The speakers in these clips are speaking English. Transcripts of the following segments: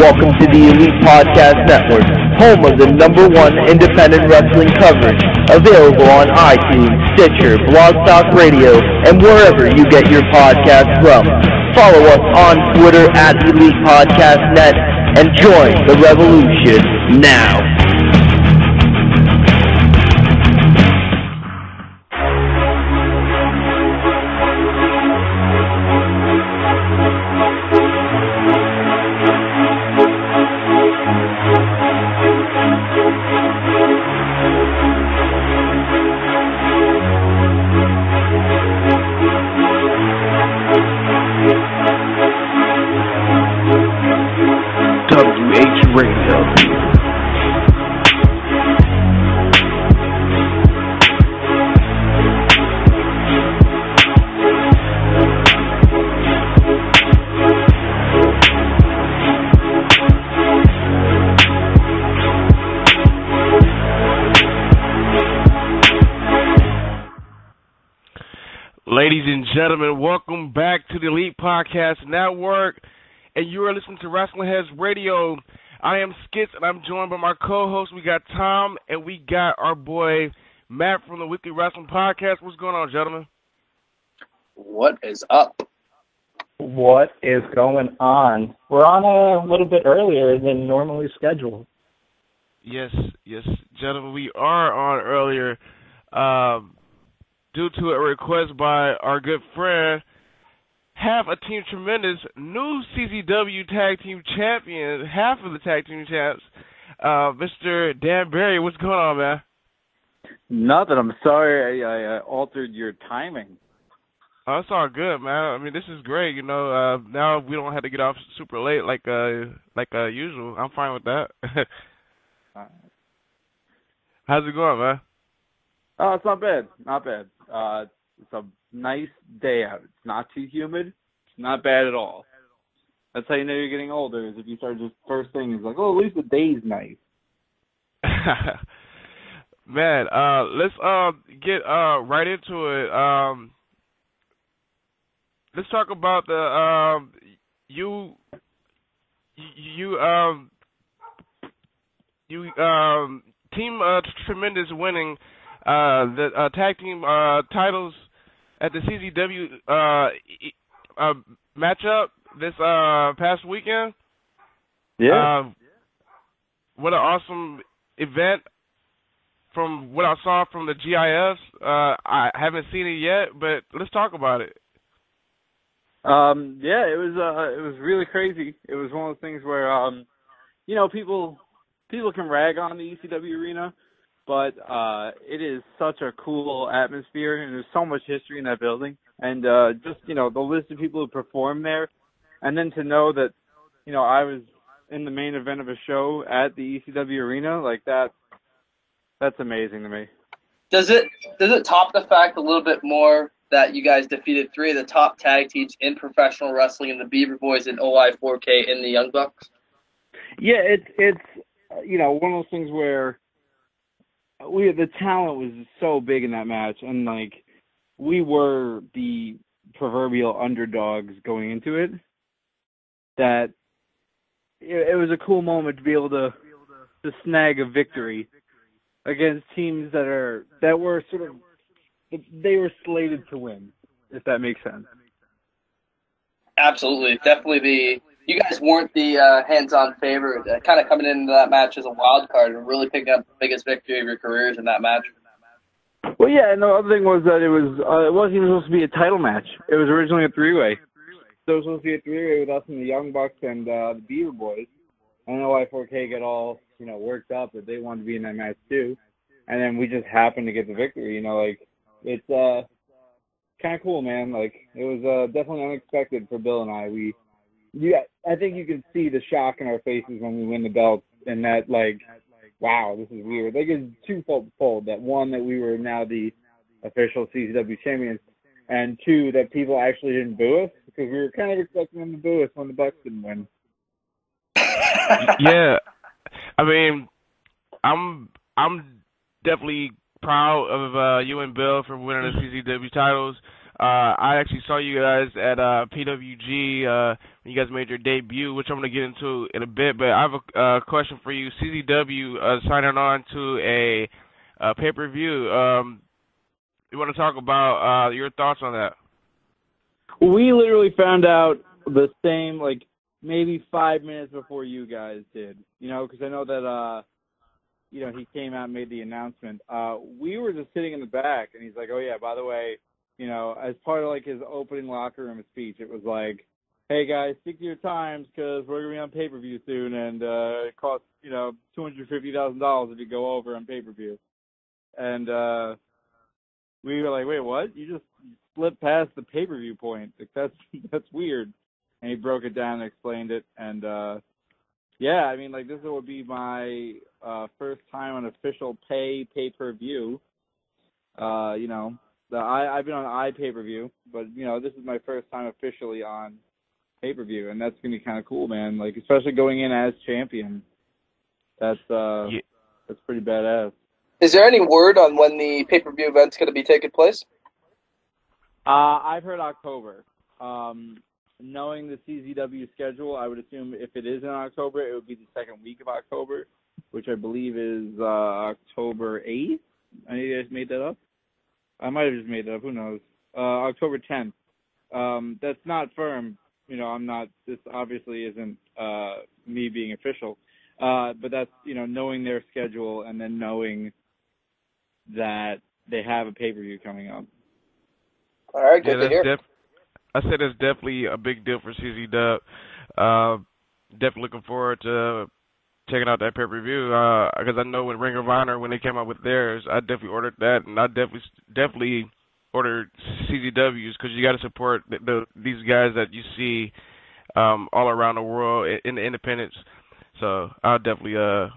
Welcome to the Elite Podcast Network, home of the number one independent wrestling coverage, available on iTunes, Stitcher, Blog Talk Radio, and wherever you get your podcasts from. Follow us on Twitter at Elite Podcast Net and join the revolution now. The Elite Podcast Network, and you are listening to Wrestling Heads Radio. I am Skits, and I'm joined by my co-host. We got Tom, and we got our boy Matt from the Weekly Wrestling Podcast. What's going on, gentlemen? What is up? What is going on? We're on a little bit earlier than normally scheduled. Yes, yes, gentlemen, we are on earlier um, due to a request by our good friend. Half a Team Tremendous, new CZW Tag Team Champion, half of the Tag Team Champs, uh, Mr. Dan Barry. What's going on, man? Nothing. I'm sorry I, I uh, altered your timing. Oh, it's all good, man. I mean, this is great. You know, uh, now we don't have to get off super late like uh like uh usual. I'm fine with that. How's it going, man? Oh, it's not bad. Not bad. Uh, it's a nice day out. It's not too humid. It's not bad at all. That's how you know you're getting older. Is if you start just first thing is like, oh, at least the day's nice. man, uh, let's uh get uh right into it. Um, let's talk about the um you you um you um team uh tremendous winning uh the uh, tag team uh titles at the CZW uh, uh matchup this uh past weekend. Yeah. Uh, what an awesome event from what I saw from the GIFs. Uh, I haven't seen it yet, but let's talk about it. Um, yeah, it was uh it was really crazy. It was one of those things where um you know, people people can rag on the ECW arena, but uh it is such a cool atmosphere and there's so much history in that building. And uh just, you know, the list of people who performed there and then to know that, you know, I was in the main event of a show at the ECW arena, like that that's amazing to me. Does it does it top the fact a little bit more that you guys defeated three of the top tag teams in professional wrestling in the Beaver Boys and OI4K in the Young Bucks? Yeah, it's it's uh, you know one of those things where we the talent was so big in that match, and like we were the proverbial underdogs going into it. That it, it was a cool moment to be able to to snag a victory against teams that are that were sort of they were slated to win, if that makes sense. Absolutely, definitely the you guys weren't the uh, hands-on favorite, uh, kind of coming into that match as a wild card and really picking up the biggest victory of your careers in that match. Well, yeah, and the other thing was that it was uh, it wasn't even supposed to be a title match. It was originally a three-way. So it was supposed to be a three-way with us and the Young Bucks and uh, the Beaver Boys. I don't know why 4K got all you know worked up that they wanted to be in that match too, and then we just happened to get the victory. You know, like it's uh kind of cool, man. Like it was uh definitely unexpected for Bill and I. We, yeah, I think you can see the shock in our faces when we win the belt, and that like, wow, this is weird. Like it's twofold. fold. That one that we were now the official CZW champions, and two that people actually didn't boo us because we were kind of expecting them to boo us when the Bucks didn't win. yeah, I mean, I'm I'm definitely proud of uh, you and Bill for winning the CZW titles. Uh, I actually saw you guys at uh, PWG uh, when you guys made your debut, which I'm going to get into in a bit. But I have a uh, question for you. CZW uh, signing on to a uh, pay per view. Um, you want to talk about uh, your thoughts on that? We literally found out the same, like maybe five minutes before you guys did. You know, because I know that uh, you know he came out and made the announcement. Uh, we were just sitting in the back, and he's like, "Oh yeah, by the way." You know, as part of like his opening locker room speech, it was like, "Hey guys, stick to your times because we're gonna be on pay per view soon, and uh, it costs you know two hundred fifty thousand dollars if you go over on pay per view." And uh, we were like, "Wait, what? You just slipped past the pay per view point? Like that's that's weird." And he broke it down and explained it, and uh, yeah, I mean, like this would be my uh, first time on official pay pay per view. Uh, you know, the I I've been on i pay per view, but you know this is my first time officially on pay per view, and that's gonna be kind of cool, man. Like especially going in as champion. That's uh Yeah. that's pretty badass. Is there any word on when the pay per view event's going to be taking place? Uh, I've heard October. Um, knowing the CZW schedule, I would assume if it is in October, it would be the second week of October, which I believe is uh, October 8th. I know you guys made that up. I might have just made that up. Who knows? Uh, October 10th. Um, that's not firm. You know, I'm not. This obviously isn't uh, me being official. Uh, but that's you know knowing their schedule and then knowing that they have a pay per view coming up. All right, good yeah, to hear. def- I said that's definitely a big deal for CZ Dub. Uh, definitely looking forward to checking out that pay per view because I know when Ring of Honor when they came out with theirs, I definitely ordered that, and I definitely definitely ordered CZWs because you got to support the, the, these guys that you see um, all around the world in, the independents. So I'll definitely uh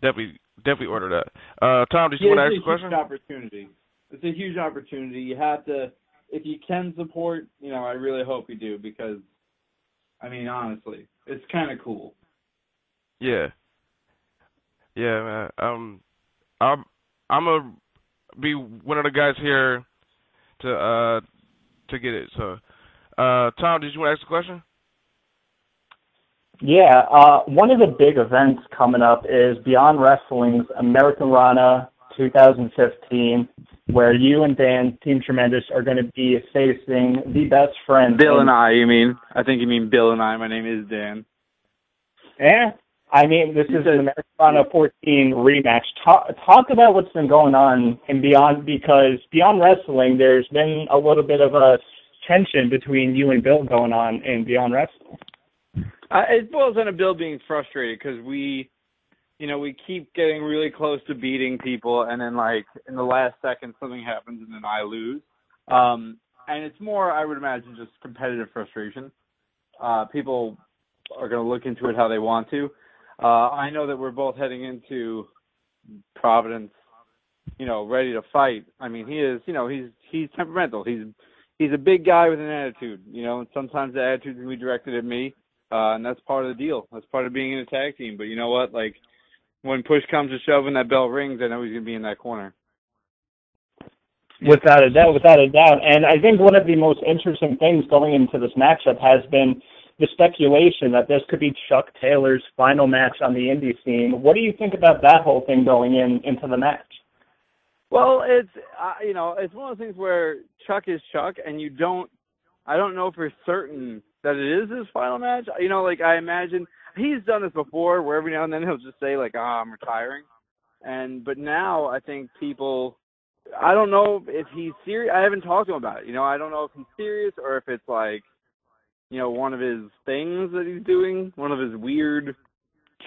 definitely definitely order that. Uh, Tom, did you yeah, want to ask a question? huge opportunity. It's a huge opportunity. You have to, if you can support, you know, I really hope you do because, I mean, honestly, it's kind of cool. Yeah. Yeah, man. Um, I'm I'm gonna be one of the guys here to uh to get it. So, uh, Tom, did you want to ask a question? Yeah, uh, one of the big events coming up is Beyond Wrestling's Americanrana 2015, where you and Dan, Team Tremendous, are going to be facing the best friends. Bill in- and I, you mean? I think you mean Bill and I. My name is Dan. Yeah, I mean, this is an American Rana 14 rematch. Talk, talk about what's been going on and Beyond, because Beyond Wrestling, there's been a little bit of a tension between you and Bill going on in Beyond Wrestling. Uh, it boils down to Bill being frustrated because we, you know, we keep getting really close to beating people, and then like in the last second something happens, and then I lose. Um, and it's more, I would imagine, just competitive frustration. Uh, people are going to look into it how they want to. Uh, I know that we're both heading into Providence, you know, ready to fight. I mean, he is, you know, he's he's temperamental. He's he's a big guy with an attitude, you know, and sometimes the attitude can be directed at me. Uh, and that's part of the deal. That's part of being in a tag team. But you know what? Like when push comes to shove and that bell rings, I know he's gonna be in that corner. Without a doubt, without a doubt. And I think one of the most interesting things going into this matchup has been the speculation that this could be Chuck Taylor's final match on the indie scene. What do you think about that whole thing going in into the match? Well, it's uh, you know, it's one of those things where Chuck is Chuck, and you don't. I don't know for certain that it is his final match. You know, like I imagine he's done this before, where every now and then he'll just say like, "Ah, I'm retiring," and but now I think people. I don't know if he's serious. I haven't talked to him about it. You know, I don't know if he's serious or if it's like, you know, one of his things that he's doing, one of his weird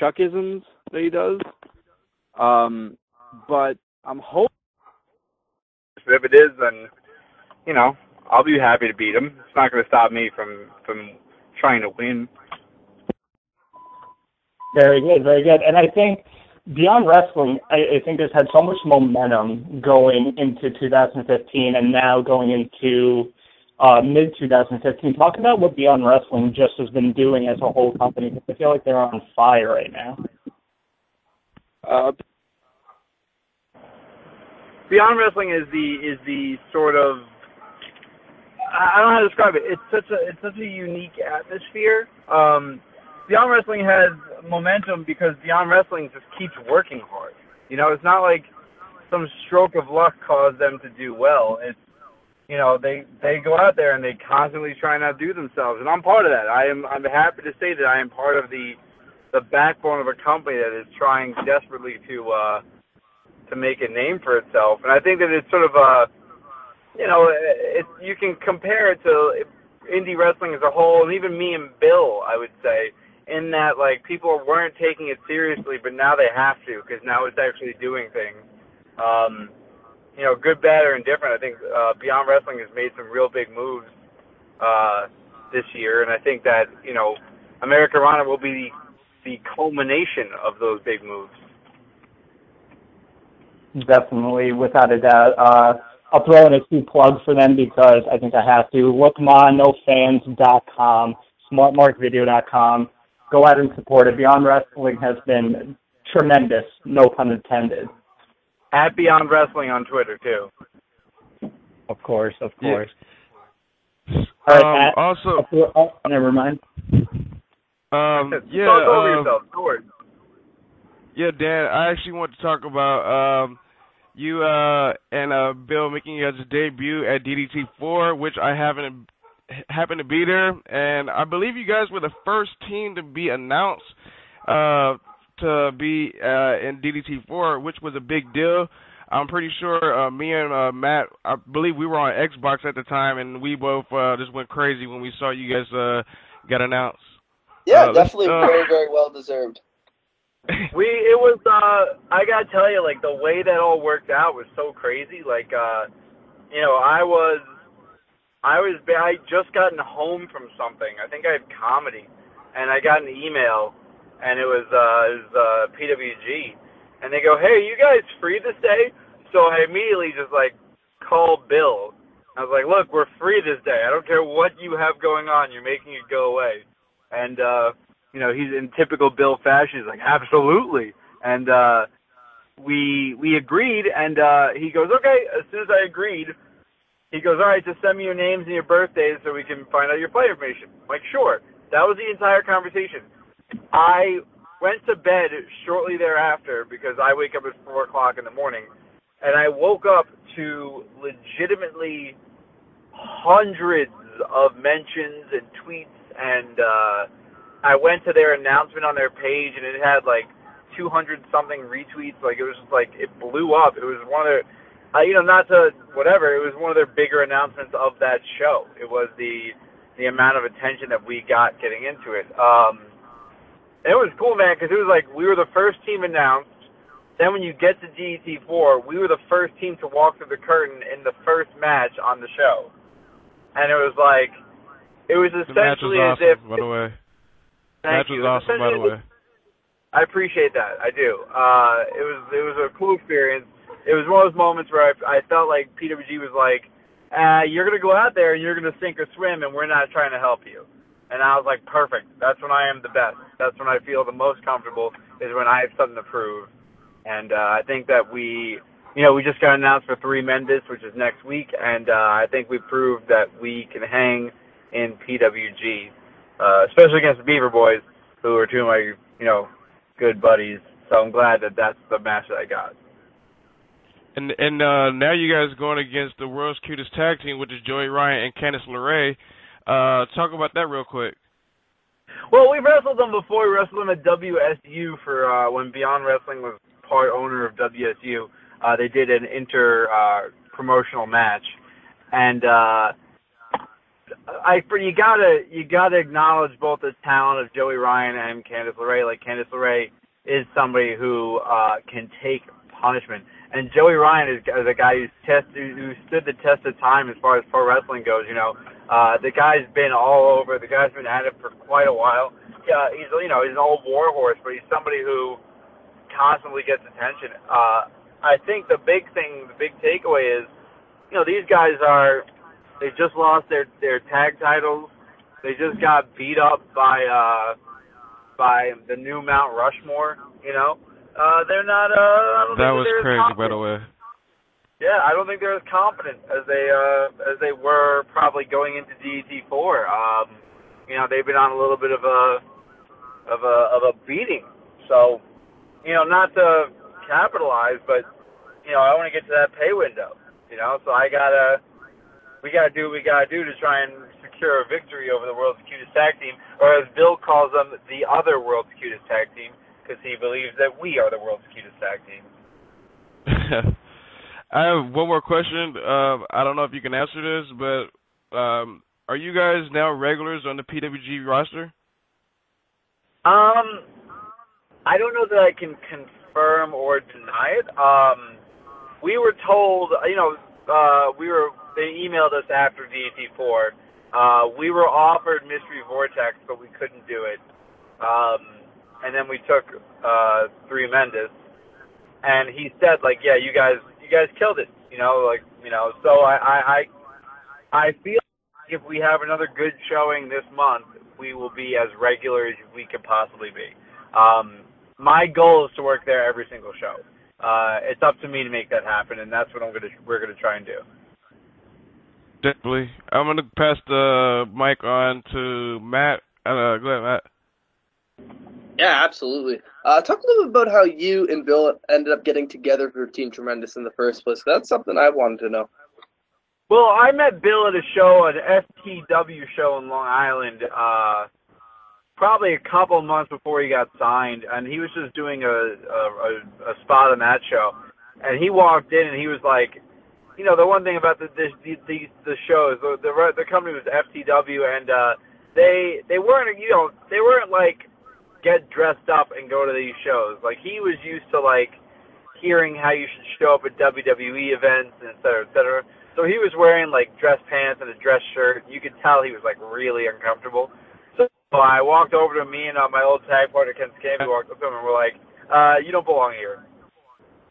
Chuckisms that he does. Um, but I'm hoping. If it is, then you know I'll be happy to beat him. It's not going to stop me from from trying to win. Very good, very good. And I think Beyond Wrestling, I, I think has had so much momentum going into 2015 and now going into uh, mid 2015. Talk about what Beyond Wrestling just has been doing as a whole company because I feel like they're on fire right now. Uh, Beyond Wrestling is the is the sort of I don't know how to describe it. It's such a it's such a unique atmosphere. Um, Beyond Wrestling has momentum because Beyond Wrestling just keeps working hard. You know, it's not like some stroke of luck caused them to do well. It's you know they they go out there and they constantly try and outdo themselves, and I'm part of that. I am I'm happy to say that I am part of the the backbone of a company that is trying desperately to uh, to make a name for itself, and I think that it's sort of a you know it, you can compare it to indie wrestling as a whole, and even me and Bill, I would say, in that like people weren't taking it seriously, but now they have to because now it's actually doing things. Um, you know, good, bad, or indifferent. I think uh, Beyond Wrestling has made some real big moves uh, this year, and I think that you know, Americana will be the, the culmination of those big moves. Definitely, without a doubt. Uh, I'll throw in a few plugs for them because I think I have to. LookMonNoFans.com, SmartMarkVideo.com. Go out and support it. Beyond Wrestling has been tremendous, no pun intended. At Beyond Wrestling on Twitter too. Of course, of course. Yeah. All right, um, Matt, also, oh, never mind. um, yeah, Talk over um, yourself. Don't yeah, Dan. I actually want to talk about um, you uh, and uh, Bill making your debut at DDT four, which I haven't happened to be there, and I believe you guys were the first team to be announced uh, to be uh, in DDT four, which was a big deal. I'm pretty sure uh, me and uh, Matt, I believe we were on Xbox at the time, and we both uh, just went crazy when we saw you guys uh, get announced. Yeah, Uh, definitely uh, very, very well deserved. We it was uh I gotta tell you, like the way that all worked out was so crazy. Like uh you know, I was I was I just gotten home from something. I think I had comedy and I got an email and it was uh it was uh PWG and they go, Hey, you guys free this day? So I immediately just like called Bill. I was like, Look, we're free this day. I don't care what you have going on, you're making it go away. And uh you know, he's in typical Bill fashion. He's like, absolutely. And uh, we we agreed, and uh, he goes, okay. As soon as I agreed, he goes, all right, just send me your names and your birthdays so we can find out your play information. I'm like, sure. That was the entire conversation. I went to bed shortly thereafter because I wake up at four o'clock in the morning, and I woke up to legitimately hundreds of mentions and tweets and. uh I went to their announcement on their page and it had like 200 something retweets. Like it was just like it blew up. It was one of their, uh, you know, not to whatever. It was one of their bigger announcements of that show. It was the the amount of attention that we got getting into it. Um, it was cool, man, because it was like we were the first team announced. Then when you get to DDT4, we were the first team to walk through the curtain in the first match on the show, and it was like it was essentially The match was essentially as if awesome, by the way. Thank match was you. awesome, by the way. I appreciate that. I do. Uh, it was it was a cool experience. It was one of those moments where I, I felt like PWG was like, uh, "You're gonna go out there and you're gonna sink or swim, and we're not trying to help you." And I was like, "Perfect. That's when I am the best. That's when I feel the most comfortable. Is when I have something to prove." And uh, I think that we, you know, we just got announced for Threemendous, which is next week, and uh, I think we proved that we can hang in PWG uh, especially against the Beaver Boys, who are two of my, you know, good buddies. So I'm glad that that's the match that I got. And and uh, now you guys are going against the world's cutest tag team, which is Joey Ryan and Candice LeRae. Uh, talk about that real quick. Well, we wrestled them before. We wrestled them at WSU for uh, when Beyond Wrestling was part owner of WSU. Uh, they did an inter uh, promotional match, and uh, I for you gotta you gotta acknowledge both the talent of Joey Ryan and Candice LeRae. Like Candice LeRae is somebody who uh, can take punishment, and Joey Ryan is, is a guy who's test who stood the test of time as far as pro wrestling goes. You know, uh, the guy's been all over. The guy's been at it for quite a while. Yeah, he's you know he's an old war horse, but he's somebody who constantly gets attention. Uh, I think the big thing, the big takeaway is, you know, these guys are they just lost their their tag titles. They just got beat up by uh by the new Mount Rushmore. You know, uh, they're not. Uh, I don't That think was they're crazy, by the way. Yeah, I don't think they're as confident as they uh, as they were probably going into DDT four. Um, you know, they've been on a little bit of a of a of a beating. So, you know, not to capitalize, but you know, I want to get to that pay window. You know, so I gotta we gotta do what we gotta do to try and secure a victory over the world's cutest tag team, or as Bill calls them, the other world's cutest tag team, because he believes that we are the world's cutest tag team. I have one more question. Uh, I don't know if you can answer this, but um, are you guys now regulars on the PWG roster? Um, I don't know that I can confirm or deny it. Um, we were told, you know, uh, we were they emailed us after DDT4. Uh, we were offered Mystery Vortex, but we couldn't do it. Um, and then we took uh, Threemendous, and he said, like, yeah, you guys you guys killed it. You know, like you know. So I I I, I feel like if we have another good showing this month, we will be as regular as we could possibly be. Um, my goal is to work there every single show. Uh, it's up to me to make that happen, and that's what I'm gonna we're gonna try and do. Definitely. I'm gonna pass the mic on to Matt. Uh, go ahead, Matt. Yeah, absolutely. Uh, talk a little bit about how you and Bill ended up getting together for Team Tremendous in the first place. That's something I wanted to know. Well, I met Bill at a show, an FTW show in Long Island, uh, probably a couple months before he got signed, and he was just doing a, a, a spot on that show. And he walked in, and he was like, you know, the one thing about the the the, the shows, the, the the company was FTW, and uh, they they weren't, you know, they weren't like get dressed up and go to these shows. Like he was used to like hearing how you should show up at WWE events and et cetera, et cetera. So he was wearing like dress pants and a dress shirt. You could tell he was like really uncomfortable. So I walked over to me and uh, my old tag partner Ken Scampi walked up to him and we're like, uh, "You don't belong here."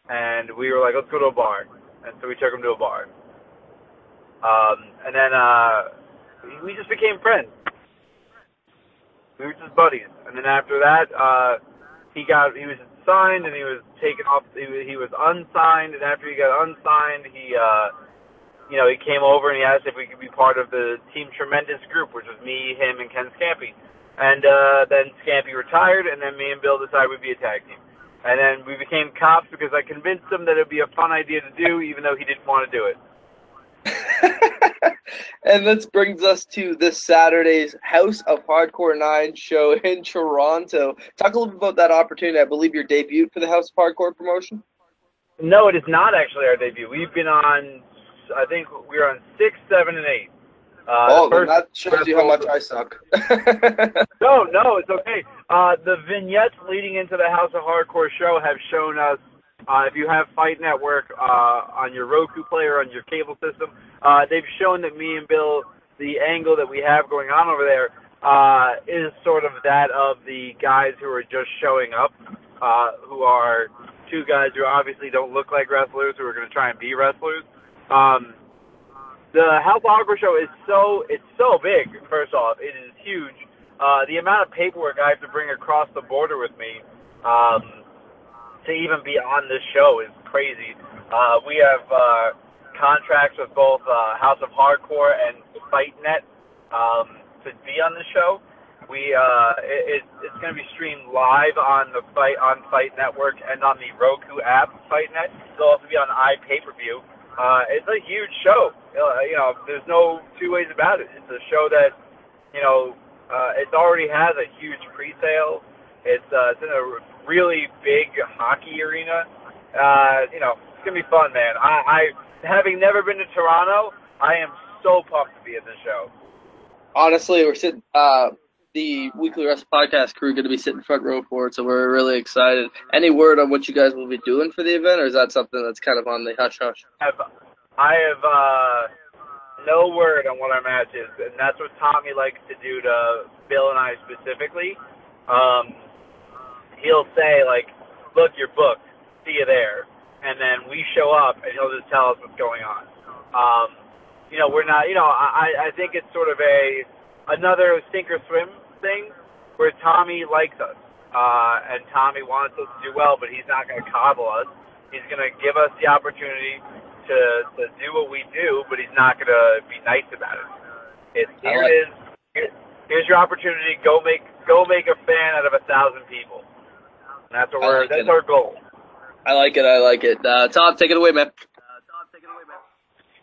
And we were like, "Let's go to a bar." And so we took him to a bar. Um, and then uh, we just became friends we were just buddies. And then after that, uh, he got he was signed and he was taken off. He, he was unsigned, and after he got unsigned, he uh, you know he came over and he asked if we could be part of the Team Tremendous group, which was me, him, and Ken Scampi. And uh, then Scampi retired, and then me and Bill decided we'd be a tag team. And then we became cops because I convinced him that it'd be a fun idea to do, even though he didn't want to do it. and this brings us to this Saturday's House of Hardcore 9 show in Toronto. Talk a little bit about that opportunity. I believe your debut for the House of Hardcore promotion? No, it is not actually our debut. We've been on, I think we're on 6, 7, and 8. Uh, oh, first, that shows you how much I suck. no, no, it's okay. Uh, the vignettes leading into the House of Hardcore show have shown us uh, if you have Fight Network uh, on your Roku player, on your cable system, uh, they've shown that me and Bill, the angle that we have going on over there, uh, is sort of that of the guys who are just showing up, uh, who are two guys who obviously don't look like wrestlers, who are going to try and be wrestlers. Um, the House Hardcore show is so it's so big. First off, it is huge. Uh, the amount of paperwork I have to bring across the border with me. Um, to even be on this show is crazy. Uh, we have uh, contracts with both uh, House of Hardcore and FightNet um, to be on the show. We uh, it, it's going to be streamed live on the Fight on Fight Network and on the Roku app FightNet. It'll also be on iPay per view. Uh, it's a huge show. Uh, you know, there's no two ways about it. It's a show that you know uh, it already has a huge pre-sale. It's uh, it's in a really big hockey arena. Uh, you know, it's gonna be fun, man. I, I having never been to Toronto, I am so pumped to be at this show. Honestly, we're sitting. Uh, the Weekly Wrestling Podcast crew going to be sitting front row for it, so we're really excited. Any word on what you guys will be doing for the event, or is that something that's kind of on the hush hush? I have, I have uh, no word on what our match is, and that's what Tommy likes to do to Bill and I specifically. Um, he'll say like, "Look, you're booked. See you there." And then we show up, and he'll just tell us what's going on. Um, you know, we're not. You know, I I think it's sort of a another sink or swim thing where Tommy likes us, uh, and Tommy wants us to do well, but he's not going to coddle us. He's going to give us the opportunity to to do what we do, but he's not gonna be nice about it. It's here like- it is. Here's your opportunity. Go make go make a fan out of a thousand people. And that's what like that's it. our goal. I like it. I like it. Uh, Tom, take it away, man.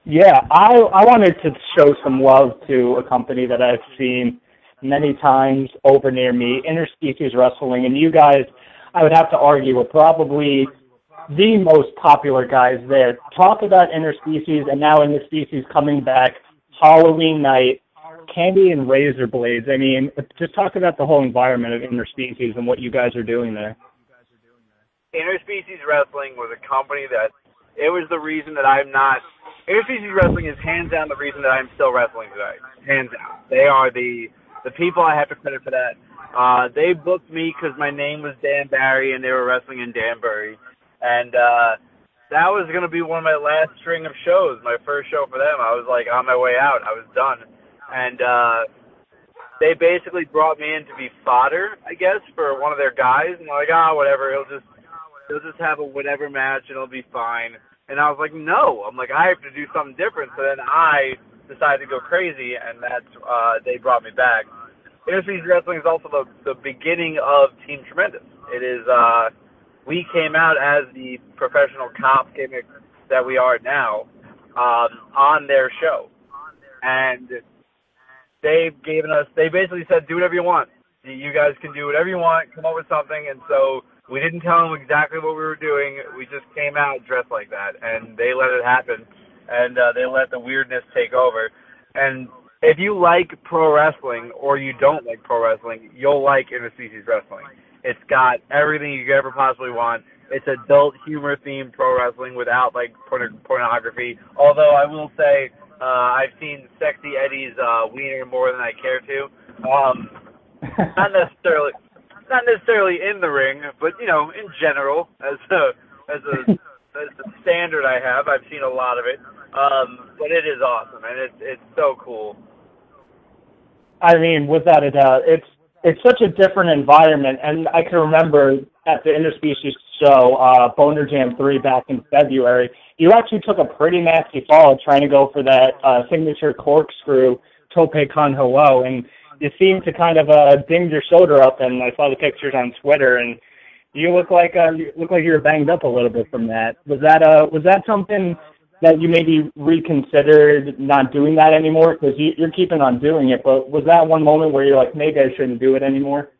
Yeah, I I wanted to show some love to a company that I've seen many times over near me, Interspecies Wrestling, and you guys, I would have to argue, were probably the most popular guys there. Talk about Interspecies, and now Interspecies coming back Halloween night, Candy and Razor Blades. I mean, just talk about the whole environment of Interspecies and what you guys are doing there. Interspecies Wrestling was a company that it was the reason that I'm not. Interspecies Wrestling is hands down the reason that I'm still wrestling today. Hands down, they are the the people I have to credit for that. Uh, they booked me because my name was Dan Barry and they were wrestling in Danbury, and uh, that was gonna be one of my last string of shows. My first show for them. I was like on my way out. I was done, and uh, they basically brought me in to be fodder, I guess, for one of their guys, and like, ah, whatever. He'll just he'll just have a whatever match and it'll be fine. And I was like, no. I'm like, I have to do something different. So then I decided to go crazy, and that's uh, they brought me back. Interspecies Wrestling is also the the beginning of Team Tremendous. It is uh, we came out as the professional cop gimmick that we are now um, on their show, and they've given us. They basically said, do whatever you want. You guys can do whatever you want. Come up with something, and so we didn't tell them exactly what we were doing. We just came out dressed like that, and they let it happen, and uh, they let the weirdness take over. And if you like pro wrestling or you don't like pro wrestling, you'll like Interspecies Wrestling. It's got everything you could ever possibly want. It's adult humor themed pro wrestling without like porn- pornography. Although I will say, uh, I've seen Sexy Eddie's uh, wiener more than I care to. Um, not necessarily not necessarily in the ring, but you know, in general, as a as a as a standard I have, I've seen a lot of it. Um, but it is awesome, and it's it's so cool. I mean, without a doubt, it's it's such a different environment, and I can remember at the Interspecies show, uh, Boner Jam three back in February, you actually took a pretty nasty fall trying to go for that uh, signature corkscrew tope con hilo, and you seemed to kind of uh, ding your shoulder up, and I saw the pictures on Twitter, and you look like uh, you look like you were banged up a little bit from that. Was that uh was that something that you maybe reconsidered not doing that anymore because you, you're keeping on doing it? But was that one moment where you're like, maybe I shouldn't do it anymore?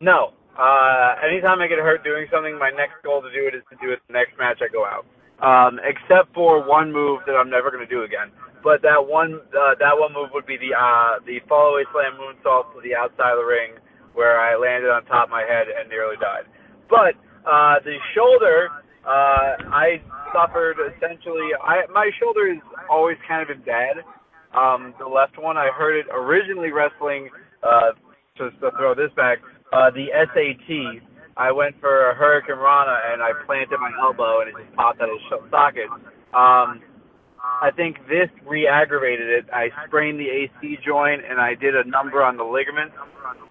No. Uh, anytime I get hurt doing something, my next goal to do it is to do it the next match I go out. Um, except for one move that I'm never going to do again. But that one, uh, that one move would be the uh, the fall away slam moonsault to the outside of the ring, where I landed on top of my head and nearly died. But uh, the shoulder, uh, I suffered essentially. I my shoulder is always kind of been bad. Um, the left one, I hurt it originally wrestling. Uh, just to throw this back, uh, the SAT. I went for a hurricanrana and I planted my elbow and it just popped out of the socket. Um, I think this re-aggravated it. I sprained the AC joint and I did a number on the ligament.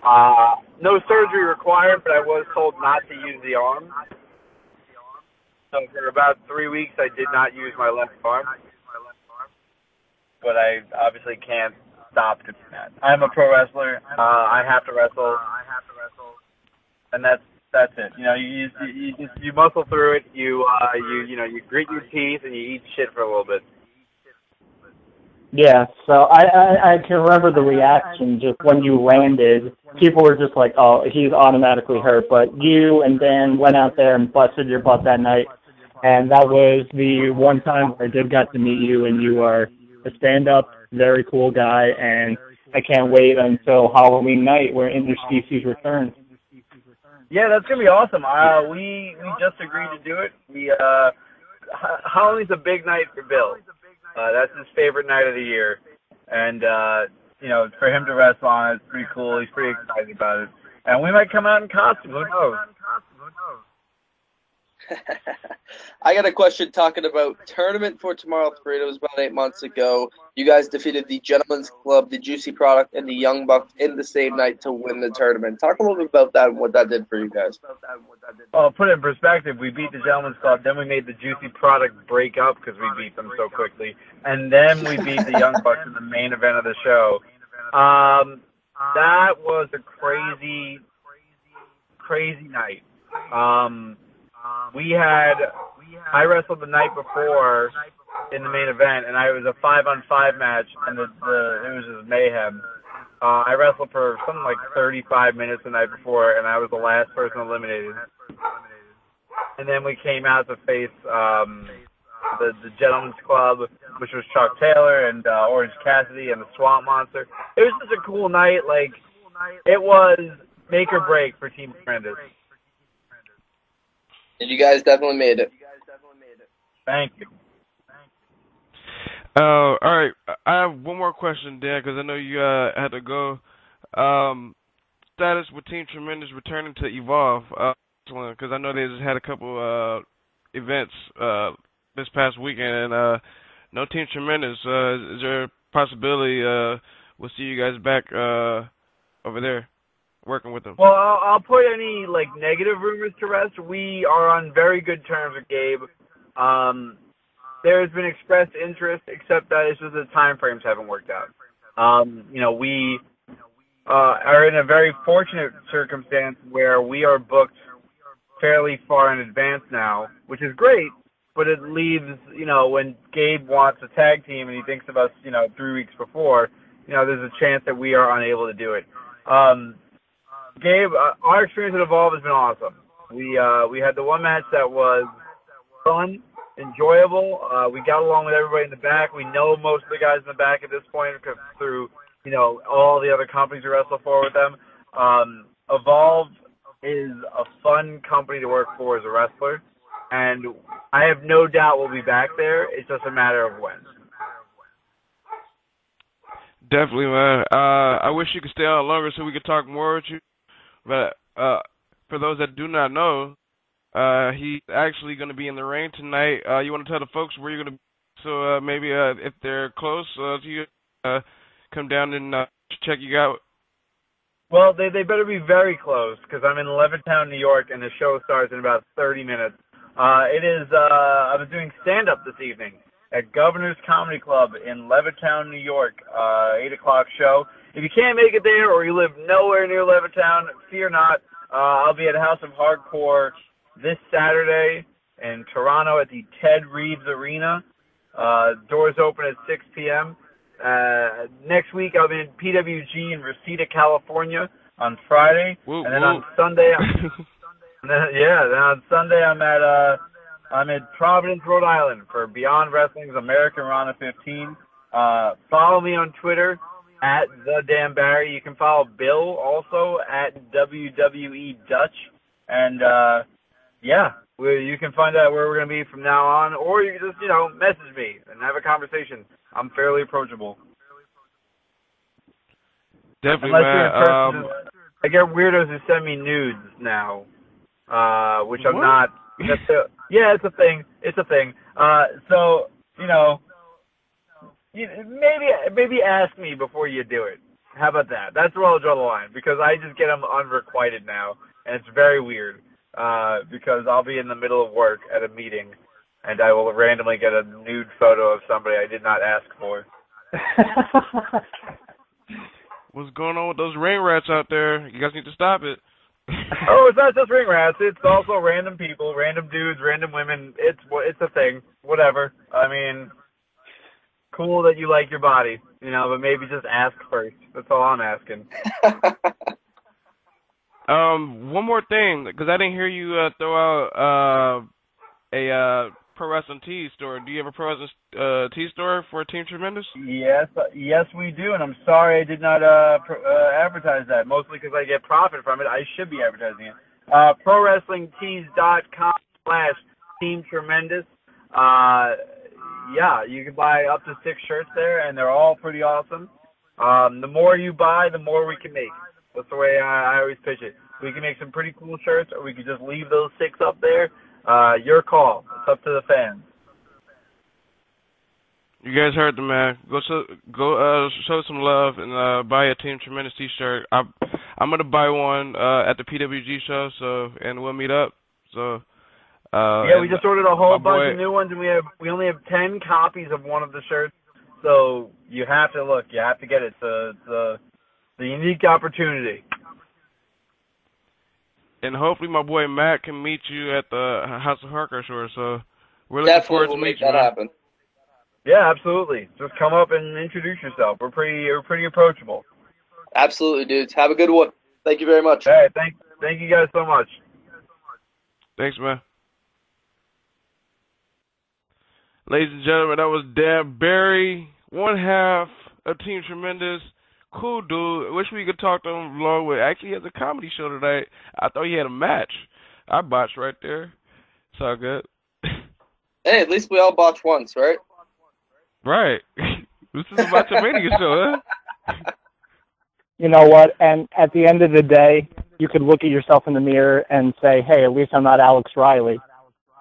Uh, no surgery required, but I was told not to use the arm. So for about three weeks, I did not use my left arm. But I obviously can't stop doing that. I'm a pro wrestler. Uh, I have to wrestle. And that's that's it. You know, you you you, you, you muscle through it. You uh you you know you grit your teeth and you eat shit for a little bit. Yeah, so I, I I can remember the reaction just when you landed. People were just like, "Oh, he's automatically hurt." But you and Dan went out there and busted your butt that night, and that was the one time where I did got to meet you, and you are a stand-up, very cool guy, and I can't wait until Halloween night where Interspecies returns. Yeah, that's gonna be awesome. Uh, we we just agreed to do it. We uh, Halloween's a big night for Bill. Uh, that's his favorite night of the year, and uh, you know, for him to wrestle on it's pretty cool. He's pretty excited about it, and we might come out in costume. Who knows? I got a question talking about tournament for tomorrow. Three. It was about eight months ago. You guys defeated the Gentlemen's Club, the Juicy Product, and the Young Bucks in the same night to win the tournament. Talk a little bit about that and what that did for you guys. Well, put it in perspective, we beat the Gentlemen's Club, then we made the Juicy Product break up because we beat them so quickly, and then we beat the Young Bucks in the main event of the show. Um, that was a crazy, crazy night. Um, we had I wrestled the night before in the main event, and I was a five on five match, and the, the it was just mayhem. Uh, I wrestled for something like 35 minutes the night before, and I was the last person eliminated. And then we came out to face um, the the Gentlemen's Club, which was Chuck Taylor and uh, Orange Cassidy and the Swamp Monster. It was just a cool night. Like it was make or break for Team Tremendous. You guys definitely made it. Thank you. Uh, all right. I have one more question, Dan, because I know you uh, had to go. Um, status with Team Tremendous returning to Evolve. Because uh, I know they just had a couple uh, events uh, this past weekend, and uh, no Team Tremendous. Uh, is there a possibility uh, we'll see you guys back uh, over there? Working with them? Well, I'll, I'll put any like negative rumors to rest. We are on very good terms with Gabe. Um, there has been expressed interest, except that it's just the time frames haven't worked out. Um, you know, we uh, are in a very fortunate circumstance where we are booked fairly far in advance now, which is great. But it leaves, you know, when Gabe wants a tag team and he thinks of us, you know, three weeks before, you know, there's a chance that we are unable to do it. Um, Gabe, uh, our experience at Evolve has been awesome. We uh, we had the one match that was fun, enjoyable. Uh, we got along with everybody in the back. We know most of the guys in the back at this point through you know all the other companies we wrestle for with them. Um, Evolve is a fun company to work for as a wrestler, and I have no doubt we'll be back there. It's just a matter of when. Definitely, man. Uh, I wish you could stay on longer so we could talk more with you. But uh, for those that do not know, uh, he's actually going to be in the rain tonight. Uh, you want to tell the folks where you're going to be? So uh, maybe uh, if they're close uh, to you, uh, come down and uh, check you out. Well, they they better be very close because I'm in Levittown, New York, and the show starts in about 30 minutes. Uh, it is. Uh, I was doing stand up this evening at Governor's Comedy Club in Levittown, New York. Uh, eight o'clock show. If you can't make it there or you live nowhere near Levittown, fear not. Uh, I'll be at House of Hardcore this Saturday in Toronto at the Ted Reeves Arena. Uh, doors open at 6 p.m. Uh, next week I'll be in PWG in Reseda, California on Friday, woo, and then woo. on Sunday, then, yeah, then on Sunday I'm at uh, I'm in Providence, Rhode Island for Beyond Wrestling's Americanrana 15. Uh, follow me on Twitter at the Dan Barry. You can follow Bill also at WWE Dutch, and uh, yeah, we, you can find out where we're gonna be from now on, or you can just you know message me and have a conversation. I'm fairly approachable. Definitely, Unless man. Um, I get weirdos who send me nudes now, uh, which I'm What? not. Yeah, it's a thing. It's a thing. Uh, so you know, you, maybe maybe ask me before you do it. How about that? That's where I'll draw the line because I just get them unrequited now, and it's very weird. Uh, because I'll be in the middle of work at a meeting, and I will randomly get a nude photo of somebody I did not ask for. what's going on with those ring rats out there? You guys need to stop it. oh, it's not just ring rats. It's also random people, random dudes, random women. It's it's a thing. Whatever. I mean, cool that you like your body, you know, but maybe just ask first. That's all I'm asking. Um, one more thing, because I didn't hear you uh, throw out uh, a uh, pro wrestling tee store. Do you have a pro wrestling uh, store for Team Tremendous? Yes, yes, we do, and I'm sorry I did not uh, pr- uh advertise that. Mostly because I get profit from it. I should be advertising it. Uh, ProWrestlingTees.com slash Team Tremendous. Uh, yeah, you can buy up to six shirts there, and they're all pretty awesome. Um, the more you buy, the more we can make. That's the way I, I always pitch it. We can make some pretty cool shirts, or we could just leave those six up there. Uh, your call. It's up to the fans. You guys heard the man. Go show, go uh, show some love and uh, buy a Team Tremendous T-shirt. I'm I'm gonna buy one uh, at the PWG show, so and we'll meet up. So uh, yeah, we just ordered a whole bunch boy- of new ones, and we have we only have ten copies of one of the shirts. So you have to look. You have to get it. It's a, it's a, it's a unique opportunity. and hopefully my boy Matt can meet you at the House of Hardcore show. So we're looking Definitely forward to make meeting you. that man. happen. Yeah, absolutely. Just come up and introduce yourself. We're pretty we're pretty approachable. Absolutely, dudes. Have a good one. Thank you very much. All right, thank thank you guys so much. Thanks, man. Ladies and gentlemen, that was Dan Barry, one half of Team Tremendous. Cool dude. Wish we could talk to him along with. Actually, he has a comedy show tonight. I thought he had a match. I botched right there. It's all good. Hey, at least we all botched once, right? right. this is a Botchamania show, huh? You know what? And at the end of the day, you could look at yourself in the mirror and say, "Hey, at least I'm not Alex Riley."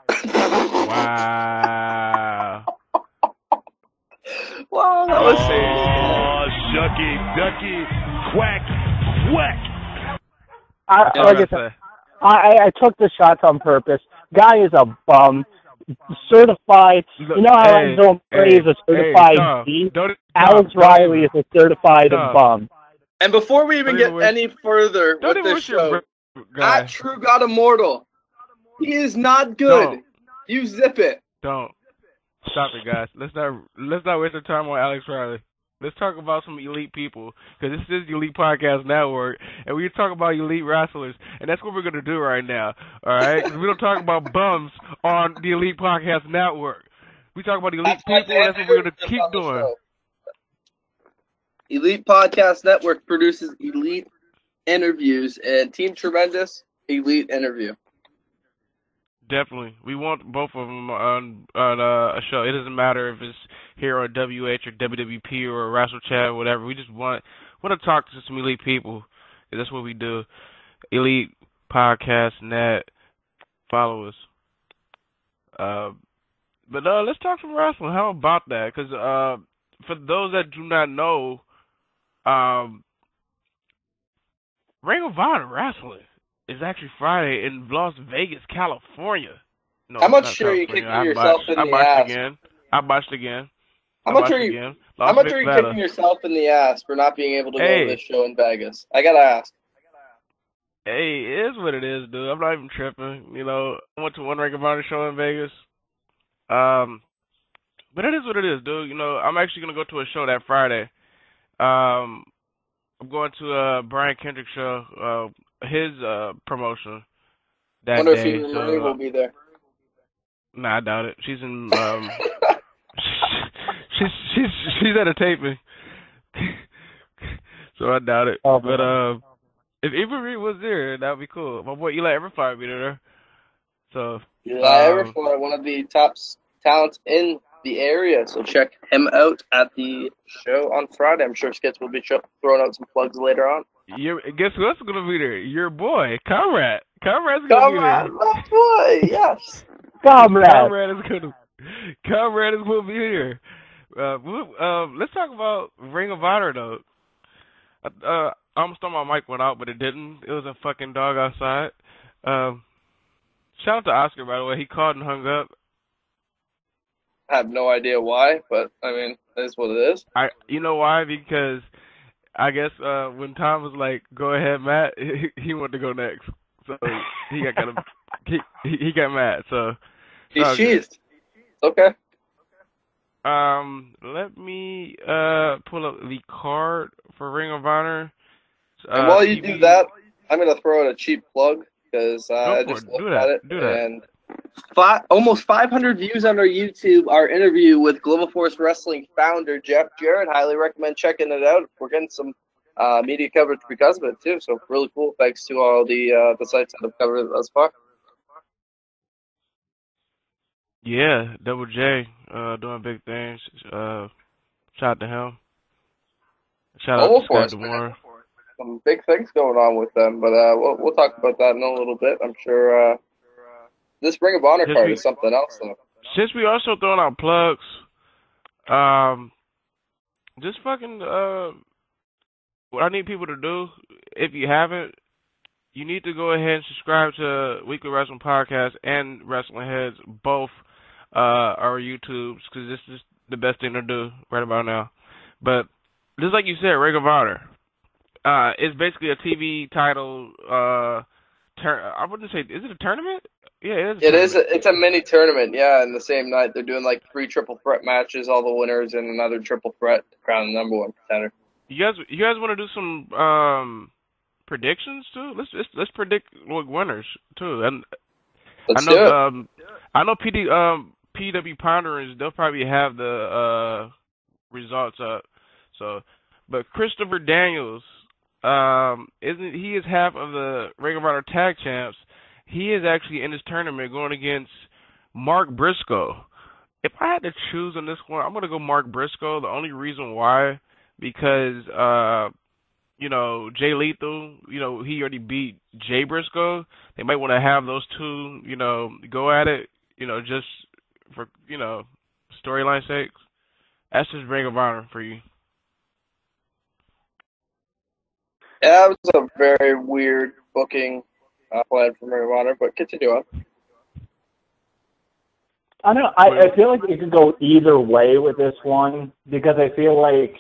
Wow. Wow, that was Oh, shucky, ducky, quack, quack. I, Yeah, like I said, I. I, I I took the shots on purpose. Guy is a bum, certified. You know how Hey, I don't hey, praise a certified hey, Tom, D? don't- Alex Tom, Riley is a certified Tom. bum. And before we even Don't get even wish- any further Don't with even this wish show, br- at True God Immortal, he is not good. Don't. You zip it. Don't. Stop it, guys. Let's not let's not waste our time on Alex Riley. Let's talk about some elite people because this is the Elite Podcast Network, and we talk about elite wrestlers, and that's what we're gonna do right now. All right? we don't talk about bums on the Elite Podcast Network. We talk about elite That's people. and That's what we're gonna keep doing. show. Elite Podcast Network produces elite interviews, and Team Tremendous elite interview. Definitely, we want both of them on on uh, a show. It doesn't matter if it's here on WH or WWP or Wrestle Chat or whatever. We just want want to talk to some elite people. That's what we do. Elite Podcast Net. Follow us. Uh, but uh, let's talk some wrestling. How about that? Because uh, for those that do not know, um, Ring of Honor wrestling is actually Friday in Las Vegas, California. No, How it's much not shit are you California. kicking I yourself botched. in I the botched ass? again. I botched again. How I much botched are you? again. How Lost much are you kicking yourself in the ass for not being able to Hey. go to this show in Vegas? I gotta ask. Hey, it is what it is, dude. I'm not even tripping. You know, I went to one Ring of Honor show in Vegas. Um, but it is what it is, dude. You know, I'm actually gonna go to a show that Friday. Um, I'm going to a Brian Kendrick show, uh, his uh promotion that Wonder if day. Eva so, Marie uh, will be there. Nah, I doubt it. She's in um she's she's she's at a taping. so I doubt it. Oh, but man. um if Avery was there, that'd be cool. My boy Eli Everfire would be there. So Eli Um, Everford, one of the top talents in the area. So check him out at the show on Friday. I'm sure Skits will be throwing out some plugs later on. You guess who else is gonna be there? Your boy, Comrade. Comrade's gonna Come be on, there. my boy. Yes. Comrade. Comrade is gonna Comrade is gonna be here. Uh, we- um, let's talk about Ring of Honor though. Uh, I almost thought my mic went out, but it didn't. It was a fucking dog outside. Um, shout out to Oscar by the way. He called and hung up. I have no idea why, but I mean, it is what it is. I, you know why? Because I guess uh, when Tom was like, "Go ahead, Matt," he, he wanted to go next, so he got kind of he he he got mad. So He's Oh, cheesed. Okay. Um, let me uh pull up the card for Ring of Honor. And Uh, while you TV do that, I'm gonna throw in a cheap plug because uh, I just looked Do that. at it Do and fi- almost 500 views on our YouTube. Our interview with Global Force Wrestling founder Jeff Jarrett. Highly recommend checking it out. We're getting some uh, media coverage because of it too. So really cool. Thanks to all the uh, the sites that have covered it thus far. Yeah, Double J, uh, doing big things. Uh, shout out to him. Shout out Global to Force. Demore. Some big things going on with them, but uh, we'll we'll talk about that in a little bit. I'm sure uh, this Ring of Honor card be- is something else though. Since we also throwing out plugs, um, just fucking uh, what I need people to do, if you haven't, you need to go ahead and subscribe to Weekly Wrestling Podcast and Wrestling Heads, both uh our YouTubes, because this is the best thing to do right about now. But just like you said, Ring of Honor, uh, it's basically a TV title. Uh, tur- I wouldn't say is it a tournament? Yeah, it is. It is. A, it's a mini tournament, yeah. And the same night, they're doing like three triple threat matches, all the winners, and another triple threat to crown the number one contender. You guys, you guys want to do some um predictions too? Let's let's, let's predict like winners too. And Let's I know do it. um I know PD um PW Ponderers they'll probably have the uh results up. So, but Christopher Daniels um isn't he is half of the Ring of Honor Tag Champs. He is actually in this tournament going against Mark Briscoe. If I had to choose on this one, I'm gonna go Mark Briscoe. The only reason why because uh you know Jay Lethal, you know he already beat Jay Briscoe. They might want to have those two, you know, go at it, you know, just for you know storyline sakes. That's just Ring of Honor for you. Yeah, that was a very weird booking uh, plan for of Honor, but continue on. I don't know. I, I feel like it could go either way with this one because I feel like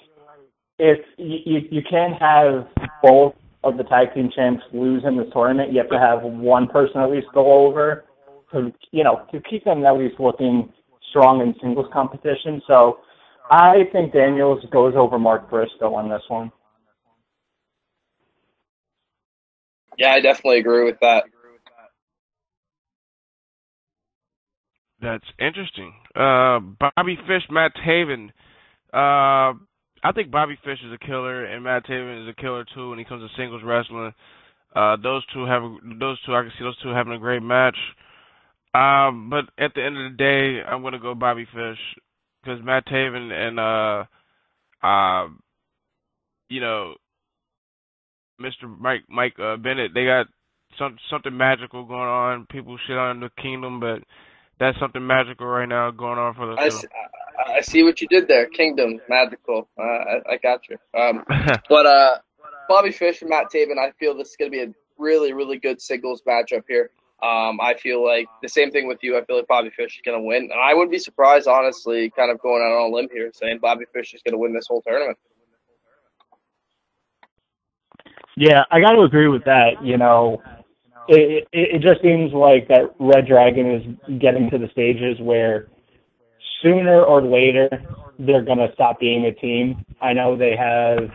if you, you you can't have both of the tag team champs lose in this tournament, you have to have one person at least go over to you know to keep them at least looking strong in singles competition. So I think Daniels goes over Mark Briscoe on this one. Yeah, I definitely agree with that. That's interesting. Uh, Bobby Fish, Matt Taven. Uh, I think Bobby Fish is a killer, and Matt Taven is a killer too when he comes to singles wrestling. Uh, those two have those two. I can see those two having a great match. Um, but at the end of the day, I'm gonna go Bobby Fish because Matt Taven and uh, uh, you know, Mr. Mike Mike uh, Bennett, they got some something magical going on. People shit on the Kingdom, but that's something magical right now going on for the I, show. s- I- I see what you did there. Kingdom, magical. Uh, I, I got you. Um, but uh, Bobby Fish and Matt Taven, I feel this is going to be a really, really good singles matchup here. Um, I feel like the same thing with you. I feel like Bobby Fish is going to win, and I wouldn't be surprised, honestly, kind of going out on a limb here, saying Bobby Fish is going to win this whole tournament. Yeah, I got to agree with that. You know, it, it it just seems like that Red Dragon is getting to the stages where sooner or later they're gonna stop being a team. I know they have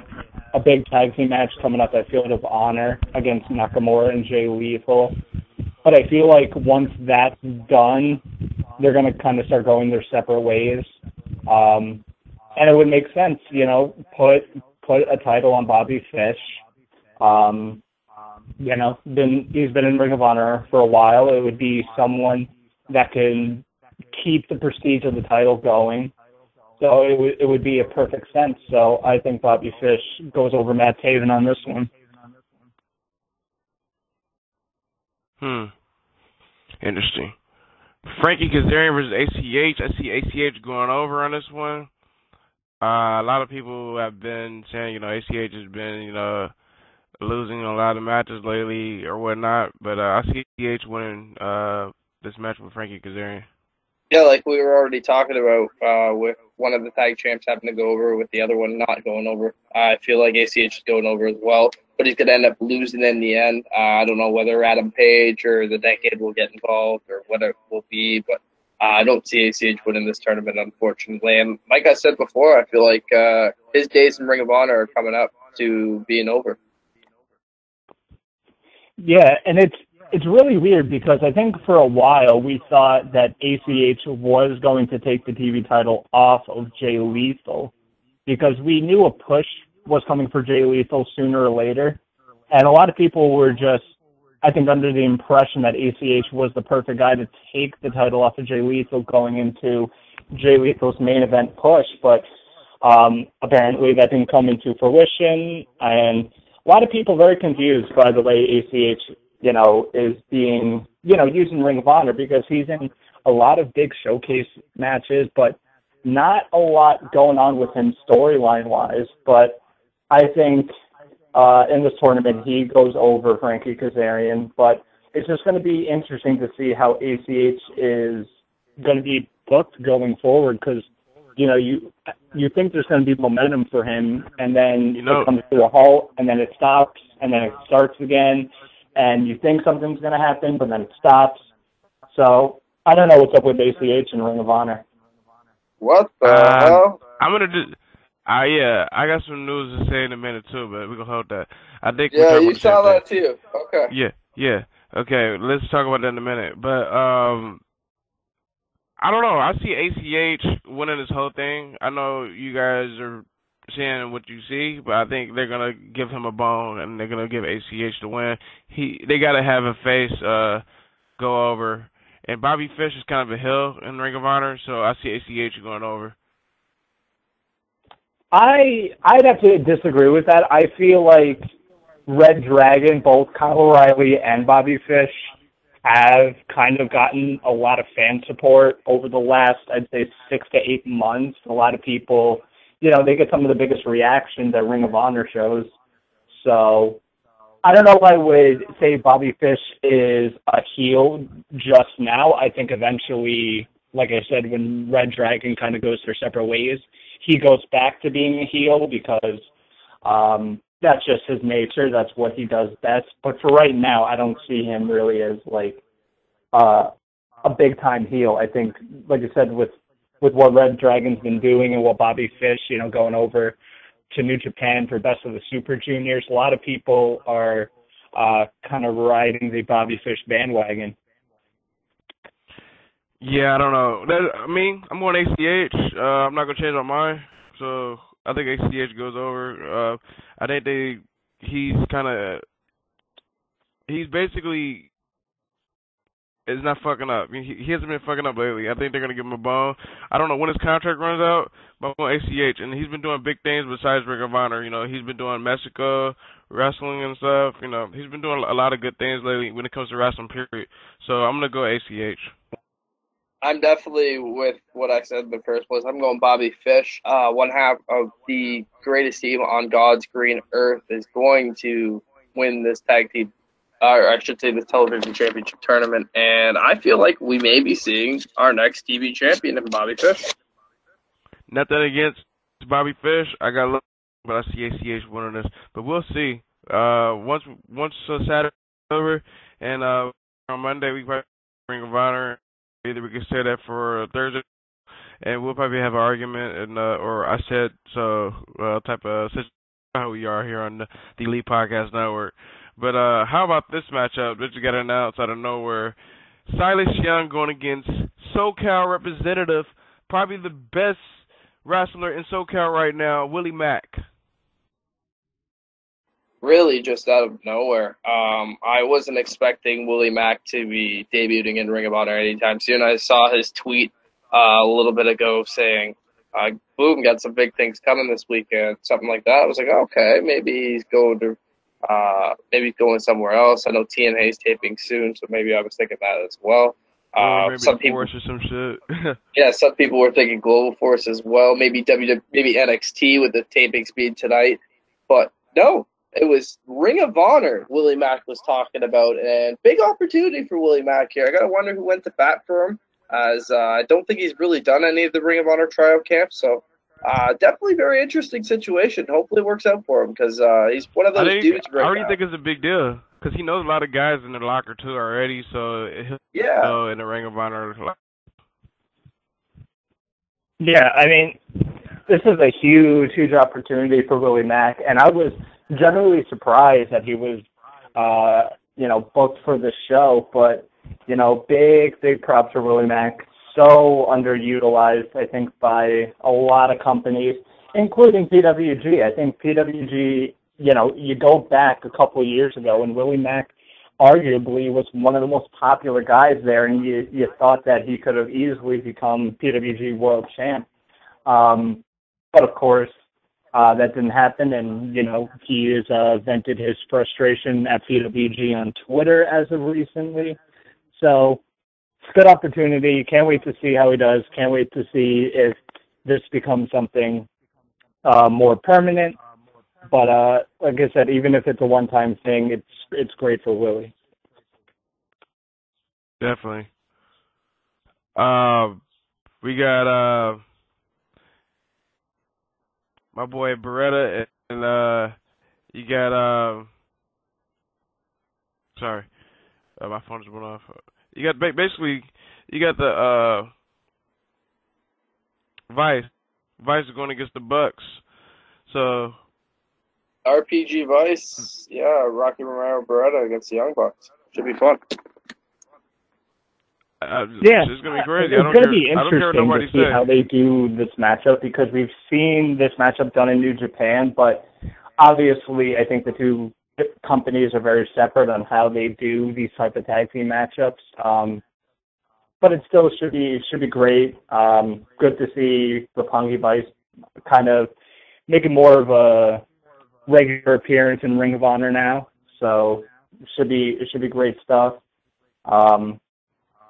a big tag team match coming up at Field of Honor against Nakamura and Jay Lethal, but I feel like once that's done, they're gonna kind of start going their separate ways. Um, and it would make sense, you know, put put a title on Bobby Fish. Um, you know, been he's been in Ring of Honor for a while. It would be someone that can keep the prestige of the title going. So it would it would be a perfect sense. So I think Bobby Fish goes over Matt Taven on this one. Hmm. Interesting. Frankie Kazarian versus ACH. I see ACH going over on this one. Uh, a lot of people have been saying, you know, ACH has been, you know, losing a lot of matches lately or whatnot, but uh, I see ACH winning uh, this match with Frankie Kazarian. Yeah, like we were already talking about uh, with one of the tag champs having to go over, with the other one not going over. I feel like ACH is going over as well, but he's going to end up losing in the end. Uh, I don't know whether Adam Page or the Decade will get involved or what it will be, but uh, I don't see ACH winning this tournament, unfortunately. And like I said before, I feel like uh, his days in Ring of Honor are coming up to being over. Yeah, and it's it's really weird because I think for a while we thought that ACH was going to take the TV title off of Jay Lethal because we knew a push was coming for Jay Lethal sooner or later, and a lot of people were just I think under the impression that ACH was the perfect guy to take the title off of Jay Lethal going into Jay Lethal's main event push, but um, apparently that didn't come into fruition, and a lot of people very confused by the way ACH, you know, is being you know, using Ring of Honor because he's in a lot of big showcase matches, but not a lot going on with him storyline wise. But I think uh, in this tournament he goes over Frankie Kazarian. But it's just going to be interesting to see how ACH is going to be booked going forward because you know you you think there's going to be momentum for him, and then You know- it comes to a halt, and then it stops, and then it starts again, and you think something's going to happen, but then it stops. So I don't know what's up with ACH and Ring of Honor. What the Um, hell? I'm gonna do. Uh, yeah, I got some news to say in a minute too, but we gonna hold that. I think we Yeah, talking you about the saw same that too. Okay. Yeah, yeah. Okay, let's talk about that in a minute. But um, I don't know. I see ACH winning this whole thing. I know you guys are seeing what you see, but I think they're gonna give him a bone and they're gonna give ACH the win. He they gotta have a face uh go over. And Bobby Fish is kind of a hill in Ring of Honor, so I see ACH going over. I I'd have to disagree with that. I feel like Red Dragon, both Kyle O'Reilly and Bobby Fish, have kind of gotten a lot of fan support over the last, I'd say, six to eight months. A lot of people, you know, they get some of the biggest reactions at Ring of Honor shows. So I don't know if I would say Bobby Fish is a heel just now. I think eventually, like I said, when Red Dragon kind of goes their separate ways, he goes back to being a heel because um, that's just his nature. That's what he does best. But for right now, I don't see him really as like uh, a big time heel. I think, like I said, with with what Red Dragon's been doing and what Bobby Fish, you know, going over to New Japan for Best of the Super Juniors, a lot of people are uh, kind of riding the Bobby Fish bandwagon. Yeah, I don't know. That, I mean, I'm going ACH. Uh, I'm not gonna change my mind. So I think ACH goes over. Uh, I think they he's kind of he's basically is not fucking up. He, he hasn't been fucking up lately. I think they're gonna give him a bone. I don't know when his contract runs out, but going ACH, and he's been doing big things besides Ring of Honor. You know, he's been doing Mexico wrestling and stuff. You know, he's been doing a lot of good things lately when it comes to wrestling. Period. So I'm gonna go ACH. I'm definitely with what I said in the first place. I'm going Bobby Fish. Uh, one half of the greatest team on God's green earth is going to win this tag team, or I should say, this television championship tournament. And I feel like we may be seeing our next TV champion in Bobby Fish. Nothing against Bobby Fish. I got love, but I see ACH winning this. But we'll see. Uh, once once uh, Saturday over, and uh, on Monday we probably Ring of Honor. Either we can say that for Thursday, and we'll probably have an argument, and uh, or I said so uh, type of situation how we are here on the, the Elite Podcast Network. But uh, how about this matchup? This got announced out of nowhere. Silas Young going against SoCal representative, probably the best wrestler in SoCal right now, Willie Mack. Really, just out of nowhere. Um, I wasn't expecting Willie Mack to be debuting in Ring of Honor anytime soon. I saw his tweet uh, a little bit ago saying, uh, "Boom, got some big things coming this weekend," something like that. I was like, okay, maybe he's going to, uh, maybe he's going somewhere else. I know TNA is taping soon, so maybe I was thinking that as well. Uh, maybe some people, Force or some shit. yeah, some people were thinking Global Force as well. Maybe W, maybe NXT with the taping speed tonight, but no, it was Ring of Honor. Willie Mack was talking about, and big opportunity for Willie Mack here. I gotta wonder who went to bat for him, as uh, I don't think he's really done any of the Ring of Honor tryout camps. So, uh, definitely very interesting situation. Hopefully, it works out for him because uh, he's one of those think, dudes I right already now. think it's a big deal because he knows a lot of guys in the locker too already, so he'll yeah, know in the Ring of Honor. Yeah, I mean, this is a huge, huge opportunity for Willie Mack, and I was generally surprised that he was, uh, you know, booked for the show. But you know, big, big props to Willie Mack. So underutilized, I think, by a lot of companies, including PWG. I think PWG, you know, you go back a couple years ago, and Willie Mack arguably was one of the most popular guys there, and you you thought that he could have easily become PWG World Champ. Um, but of course, uh, that didn't happen, and you know he has uh, vented his frustration at PWG on Twitter as of recently. So it's a good opportunity. Can't wait to see how he does. Can't wait to see if this becomes something uh, more permanent. But uh, like I said, even if it's a one-time thing, it's it's great for Willie. Definitely. Uh, we got uh my boy Beretta and uh you got uh sorry uh, my phone just went off. You got basically you got the uh Vice. Vice is going against the Bucks. So RPG Vice, yeah, Rocky Romero Beretta against the Young Bucks. Should be fun. Uh, yeah, it's gonna be crazy. It's be don't care what interesting to see how they do this matchup because we've seen this matchup done in New Japan, but obviously, I think the two companies are very separate on how they do these type of tag team matchups. Um, but it still should be should be great. Um, good to see Roppongi Vice kind of making more of a regular appearance in Ring of Honor now. So it should be it should be great stuff. Um,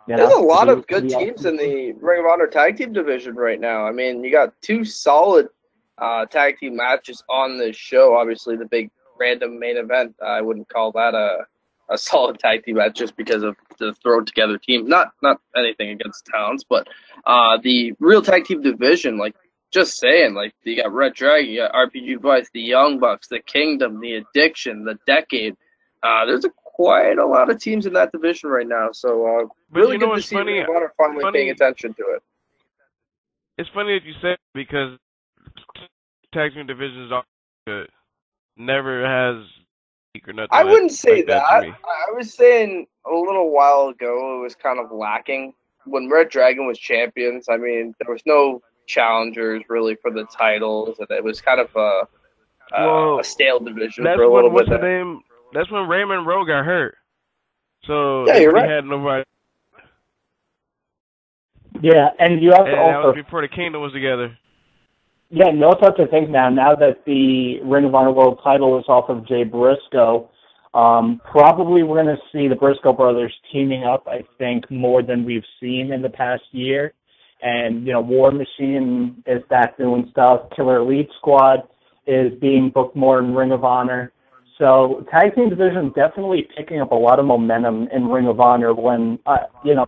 you There's a lot of good teams in the Ring of Honor tag team division right now. I mean, you got two solid uh, tag team matches on this show. Obviously, the big random main event. I wouldn't call that a a solid tag team match just because of the thrown together team. Not not anything against Towns, but uh, the real tag team division, like just saying, like you got Red Dragon, you got RPG Vice, the Young Bucks, the Kingdom, the Addiction, the Decade. Uh, there's a quite a lot of teams in that division right now. So uh, really you know good to see funny? Ring of Honor finally Funny- paying attention to it. It's funny that you said because tag team divisions are good. Never has or nothing. I wouldn't say like that. that. I I was saying a little while ago it was kind of lacking when Red Dragon was champions. I mean, there was no challengers really for the titles, and it was kind of a a, Well, a stale division That's for a little when what's bit. the there. name? That's when Raymond Rowe got hurt. So Yeah, they you're really right. had nobody. Yeah, and you have And to that also was before the Kingdom was together. Yeah, you also have to think now, now that the Ring of Honor World title is off of Jay Briscoe, um, probably we're going to see the Briscoe brothers teaming up, I think, more than we've seen in the past year. And, you know, War Machine is back doing stuff. Killer Elite Squad is being booked more in Ring of Honor. So tag team division definitely picking up a lot of momentum in Ring of Honor when, uh, you know,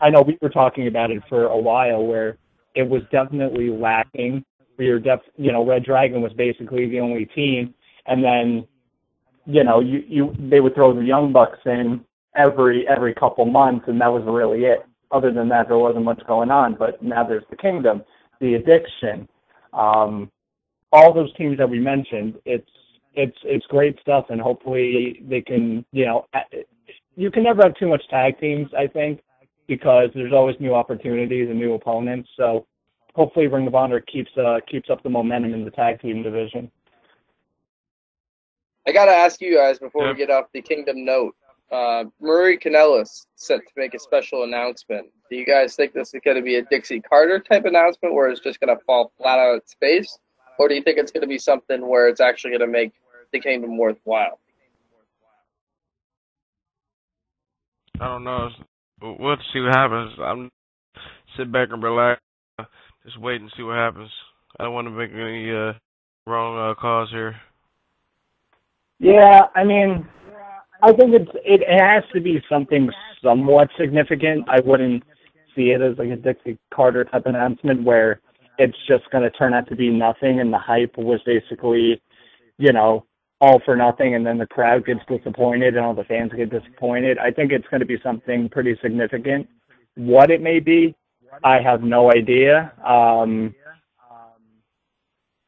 I know we were talking about it for a while where it was definitely lacking. We were def you know red dragon was basically the only team. And then you know you you they would throw the young bucks in every every couple months and that was really it. Other than that there wasn't much going on but now there's the kingdom the addiction um all those teams that we mentioned it's it's it's great stuff and hopefully they can you know you can never have too much tag teams i think because there's always new opportunities and new opponents so hopefully Ring of Honor keeps uh, keeps up the momentum in the tag team division. I gotta ask you guys before Yeah. we get off the Kingdom note. Uh, Marie Kanellis set to make a special announcement. Do you guys think this is going to be a Dixie Carter type announcement where it's just going to fall flat on its face? Or do you think it's going to be something where it's actually going to make the Kingdom worthwhile? I don't know. We'll we'll have to see what happens. I'm sit back and relax. Just wait and see what happens. I don't want to make any uh, wrong uh, calls here. Yeah, I mean, I think it's it has to be something somewhat significant. I wouldn't see it as like a Dixie Carter type announcement where it's just going to turn out to be nothing, and the hype was basically, you know, all for nothing, and then the crowd gets disappointed and all the fans get disappointed. I think it's going to be something pretty significant. What it may be, I have no idea. Um,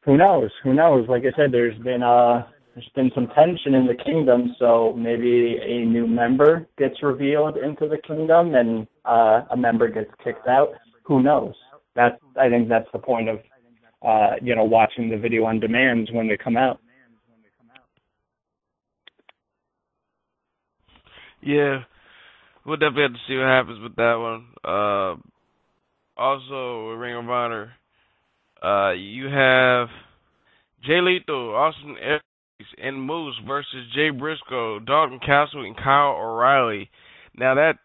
who knows? Who knows? Like I said, there's been uh there's been some tension in the kingdom, so maybe a new member gets revealed into the kingdom and uh, a member gets kicked out. Who knows? That's I think that's the point of uh, you know watching the video on demands when they come out. Yeah, we'll definitely have to see what happens with that one. Uh, also, Ring of Honor, uh, you have Jay Lethal, Austin Aries, and Moose versus Jay Briscoe, Dalton Castle, and Kyle O'Reilly. Now that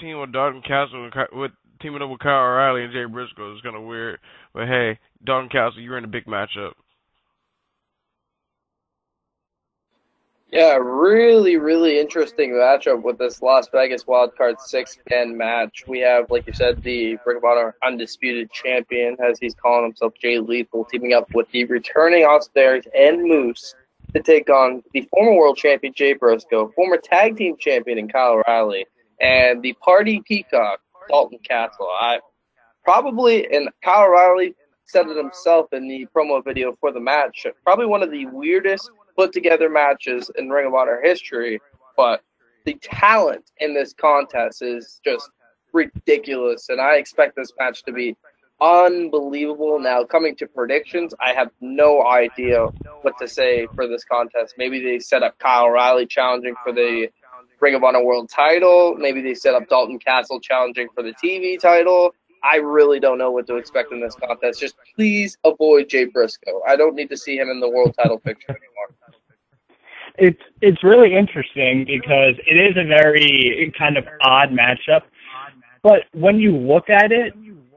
team with Dalton Castle and with teaming up with Kyle O'Reilly and Jay Briscoe is kind of weird. But hey, Dalton Castle, you're in a big matchup. Yeah, really, really interesting matchup with this Las Vegas Wildcard six man match. We have, like you said, the Ring of Honor undisputed champion, as he's calling himself, Jay Lethal, teaming up with the returning Austin and Moose to take on the former world champion Jay Briscoe, former tag team champion in Kyle O'Reilly, and the party peacock Dalton Castle. I probably and Kyle O'Reilly said it himself in the promo video for the match. Probably one of the weirdest put together matches in Ring of Honor history, but the talent in this contest is just ridiculous, and I expect this match to be unbelievable. Now, coming to predictions, I have no idea what to say for this contest. Maybe they set up Kyle O'Reilly challenging for the Ring of Honor World title. Maybe they set up Dalton Castle challenging for the TV title. I really don't know what to expect in this contest. Just please avoid Jay Briscoe. I don't need to see him in the world title picture. It's it's really interesting because it is a very kind of odd matchup, but when you look at it,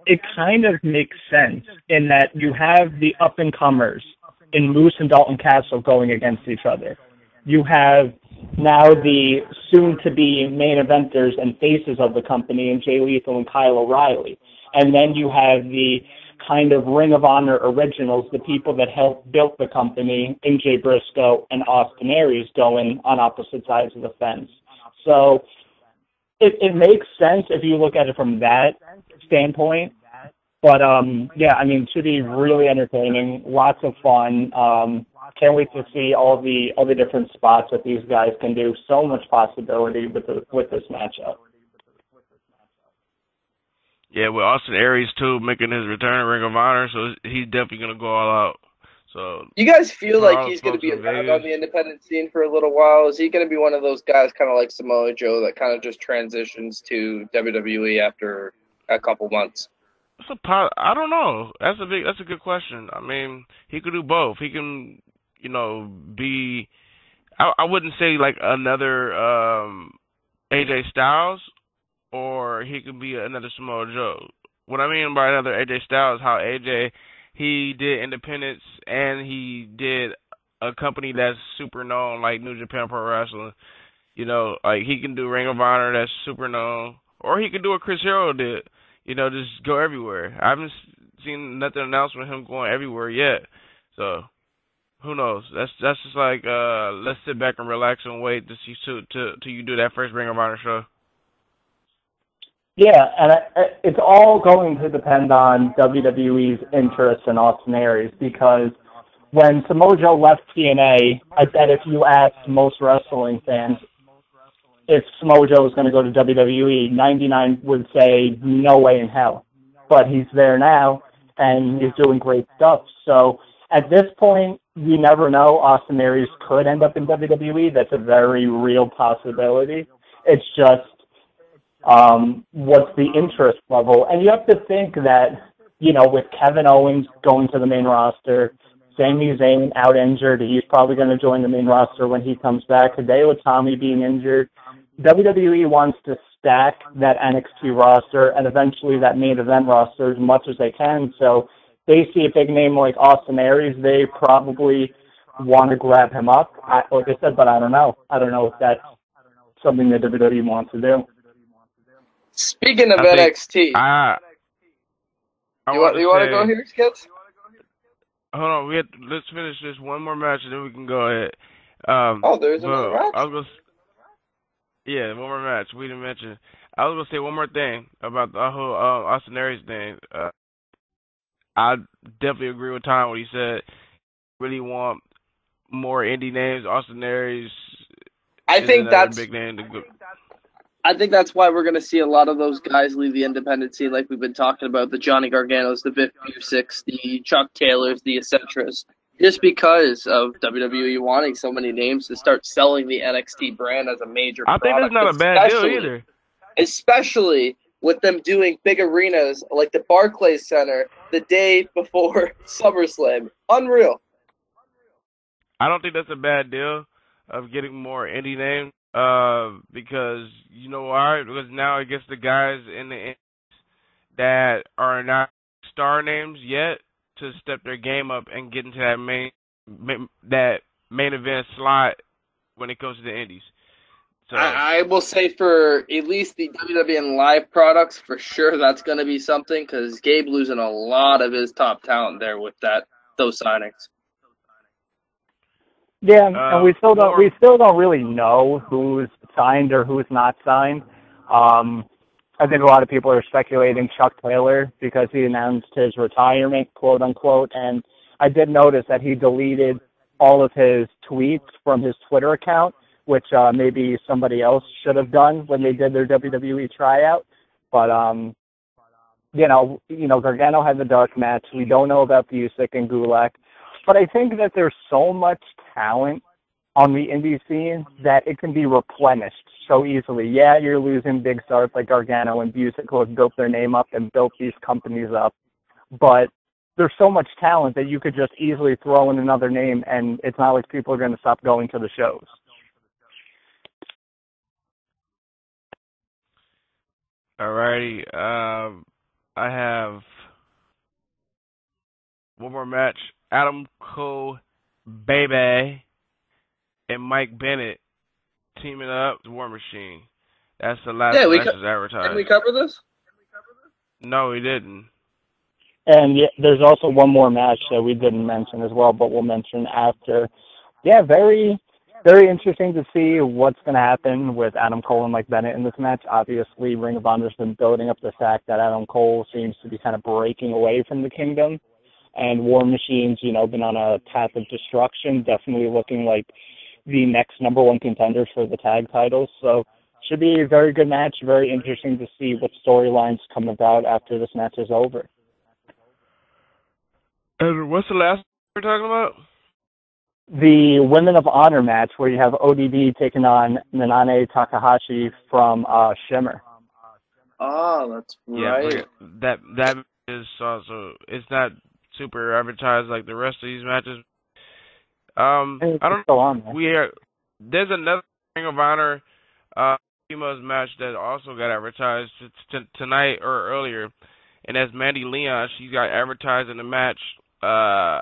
it kind of makes sense in that you have the up and comers in Moose and Dalton Castle going against each other. You have now the soon to be main eventers and faces of the company in Jay Lethal and Kyle O'Reilly. And then you have the kind of Ring of Honor originals, the people that helped build the company Jay Briscoe and Austin Aries going on opposite sides of the fence. So it, it makes sense if you look at it from that standpoint. But um yeah, I mean should be really entertaining, lots of fun. Um can't wait to see all the all the different spots that these guys can do. So much possibility with the with this matchup. Yeah, with Austin Aries too making his return to Ring of Honor, so he's definitely gonna go all out. So You guys feel like he's going to be around on the independent scene for a little while? Is he going to be one of those guys, kind of like Samoa Joe, that kind of just transitions to WWE after a couple months? That's a po- I don't know. That's a big. That's a good question. I mean, he could do both. He can, you know, be. I, I wouldn't say like another um AJ Styles, or he could be another Samoa Joe. What I mean by another AJ Styles, is how AJ he did independence and he did a company that's super known like New Japan Pro Wrestling. You know, like he can do Ring of Honor that's super known, or he could do what Chris Hero did you know, just go everywhere. I haven't seen nothing announced with him going everywhere yet. So who knows? That's that's just like uh let's sit back and relax and wait to see to to till you do that first Ring of Honor show. Yeah, and I, it's all going to depend on WWE's interest in Austin Aries because when Samoa Joe left TNA, I bet if you asked most wrestling fans if Samoa Joe was going to go to WWE, 99 would say no way in hell. But he's there now, and he's doing great stuff. So at this point, you never know. Austin Aries could end up in WWE. That's a very real possibility. It's just um, what's the interest level. And you have to think that, you know, with Kevin Owens going to the main roster, Sami Zayn out injured, he's probably going to join the main roster when he comes back. Hideo Itami being injured. WWE wants to stack that NXT roster and eventually that main event roster as much as they can. So they see a big name like Austin Aries, they probably want to grab him up. I, like I said, but I don't know. I don't know if that's something that WWE wants to do. Speaking of I think- NXT, I I you want wanna you want to go here, Skips? Hold on, we have, let's finish this one more match and then we can go ahead. Um, Oh, there's another match. I was gonna, yeah, one more match. We didn't mention. I was gonna say one more thing about the whole uh, Austin Aries thing. Uh, I definitely agree with Tom when he said really want more indie names. Austin Aries. I think that's big name to go. I think that's why we're going to see a lot of those guys leave the independent scene, like we've been talking about the Johnny Garganos, the Biff Busicks, the Chuck Taylors, the Eccentrics, just because of WWE wanting so many names to start selling the NXT brand as a major. I think that's not a bad deal either. Especially with them doing big arenas like the Barclays Center the day before SummerSlam. Unreal. I don't think that's a bad deal of getting more indie names. Uh, because you know why? Because now it gets the guys in the that are not star names yet to step their game up and get into that main that main event slot when it comes to the indies. So I, I will say for at least the WWN live products, for sure that's going to be something because Gabe losing a lot of his top talent there with that those signings. Yeah, Uh, and we still don't more- we still don't really know who's signed or who's not signed. Um, I think a lot of people are speculating Chuck Taylor because he announced his retirement, quote unquote, and I did notice that he deleted all of his tweets from his Twitter account, which uh, maybe somebody else should have done when they did their WWE tryout. But um, you know, you know, Gargano had the dark match. We don't know about Busick and Gulak. But I think that there's so much talent on the indie scene that it can be replenished so easily. Yeah, you're losing big stars like Gargano and Busick who have built their name up and built these companies up, but there's so much talent that you could just easily throw in another name, and it's not like people are going to stop going to the shows. Alrighty. Um, I have one more match. Adam Cole, baby, and Mike Bennett teaming up. The War Machine. That's the last Yeah, we match co- advertised. Didn't we cover this? no, we didn't. And yeah, there's also one more match that we didn't mention as well, but we'll mention after. Yeah, very, very interesting to see what's going to happen with Adam Cole and Mike Bennett in this match. Obviously, Ring of Honor's been building up the fact that Adam Cole seems to be kind of breaking away from the Kingdom, and War Machine's, you know, been on a path of destruction, definitely looking like the next number one contenders for the tag titles. So, should be a very good match. Very interesting to see what storylines come about after this match is over. And what's the last we're talking about? the Women of Honor match where you have ODB taking on Nanae Takahashi from uh, Shimmer. Oh, that's right. but that that is also it's not super advertised like the rest of these matches. Um, It's I don't still on there. We are there's another Ring of Honor uh females match that also got advertised t- t- tonight or earlier, and that's Mandy Leon. She got advertised in the match. Uh,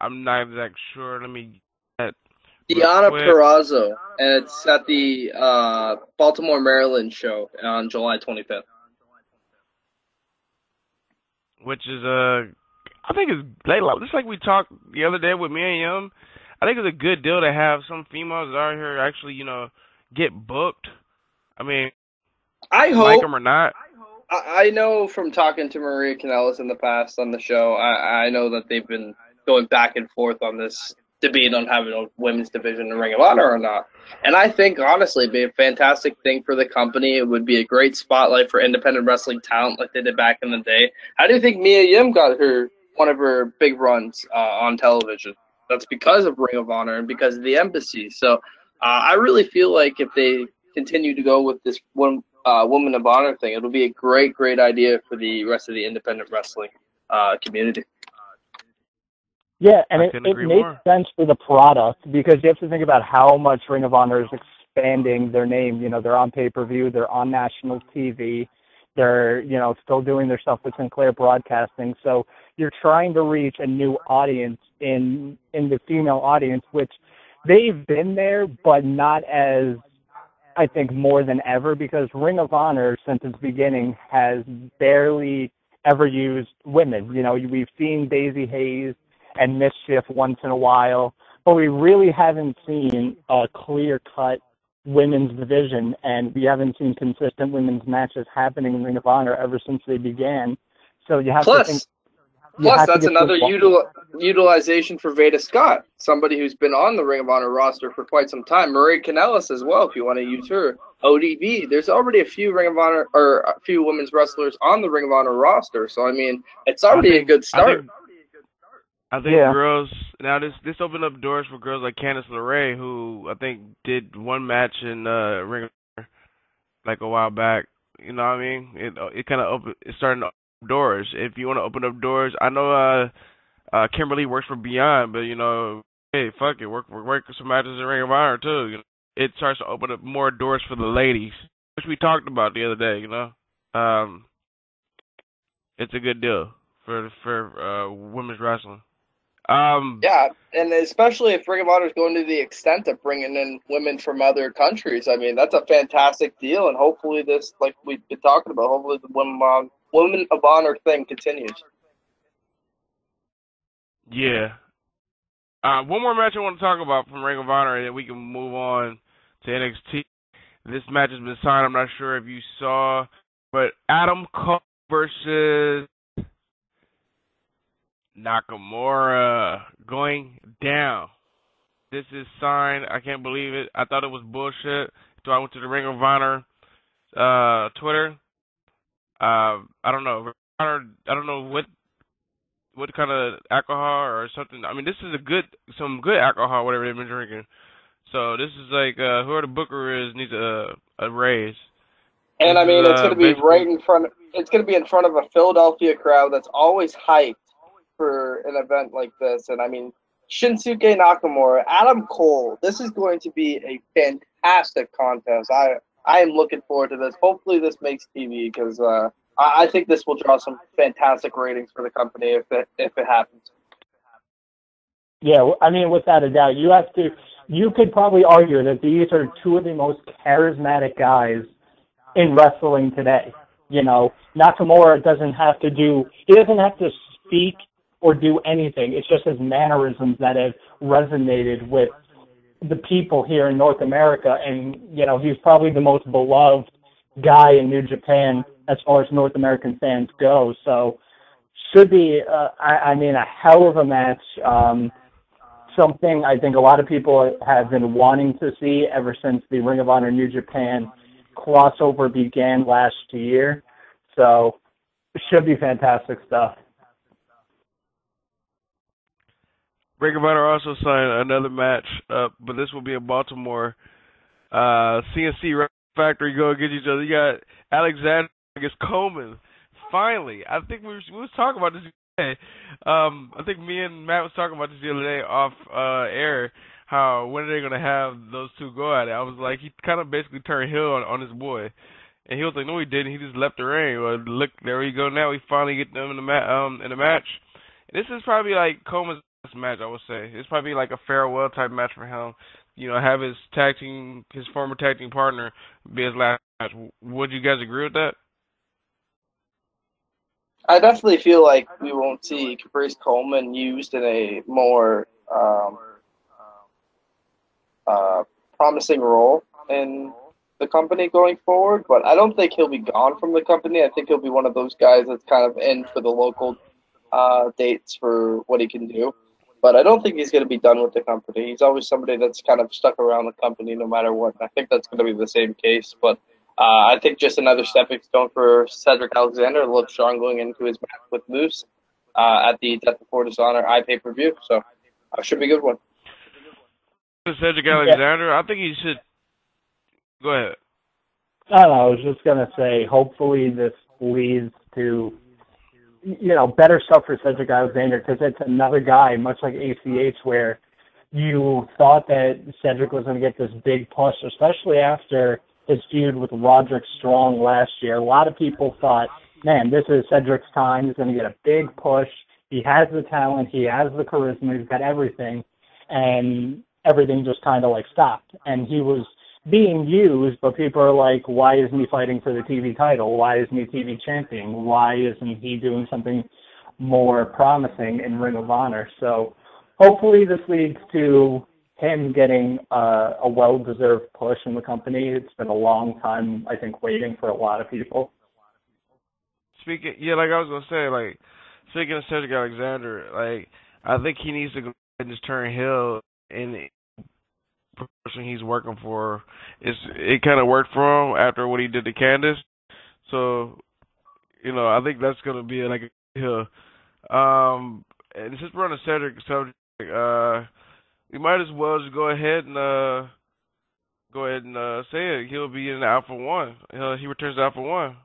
I'm not exactly sure. Let me. Get Deonna quick. Purrazzo, and it's at the uh, Baltimore, Maryland show on July 25th. which is uh, I think it's like just like we talked the other day with me and Yum. I think it's a good deal to have some females out here actually, you know, get booked. I mean, I hope like them or not. I I know from talking to Maria Kanellis in the past on the show, I, I know that they've been going back and forth on this debate on having a women's division in Ring of Honor or not. And I think, honestly, it'd be a fantastic thing for the company. It would be a great spotlight for independent wrestling talent like they did back in the day. How do you think Mia Yim got her one of her big runs uh, on television? That's because of Ring of Honor and because of the embassy. So uh, I really feel like if they continue to go with this one uh, Woman of Honor thing, it'll be a great, great idea for the rest of the independent wrestling uh, community. Yeah, and it, couldn't it makes more. sense for the product because you have to think about how much Ring of Honor is expanding their name. You know, they're on pay per view, they're on national TV, they're, you know, still doing their stuff with Sinclair Broadcasting. So you're trying to reach a new audience in in the female audience, which they've been there, but not as I think more than ever because Ring of Honor since its beginning has barely ever used women. You know, we've seen Daizee Haze and MsChif once in a while, but we really haven't seen a clear cut women's division and we haven't seen consistent women's matches happening in Ring of Honor ever since they began. So you have to think Plus, you plus that's another util- utilization for Veda Scott, somebody who's been on the Ring of Honor roster for quite some time. Marie Kanellis as well, if you want to use her. ODB. There's already a few Ring of Honor or a few women's wrestlers on the Ring of Honor roster. So I mean, it's already think- a good I start. think, I think Yeah. girls now this this opened up doors for girls like Candice LeRae, who I think did one match in uh Ring of Honor like a while back. You know what I mean? It it kind of open it's starting to open doors. If you want to open up doors, I know uh uh Kimberly works for Beyond, but you know, hey, fuck it, work work, some matches in Ring of Honor too. You know? it starts to open up more doors for the ladies, which we talked about the other day. You know, um, it's a good deal for for uh, women's wrestling. Um, Yeah, and especially if Ring of Honor is going to the extent of bringing in women from other countries. I mean, that's a fantastic deal, and hopefully this, like we've been talking about, hopefully the women of, women of honor thing continues. Yeah. Uh, one more match I want to talk about from Ring of Honor, and then we can move on to NXT. This match has been signed. I'm not sure if you saw, but Adam Cole versus Nakamura going down. This is signed. I can't believe it. I thought it was bullshit. So I went to the Ring of Honor uh, Twitter. Uh, I don't know. I don't know what what kind of alcohol or something. I mean, this is a good, some good alcohol, whatever they've been drinking. So this is like uh, whoever the booker is needs a a raise. And I mean, it's uh, going to be basically- right in front. Of, It's going to be in front of a Philadelphia crowd that's always hyped for an event like this. And I mean, Shinsuke Nakamura, Adam Cole. This is going to be a fantastic contest. I I am looking forward to this. Hopefully, this makes TV because uh, I, I think this will draw some fantastic ratings for the company if it if it happens. Yeah, I mean, without a doubt, you have to. You could probably argue that these are two of the most charismatic guys in wrestling today. You know, Nakamura doesn't have to do. He doesn't have to speak or do anything. It's just his mannerisms that have resonated with the people here in North America, and you know, he's probably the most beloved guy in New Japan as far as North American fans go. So, should be, uh, I, I mean, a hell of a match. Um, something I think a lot of people have been wanting to see ever since the Ring of Honor New Japan crossover began last year. So, should be fantastic stuff. Ring of Honor also signed another match, uh, but this will be in Baltimore. Uh, CNC Factory go against each other. You got Alexander against Coleman. Finally, I think we, was- we was talking about this today. Um, I think me and Matt was talking about this the other day off uh, air. How when are they gonna have those two go at it? I was like, he kind of basically turned heel on, on his boy, and he was like, no, he didn't. He just left the ring. Well, look, there we go. Now we finally get them in the ma- um in the match. This is probably like Coleman's match, I would say. It's probably like a farewell type match for him. You know, have his tag team, his former tag team partner, be his last match. Would you guys agree with that? I definitely feel like we won't see Caprice Coleman used in a more um, uh, promising role in the company going forward. But I don't think he'll be gone from the company. I think he'll be one of those guys that's kind of in for the local uh, dates for what he can do. But I don't think he's going to be done with the company. He's always somebody that's kind of stuck around the company no matter what. And I think that's going to be the same case. But uh, I think just another stepping stone for Cedric Alexander, a little strong going into his match with Moose uh, at the Death Before Dishonor iPay per view. So uh, should be a good one. Cedric Alexander, I think he should. Go ahead. I don't know. I was just gonna say, hopefully this leads to, you know, better stuff for Cedric Alexander because it's another guy, much like ACH, where you thought that Cedric was gonna get this big push, especially after his feud with Roderick Strong last year. A lot of people thought, man, this is Cedric's time. He's gonna get a big push. He has the talent. He has the charisma. He's got everything, and everything just kind of like stopped. And he was being used, but people are like, why isn't he fighting for the TV title? Why isn't he TV champion? Why isn't he doing something more promising in Ring of Honor? So hopefully this leads to him getting uh, a well-deserved push in the company. It's been a long time, I think, waiting for a lot of people. Speaking, yeah, like I was gonna say, like speaking of Cedric Alexander, like I think he needs to go ahead and just turn heel and person he's working for. It's it kind of worked for him after what he did to Candice, so you know I think that's gonna be like a heel. Um, and since we're on a Cedric subject, uh, we might as well just go ahead and uh go ahead and uh say it. He'll be in Alpha One. He'll, he returns to Alpha One.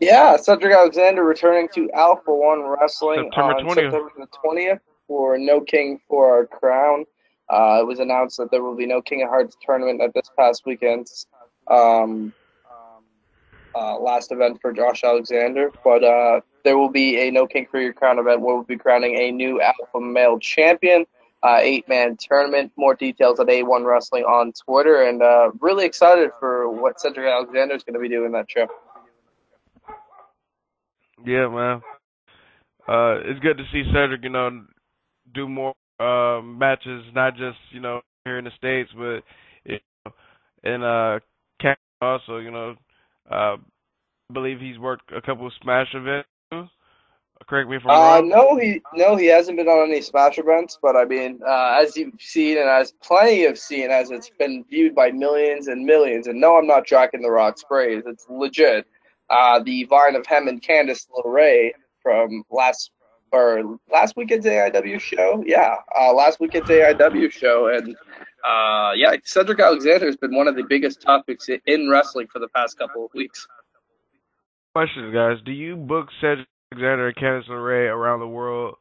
Yeah, Cedric Alexander returning to Alpha One Wrestling September on 20th. September the twentieth for No King for Our Crown. Uh, it was announced that there will be no King of Hearts tournament at this past weekend's um, uh, last event for Josh Alexander, but uh, there will be a No King for Your Crown event where we'll be crowning a new alpha male champion, uh, eight man tournament. More details at A1 Wrestling on Twitter, and uh, really excited for what Cedric Alexander is going to be doing that trip. Yeah, man. Uh, it's good to see Cedric, you know, do more uh, matches, not just you know here in the states, but you know, in uh, Canada also. You know, uh, I believe he's worked a couple of Smash events. Correct me if I'm Uh, wrong. no, he no, he hasn't been on any Smash events, but I mean, uh, as you've seen and as plenty have seen, as it's been viewed by millions and millions. And no, I'm not jacking the Rock's praise; it's legit. Uh, the Vine of Hem and Candice LeRae from last or last weekend's AIW show, yeah, uh, last weekend's AIW show, and uh, yeah, Cedric Alexander has been one of the biggest topics in wrestling for the past couple of weeks. Questions, guys. Do you book Cedric Alexander and Candice LeRae around the world,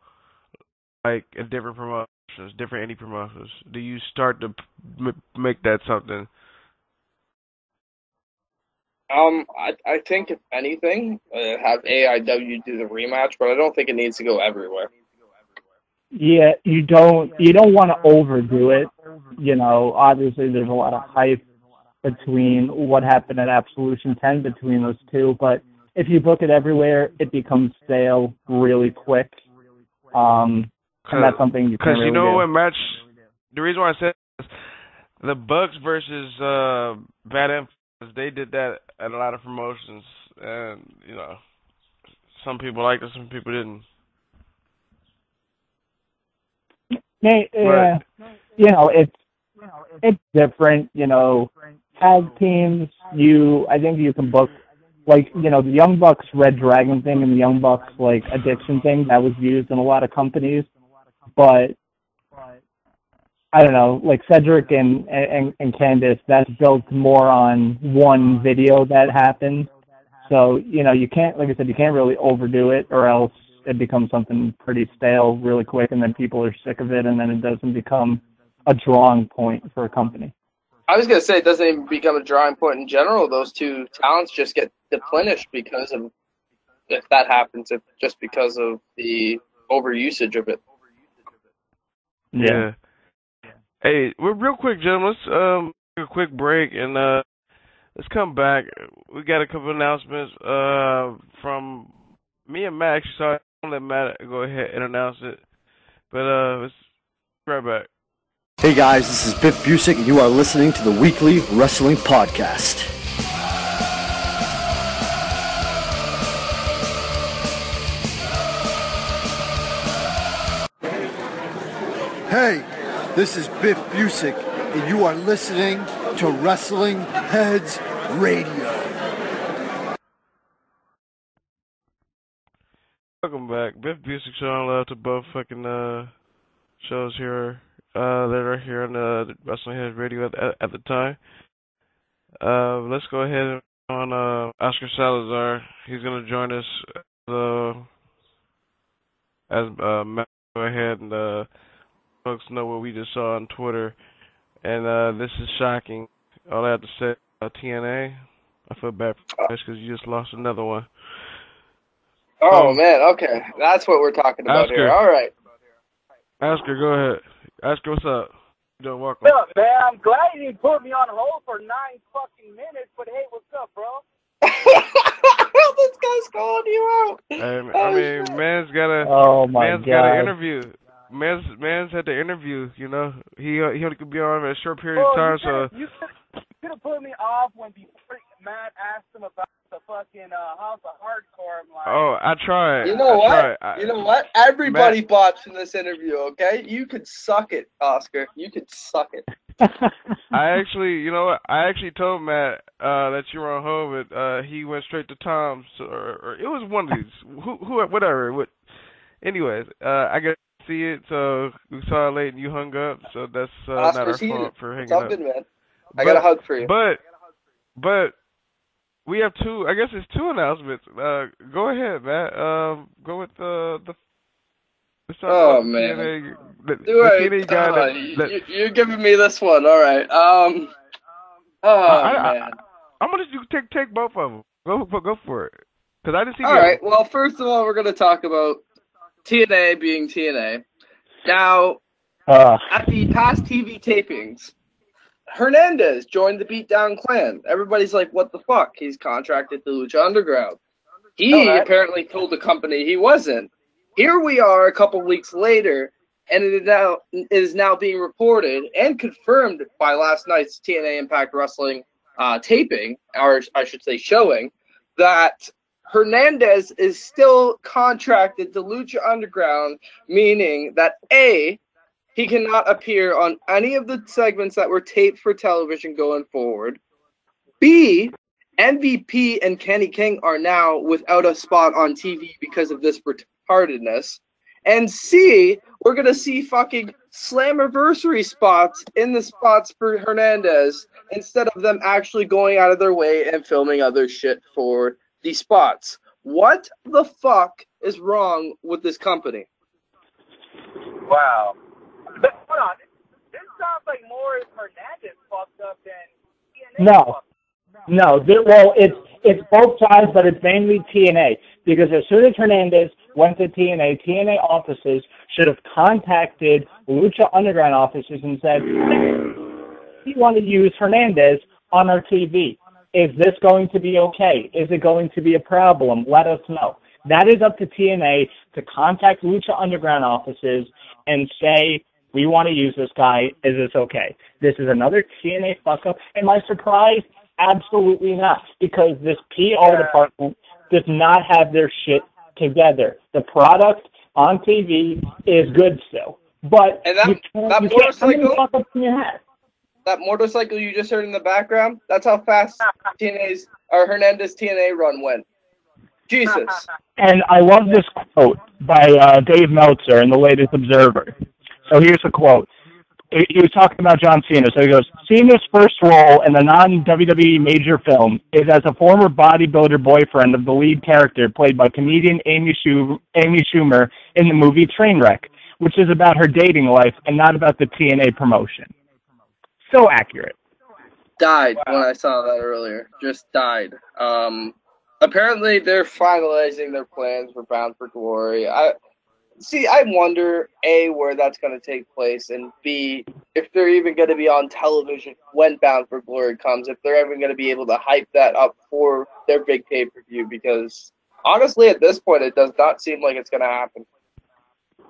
like in different promotions, different indie promotions? Do you start to make that something? Um, I, I think if anything, uh, have AIW do the rematch, but I don't think it needs to go everywhere. Yeah, you don't you don't want to overdo it. You know, obviously there's a lot of hype between what happened at Absolution 10 between those two, but if you book it everywhere, it becomes stale really quick. Um, and that's something you Because can really you know do. what match? The reason why I said this, the Bucks versus uh, Bad Influence, they did that at a lot of promotions, and you know, some people liked it, some people didn't. Yeah, you know, it's it's different. You know, tag teams. You, I think you can book like you know the Young Bucks reDRagon thing and the Young Bucks like addiction thing that was used in a lot of companies, but I don't know, like Cedric and and and Candice, that's built more on one video that happened. So you know you can't, like I said, you can't really overdo it, or else it becomes something pretty stale really quick, and then people are sick of it, and then it doesn't become a drawing point for a company. I was gonna say it doesn't even become a drawing point in general. Those two talents just get deplenished because of if that happens, if just because of the overusage of it. Yeah. Hey, we're real quick, gentlemen. Let's um take a quick break and uh let's come back. We got a couple announcements uh from me and Max. So I don't let Matt go ahead and announce it. But uh let's be right back. Hey guys, this is Biff Busick, and you are listening to the Weekly Wrestling Podcast. Hey, this is Biff Busick, and you are listening to Wrestling Heads Radio. Welcome back. Biff Busick showing love to both fucking uh shows here uh that are here on uh, the Wrestling Heads Radio at, at, at the time. Uh let's go ahead on uh Oscar Salazar. He's gonna join us uh as uh go ahead and uh folks know what we just saw on Twitter. And uh this is shocking. All I have to say uh, TNA. I feel bad for you because you just lost another one. Oh Um, man, okay, that's what we're talking about here. Oscar. All right. Oscar, go ahead. Oscar, what's up? You doing welcome. What's up, man? I'm glad you didn't put me on hold for nine fucking minutes, but hey, what's up, bro? this guy's calling you out. Hey, I mean, man's got a Oh my man's got an interview. Man's man's had the interview. You know, he uh, he only could be on for a short period of time. you So you could have put me off when before Matt asked him about the fucking uh, House of Hardcore. I'm like, oh, I tried. You know I what? Tried. You know what? Everybody botched in this interview. Okay, you could suck it, Oscar. You could suck it. I actually, you know what? I actually told Matt uh that you were on hold, but uh he went straight to Tom's, or, or it was one of these, who, who, whatever. What, anyways, uh I got to see it, so we saw it late and you hung up, so that's uh, not our fault for hanging It's all up. good, man. I got a hug for you. But, but we have two. I guess it's two announcements. Uh, go ahead, Matt. Um, go with the the Oh, man. TNA, the, the I- TNA guy oh, that, you, that you- you're giving me this one. All right. Um. Oh I- I- man. I'm gonna just take take both of them. Go for go for it. Cause I didn't see. All the- Well, first of all, we're going to talk about TNA being TNA. Now, Uh, at the past TV tapings, Hernandez joined the Beatdown Clan. Everybody's like, "What the fuck? He's contracted to Lucha Underground." He right. apparently told the company he wasn't. Here we are, a couple weeks later, and it is now it is now being reported and confirmed by last night's TNA Impact Wrestling uh, taping, or I should say, showing that Hernandez is still contracted to Lucha Underground, meaning that A, he cannot appear on any of the segments that were taped for television going forward. B, MVP and Kenny King are now without a spot on TV because of this retardedness. And C, we're gonna see fucking Slammiversary spots in the spots for Hernandez instead of them actually going out of their way and filming other shit for the spots. What the fuck is wrong with this company? Wow. But hold on. This sounds like more Hernandez fucked up than TNA No. fucked No, there, well, it's it's both sides, but it's mainly TNA because as soon as Hernandez went to TNA, TNA offices should have contacted Lucha Underground offices and said, "We want to use Hernandez on our TV. Is this going to be okay? Is it going to be a problem? Let us know." That is up to TNA to contact Lucha Underground offices and say, "We want to use this guy. Is this okay?" This is another TNA fuck up. Am I surprised? Absolutely not, because this PR department does not have their shit together. The product on TV is good still, but And that- you can't, you can't how many motorcycle- fuck ups can you have? That motorcycle you just heard in the background, that's how fast TNA's or Hernandez TNA run went. Jesus. And I love this quote by uh, Dave Meltzer in the latest Observer. So here's a quote. He was talking about John Cena. So he goes, Cena's first role in a non-WWE major film is as a former bodybuilder boyfriend of the lead character played by comedian Amy, Amy Schumer in the movie Trainwreck, which is about her dating life and not about the TNA promotion. So accurate. died when I saw that earlier. Just died. Um, apparently they're finalizing their plans for Bound for Glory. I see. I wonder a where that's going to take place, and b if they're even going to be on television when Bound for Glory comes. If they're even going to be able to hype that up for their big pay per view, because honestly, at this point, it does not seem like it's going to happen.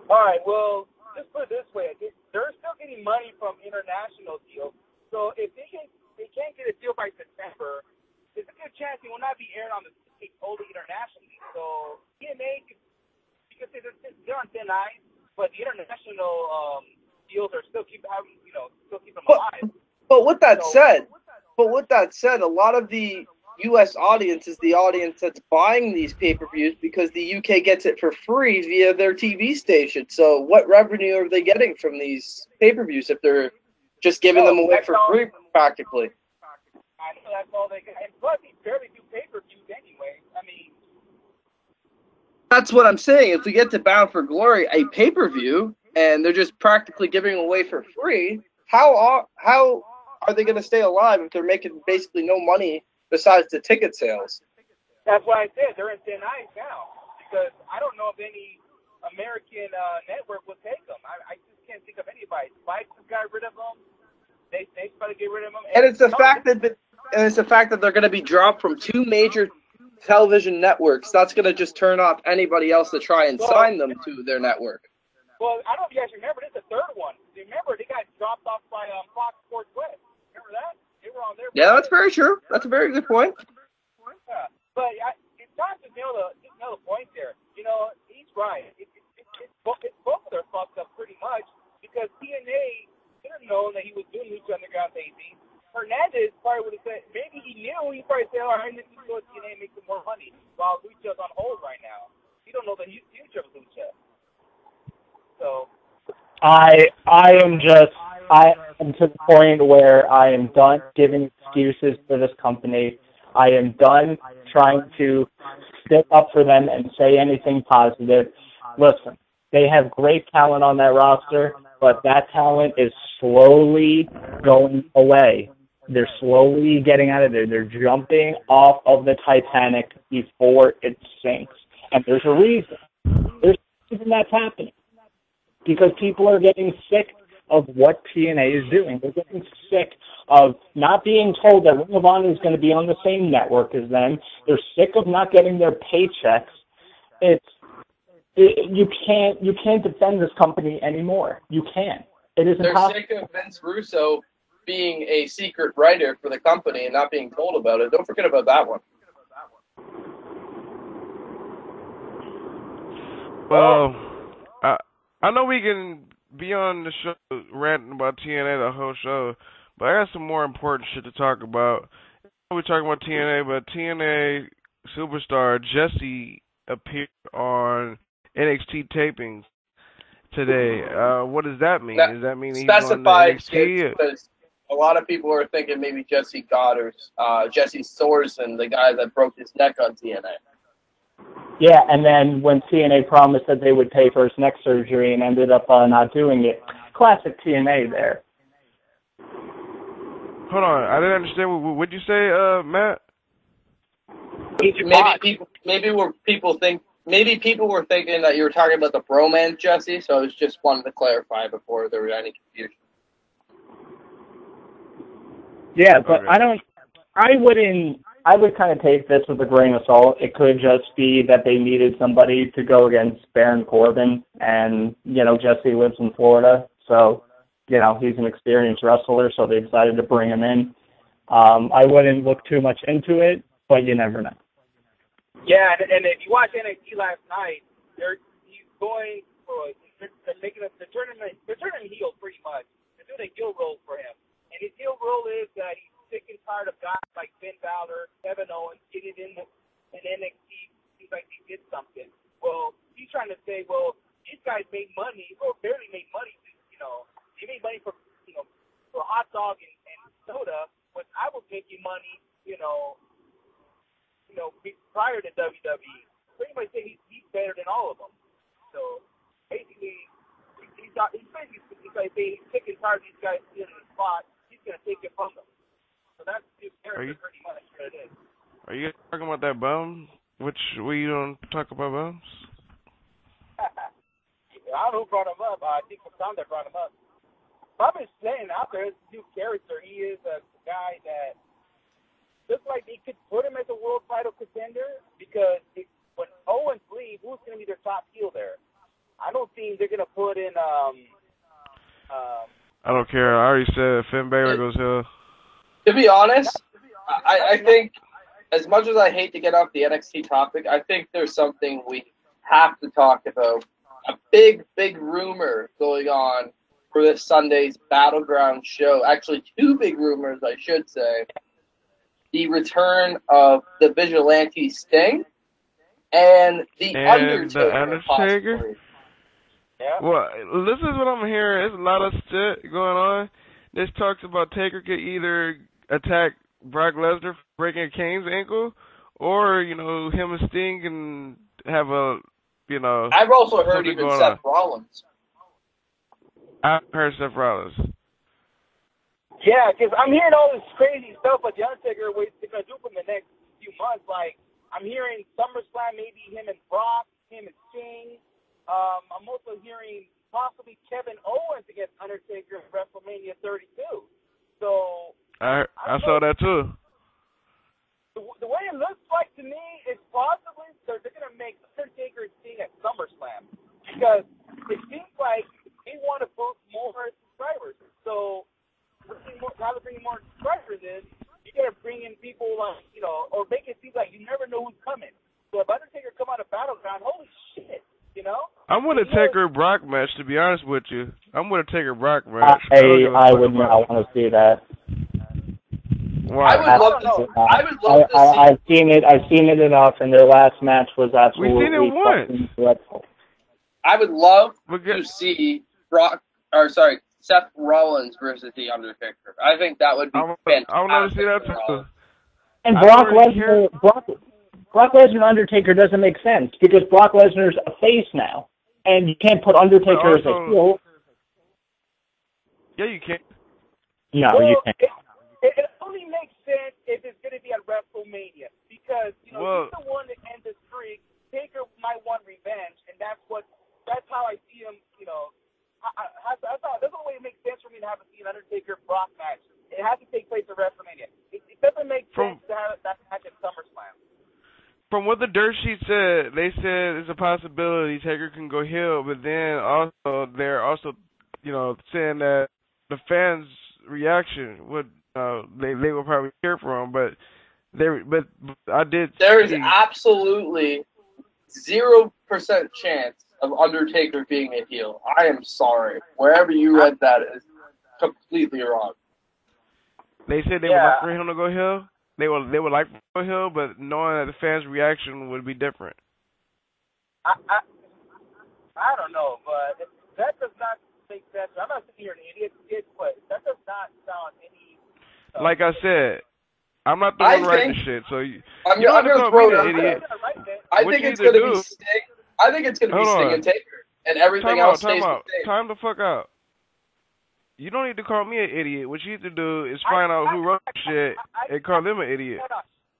All right, well, just put it this way: they- they're still getting money from international deals. So if they can, they can't get a deal by September. There's a good chance they will not be aired on the totally internationally. So TNA, could- because they're, they're on thin ice, but the international um, deals are still keep having, you know, still keep them But- But with that So- said, but with that said, a lot of the U.S. audience is the audience that's buying these pay-per-views because the UK gets it for free via their TV station. So what revenue are they getting from these pay-per-views if they're just giving them away for free practically? I know that's all they got. And plus, barely do pay-per-views anyway. I mean, That's what I'm saying. If we get to Bound for Glory, a pay-per-view, and they're just practically giving away for free, how are how are they going to stay alive if they're making basically no money besides the ticket sales? That's why I said they're in thin ice now because I don't know if any American uh, network will take them. I, I just can't think of anybody. Spike just got rid of them. They they try to get rid of them. And it's the fact that and it's the fact that they're going to be dropped from two major television networks. That's going to just turn off anybody else to try and sign them to their network. Well, I don't know if you guys remember. This is the third one. Remember, they got dropped off by um, Fox Sports West. Remember that? They on there. Yeah, that's very true. That's a very good point. Yeah. But I, it's not to nail the just nail the point there. You know, he's right. It, it, it, it, both, it, both of their fucked up pretty much because TNA should have known that he was doing Lucha Underground taping. Hernandez probably would have said maybe he knew. He probably said, "All right, let's just go to TNA and make some more money." While Lucha's on hold right now, he don't know the future of Lucha. So I I am just I am to the point where I am done giving excuses for this company. I am done trying to stick up for them and say anything positive. Listen, They have great talent on that roster, but that talent is slowly going away. They're slowly getting out of there. They're jumping off of the Titanic before it sinks. And there's a reason. There's a reason that's happening. Because people are getting sick of what TNA is doing. They're getting sick of not being told that Ring of Honor is going to be on the same network as them. They're sick of not getting their paychecks. It's it, you can't you can't defend this company anymore. You can't. It is They're impossible. sick of Vince Russo being a secret writer for the company and not being told about it. Don't forget about that one. Well, I I know we can be on the show ranting about TNA the whole show, but I got some more important shit to talk about. We're talking about TNA, but TNA superstar Jesse appeared on NXT tapings today. Uh, what does that mean? Now, does that mean he's on Specify NXT? because a lot of people are thinking maybe Jesse Godderz, uh, Jesse Sorensen, the guy that broke his neck on TNA. Yeah, and then when TNA promised that they would pay for his neck surgery and ended up uh, not doing it. Classic TNA there. Hold on, I didn't understand. What would you say, uh, Matt? Maybe people, maybe were people think, maybe people were thinking that you were talking about the BroMans Jesse. So I was just wanted to clarify before there was any confusion. Yeah, but I don't. I wouldn't. I would kind of take this with a grain of salt. It could just be that they needed somebody to go against Baron Corbin, and you know Jesse lives in Florida, so you know he's an experienced wrestler, so they decided to bring him in. Um, I wouldn't look too much into it, but you never know. Yeah, and, and if you watch NXT last night, they're he's going for they're, they're making a the tournament they're turning heel pretty much. They're doing a heel role for him, and his heel role is that he's sick and tired of guys like Finn Balor, Kevin Owens getting in the in NXT. Seems like they did something. Well, he's trying to say, well, these guys made money or barely made money. You know, they made money for you know for hot dog and, and soda, but I was making money. You know, you know, prior to WWE. Pretty much say he's, he's better than all of them. So basically, he- he's not, he's basically he's like saying he's sick and tired of these guys stealing the spot. He's gonna take it from them. So that's his character you- pretty much what it is. Are you guys talking about that bum? Which we don't talk about bums? I don't know who brought him up. Uh, I think Masanda brought him up. Probably saying out there, his new character. He is a guy that looks like they could put him as a world title contender because it, when Owens leaves, who's going to be their top heel there? I don't think they're going to put in um um I don't care. I already said Finn Balor goes here. To be honest, I, I think as much as I hate to get off the NXT topic, I think there's something we have to talk about. A big, big rumor going on for this Sunday's Battleground show. Actually, two big rumors, I should say. The return of the Vigilante Sting and the And Undertaker. the Undertaker? possibly. Well, this is what I'm hearing. There's a lot of shit going on. This talks about Taker could either attack Brock Lesnar for breaking Kane's ankle, or you know him and Sting can have a, you know. I've also heard something even going Seth on. Rollins. I've heard Seth Rollins. Yeah, because I'm hearing all this crazy stuff about the Undertaker. What they're gonna do for the next few months? Like I'm hearing SummerSlam, maybe him and Brock, him and Sting. Um, I'm also hearing possibly Kevin Owens against Undertaker at WrestleMania 32. So I I saw that too. the, the way it looks like to me is possibly they're, they're gonna make Undertaker and Sting at SummerSlam because it seems like they want to book more subscribers. So bringing more, now bringing more subscribers in, you gotta bring in people like you know, or make it seem like you never know who's coming. So if Undertaker come out of Battleground, holy shit, you know? I'm with a Taker Brock match. To be honest with you, I'm with a Taker Brock match. I don't give a I fuck would not want to see that. Why? I would love to. See, I would I, love to I, see. I've seen it. I've seen it enough, and their last match was absolutely it once. fucking dreadful. I would love get- to see Brock, or sorry, Seth Rollins versus the Undertaker. I think that would be I want, fantastic. I want to see that for too. And I Brock Lesnar, Brock, Brock Lesnar and Undertaker doesn't make sense because Brock Lesnar's a face now. and you can't put Undertaker as a heel. Yeah, you can. No, well, you can't. It, it, it only makes sense if it's going to be at WrestleMania because you know Well- he's the one that ends the streak. Taker might want revenge, and that's what that's how I see him. You know, I, I, I thought that's the only way it makes sense for me to have a see an Undertaker Brock match. It has to take place at WrestleMania. It, it doesn't make From- sense to have that match at SummerSlam. From what the dirt sheet said, they said it's a possibility Taker can go heel, but then also they're also, you know, saying that the fans' reaction would, uh, they they will probably cheer for him, but they but I did. There is see- absolutely zero percent chance of Undertaker being a heel. I am sorry. Wherever you read that is completely wrong. They said they Yeah. would like for him to go heel. They would they would like to go heel, but knowing that the fans' reaction would be different. I, I I don't know, but that does not make sense. I'm not sitting here an idiot, kid, but that does not sound any. Like I said, I'm not the I one writing think- shit, so you, I'm, you don't I'm have to gonna call me throw it the out idiot. I think it's gonna do- be Sting. I think it's gonna be Hold Sting on. and Taker, and everything Time else out, time stays the out, same. time the fuck out. You don't need to call me an idiot. What you need to do is I- find out I- who wrote I- shit I- I- and call them an idiot.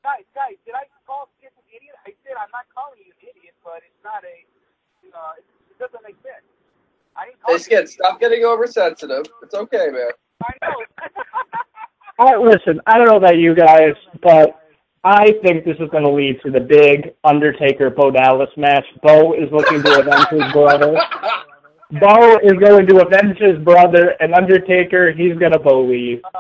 Guys, guys, did I call Skip an idiot? I said I'm not calling you an idiot, but it's not a, you know, it, it doesn't make sense. I didn't call Hey, you Skid, an idiot. stop getting oversensitive. It's okay, man. I know. I, listen, I don't know about you guys, but I think this is going to lead to the big Undertaker Bo Dallas match. Bo is looking to avenge his brother. Bo is going to avenge his brother, and Undertaker, he's going to Bo leave. uh,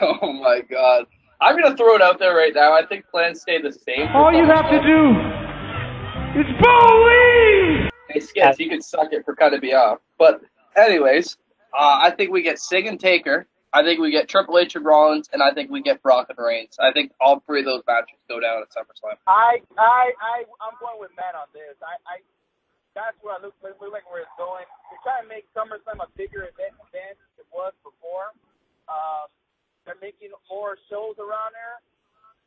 Oh my god. I'm gonna throw it out there right now. I think plans stay the same. All you have to SummerSlam. do is believe. Hey, Skids, you can suck it for cutting me off. But, anyways, uh, I think we get Sting and Taker. I think we get Triple H and Rollins, and I think we get Brock and Reigns. I think all three of those matches go down at SummerSlam. I, I, I, I'm going with Matt on this. I, I, that's where I look, look, look like where it's going. They're trying to make SummerSlam a bigger event than it was before. Um, they're making more shows around there.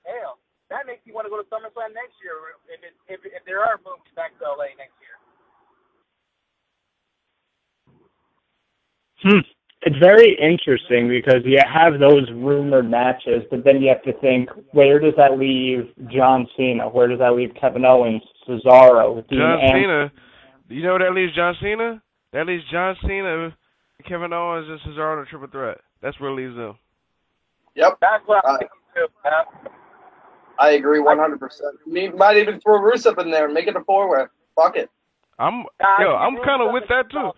Hell, that makes me want to go to SummerSlam next year if it, if if there are movies back to LA next year. Hmm. It's very interesting because you have those rumored matches, but then you have to think, where does that leave John Cena? Where does that leave Kevin Owens, Cesaro, Dean John Ambrose? Cena. You know where that leaves John Cena? That leaves John Cena, Kevin Owens, and Cesaro in a triple threat. That's where it leaves them. Yep, That's what I'm thinking too. Matt. I agree 100%. We might even throw Rusev in there and make it a four-way. Fuck it. I'm yo, I I'm kind of with that too.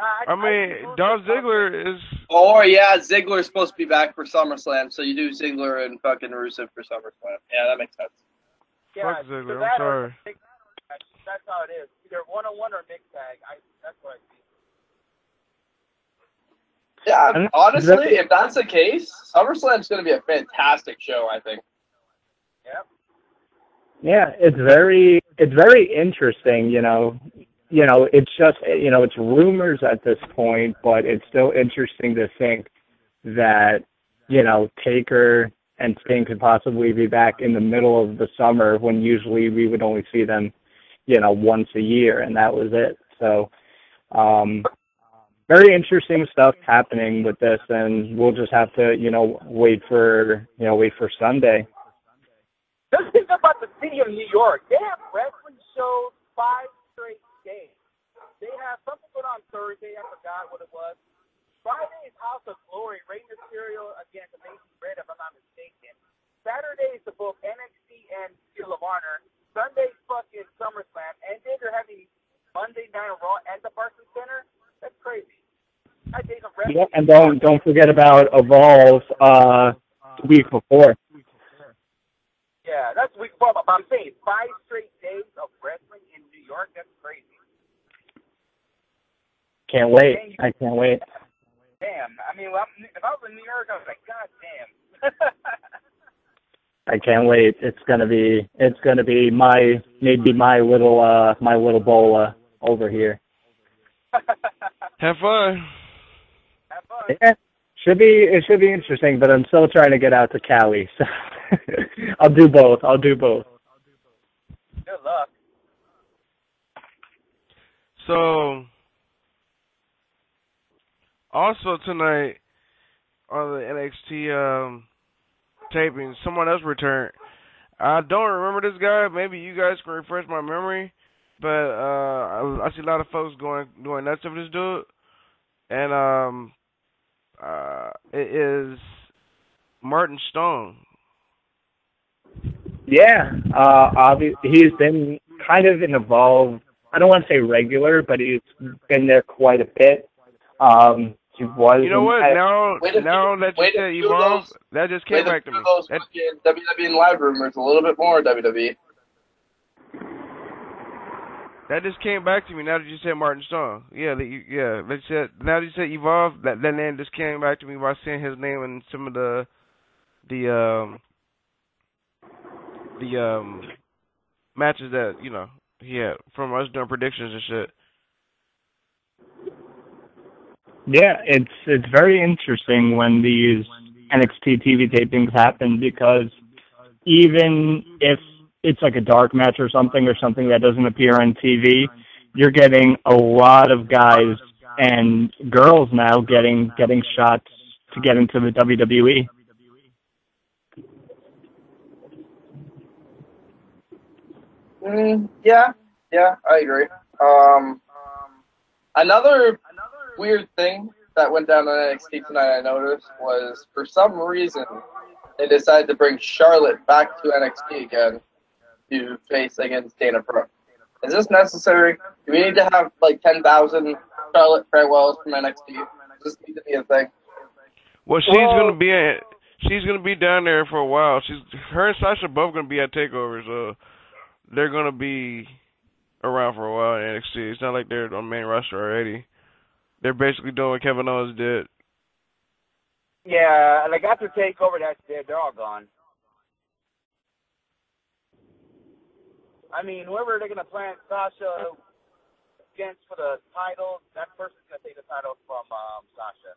Tough. Nah, I mean, think Dolph Rusev's tough. Ziggler is Or, yeah, Ziggler's supposed to be back for SummerSlam, so you do Ziggler and fucking Rusev for SummerSlam. Yeah, that makes sense. Yeah, Fuck Ziggler, either I'm that or sorry. That's how it is. Either one on one or mixed tag. I that's what I see. Yeah, And- honestly, if that's the case, SummerSlam's going to be a fantastic show, I think. Yep. Yeah, it's very it's very interesting, you know. You know, it's just you know, it's rumors at this point, but it's still interesting to think that, you know, Taker and Sting could possibly be back in the middle of the summer when usually we would only see them, you know, once a year and that was it. So um very interesting stuff happening with this and we'll just have to, you know, wait for you know, wait for Sunday. Just think about the city of New York. They have wrestling shows five. They have something going on Thursday. I forgot what it was. Friday is House of Glory, Rey Mysterio against Amazing Red, if I'm not mistaken. Saturday is the book NXT and Seal of Honor. Sunday's fucking SummerSlam, and then they're having Monday Night Raw at the Barclays Center. That's crazy. Five days of wrestling. Yeah, and don't don't forget about Evolve uh the week before. Yeah, that's week four. But I'm saying five straight days of wrestling in New York. That's crazy. Can't wait. I can't wait. Damn. I mean, well, if I was in New York, I was like, God damn. I can't wait. It's gonna be it's gonna be my maybe my little uh my little bola over here. have fun. Have fun. Yeah. Should be it should be interesting, but I'm still trying to get out to Cali. So I'll do both. I'll do both. Good luck. So, also tonight on the NXT um, taping, someone else returned. I don't remember this guy. Maybe you guys can refresh my memory, but uh, I, I see a lot of folks going going nuts over this dude, and um, uh, it is Martin Stone. Yeah, uh, obvi- he's been kind of involved. I don't want to say regular, but he's been there quite a bit. Um, he was. You know what? I- Now, now few- that you wait a said evolve, those- that just came back to do me. those That, WWE and live rumors a little bit more. WWE. that just came back to me now that you said Martin Stone. Yeah, that you, yeah. That said now that you said evolve, that that name just came back to me by seeing his name in some of the the um the um matches that you know he had from us doing predictions and shit. Yeah, it's it's very interesting when these NXT TV tapings happen because even if it's like a dark match or something or something that doesn't appear on TV, you're getting a lot of guys and girls now getting getting shots to get into the. WWE. Mm, yeah, yeah, I agree. Um, another weird thing that went down on NXT tonight I noticed was for some reason they decided to bring Charlotte back to NXT again to face against Dana Brooke. Is this necessary? Do we need to have like 10,000 Charlotte farewells from NXT? Does this need to be a thing? Well, she's Well- gonna be at, she's gonna be down there for a while. She's her and Sasha both gonna be at Takeover, so they're gonna be around for a while in NXT. It's not like they're on main roster already. They're basically doing what Kevin Owens did. Yeah, like after takeover, that's it. They're all gone. I mean, whoever they're gonna plant Sasha against for the title, that person's gonna take the title from um, Sasha.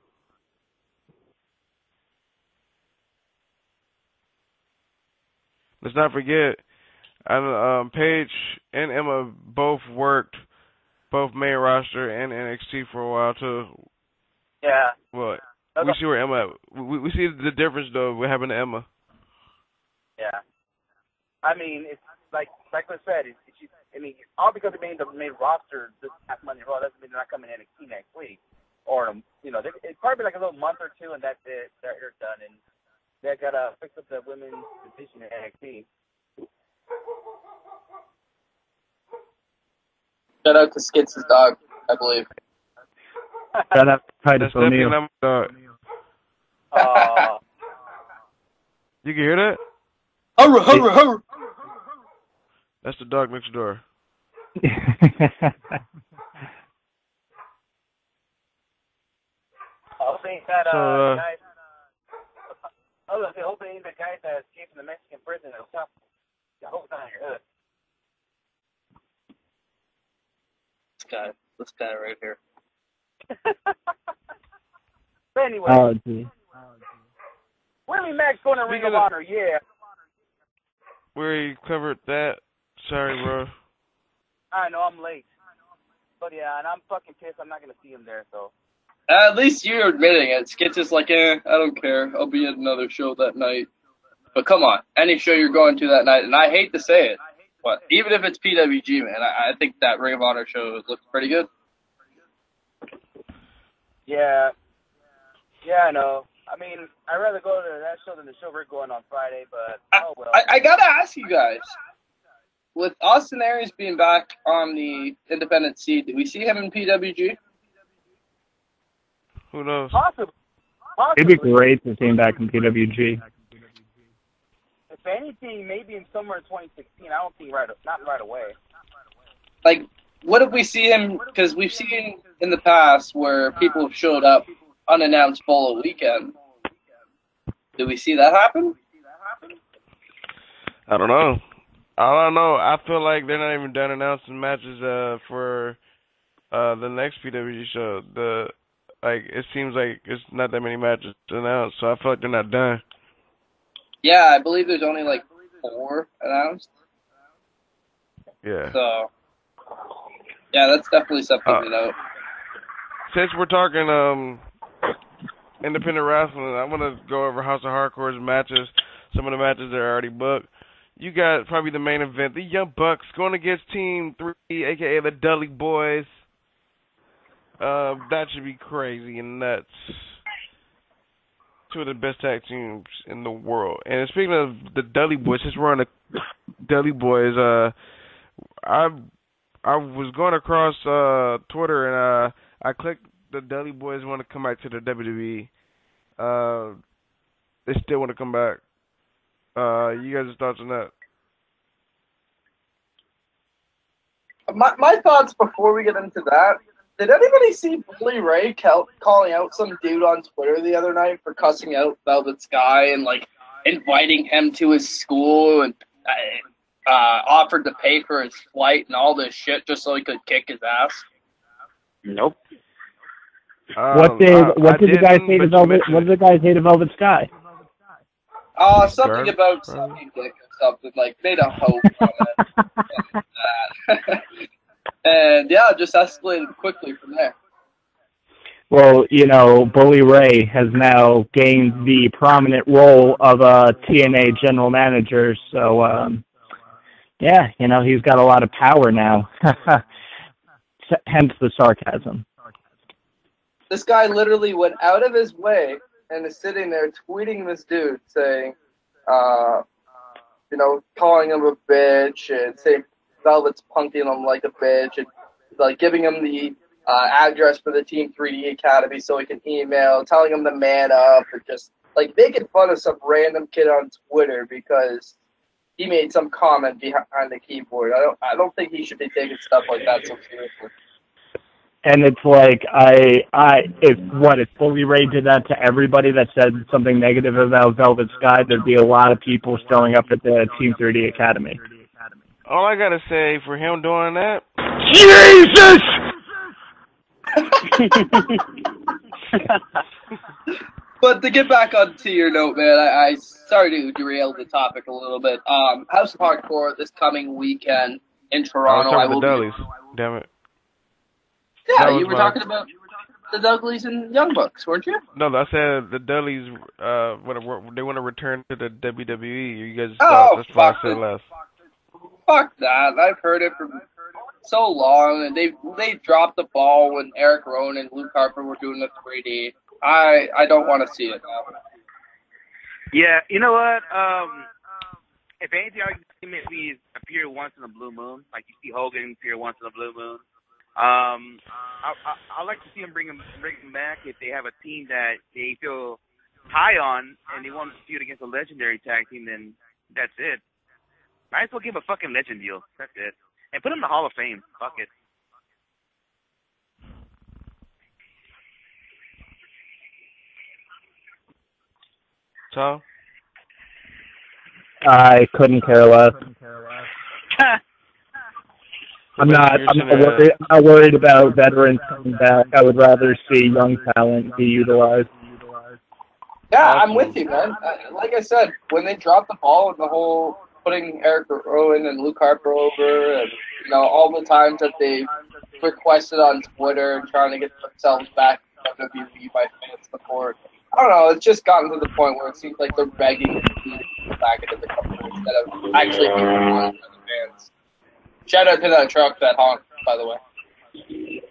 Let's not forget, um, Paige and Emma both worked both main roster and NXT for a while too. Yeah. What? We see where Emma. We we see the difference though. What happened to Emma? Yeah. I mean, it's like like I said, it's, it's I mean, all because they made the main roster this past Monday Raw doesn't mean they're not coming in NXT next week, or you know, it's probably like a little month or two, and that's it. They're, they're done, and they gotta fix up the women's division in NXT. Shout out to Skits' dog, I believe. Shout out to Titus That's O'Neil. dog. Uh, You can hear that? Hurry, hurry, hurry! That's the dog next door. I hope ain't that So, uh, uh, guy. I was gonna say, hope it ain't the guy that escaped from the Mexican prison. It'll stop. I hope it's not on your hood. This guy, this guy right here. But anyway, oh, gee. Willie Mack's going to Ring Speaking of of- Honor. Yeah, We already covered that. Sorry, bro. I know I'm late, but yeah, and I'm fucking pissed. I'm not gonna see him there. So At least you're admitting it. Skits is like, eh, I don't care. I'll be at another show that night. But come on, any show you're going to that night, and I hate to say it, but even if it's PWG, man, I, I think that Ring of Honor show looks pretty good. yeah, yeah, I know. I mean, I'd rather go to that show than the show we're going on Friday. But oh well. I, I gotta ask you guys, with Austin Aries being back on the independent seed, do we see him in PWG? Who knows? Possibly. It'd be great to see him back in PWG. If anything, maybe in summer in 2016. I don't think right, not right away. Like, what if we see him? Because we've seen in the past where people have showed up unannounced BOLA weekend. Do we see that happen? I don't know. I don't know. I feel like they're not even done announcing matches uh for uh the next PWG show. The like it seems like it's not that many matches announced, so I feel like they're not done. Yeah, I believe there's only like four announced. Yeah. So Yeah, that's definitely something Uh, to note. Since we're talking um independent wrestling, I want to go over House of Hardcore's matches. Some of the matches that are already booked. You got probably the main event: the Young Bucks going against Team Three, aka the Dudley Boys. Uh, that should be crazy and nuts. Two of the best tag teams in the world. And speaking of the Dudley Boys, since we're on the Dudley Boys, uh, I I was going across uh Twitter and uh I clicked the Dudley Boys want to come back to the WWE. Uh, they still want to come back. Uh, you guys' thoughts on that? My my thoughts before we get into that. Did anybody see Bully Ray cal- calling out some dude on Twitter the other night for cussing out Velvet Sky and like inviting him to his school and uh, uh, offered to pay for his flight and all this shit just so he could kick his ass? Nope. what Um, did I- what did the guy didn't, say to Velvet? What did the guy say to Velvet Sky? Uh, something Sure. about sucking dick or something like made a hope and yeah, it just escalated quickly from there. Well, you know, Bully Ray has now gained the prominent role of a TNA general manager, so um yeah, you know, he's got a lot of power now. Hence the sarcasm. This guy literally went out of his way and is sitting there tweeting this dude saying, uh, you know, calling him a bitch and saying Velvet's punking him like a bitch and like giving him the uh, address for the Team 3D Academy so he can email, telling him to man up, or just like making fun of some random kid on Twitter because he made some comment behind the keyboard. I don't, I don't think he should be taking stuff like that so seriously. And it's like I I if what if Bully Ray did that to everybody that said something negative about Velvet Sky, there'd be a lot of people showing up at the Team 3D Academy. All I gotta say for him doing that, Jesus! But to get back onto your note, man, I, I sorry to derail the topic a little bit. Um, House of Hardcore this coming weekend in I was Toronto. I talking will the be, Dudleys. Damn it. yeah, that was you were talking about the Dougleys and Young Bucks, weren't you? No, I said the Dudleys. Uh, they want to return to the WWE. You guys Oh, thought that's why I fuck said it. Fuck that! I've heard it for so long, and they they dropped the ball when Eric Rowan and Luke Harper were doing the 3D. I I don't want to see it now. Yeah, you know what? Um, if anything, I would see maybe appear once in a blue moon, like you see Hogan appear once in a blue moon. Um, I I, I like to see him bring him bring him back if they have a team that they feel high on and they want to feud against a legendary tag team. Then that's it. Might as well give him a fucking legend deal. That's it, and put him in the Hall of Fame. Fuck it. So? I couldn't care less. I'm not. I'm not worried. I'm not worried about veterans coming back. I would rather see young talent be utilized. Yeah, I'm with you, man. Uh, Like I said, when they dropped the ball and the whole putting Eric Rowan and Luke Harper over, and you know all the times that they requested on Twitter and trying to get themselves back in WWE by fans support. I don't know. It's just gotten to the point where it seems like they're begging to get back into the company instead of actually being wanted by the fans. Shout out to that truck that honked, by the way.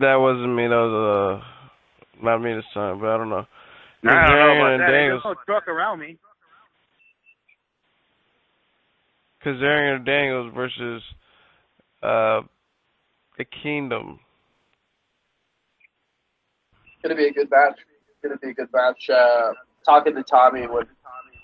That wasn't me. That was uh, not me this time. But I don't know. Nah, I don't know about that. There's no truck around me. Kazarian Daniels versus uh, the Kingdom. It's Gonna be a good match. It's gonna be a good match. Uh, talking to Tommy when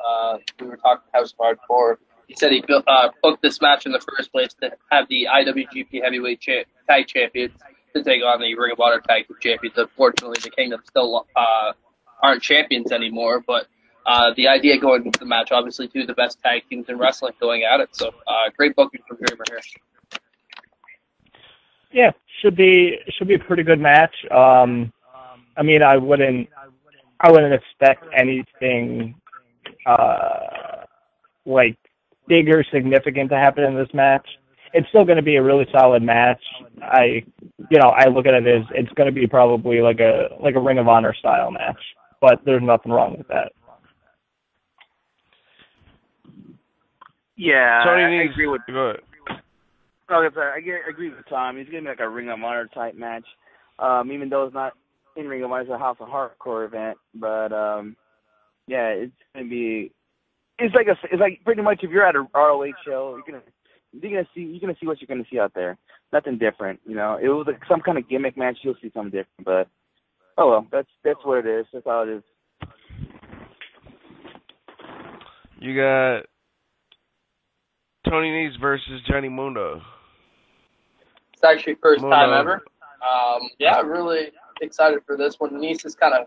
uh, we were talking House of Hardcore, he said he built, uh, booked this match in the first place to have the IWGP Heavyweight cha- Tag Champions to take on the Ring of Honor Tag Champions. Unfortunately, the Kingdom still uh, aren't champions anymore, but uh, the idea going into the match, obviously, two of the best tag teams in wrestling going at it. So, uh, great booking from Dreamer here. Yeah, should be should be a pretty good match. Um, I mean, I wouldn't I wouldn't expect anything uh, like big or significant to happen in this match. it's still going to be a really solid match. I, you know, I look at it as it's going to be probably like a like a Ring of Honor style match, but there's nothing wrong with that. Yeah, Tony I, I agree with. Go ahead. Okay, sorry, I, get, I agree with Tom. He's gonna be like a Ring of Honor type match. Um, even though it's not in Ring of Honor, it's a House of Hardcore event. But um, yeah, it's gonna be. It's like a. It's like pretty much if you're at a ROH show, you're gonna you're gonna see you're gonna see what you're gonna see out there. Nothing different, you know. It was like some kind of gimmick match. You'll see something different, but oh well, that's that's what it is. That's how it is. You got Tony Nese versus Johnny Mundo. It's actually first Mundo. time ever. Um, yeah, really excited for this one. Nese has kind of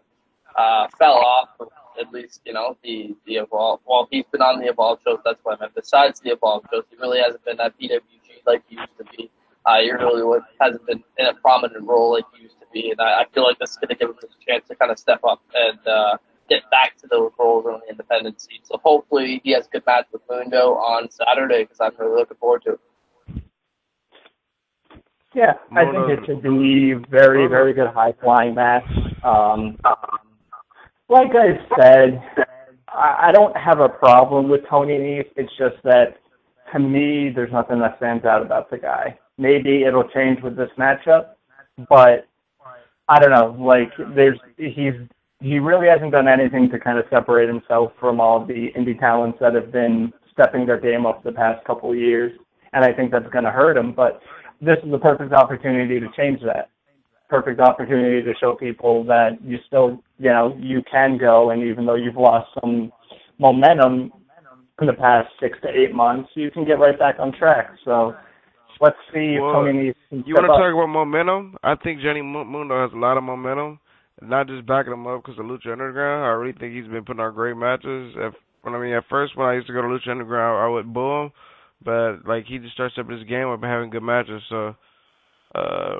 uh, fell off, at least you know the the evolve. Well, he's been on the evolve shows. That's what I meant. Besides the evolve shows, he really hasn't been at PWG like he used to be. Uh, he really was, hasn't been in a prominent role like he used to be, and I, I feel like this is going to give him a chance to kind of step up and uh, get back to those roles on the independent scene. So hopefully he has a good match with Mundo on Saturday because I'm really looking forward to it. Yeah, I think it should be very, very good high flying match. Um, like I said, I, I don't have a problem with Tony Nese. It's just that to me, there's nothing that stands out about the guy. Maybe it'll change with this matchup, but I don't know. Like there's he's he really hasn't done anything to kind of separate himself from all the indie talents that have been stepping their game up the past couple of years, and I think that's going to hurt him. But this is the perfect opportunity to change that. Perfect opportunity to show people that you still, you know, you can go, and even though you've lost some momentum in the past six to eight months, you can get right back on track. So let's see if Tony needs to You want to talk about momentum? I think Johnny Mu- Mundo has a lot of momentum. Not just backing him up because of Lucha Underground. I really think he's been putting on great matches. If, when I mean, at first when I used to go to Lucha Underground, I would boo him, but like he just starts up his game up and having good matches. So, uh,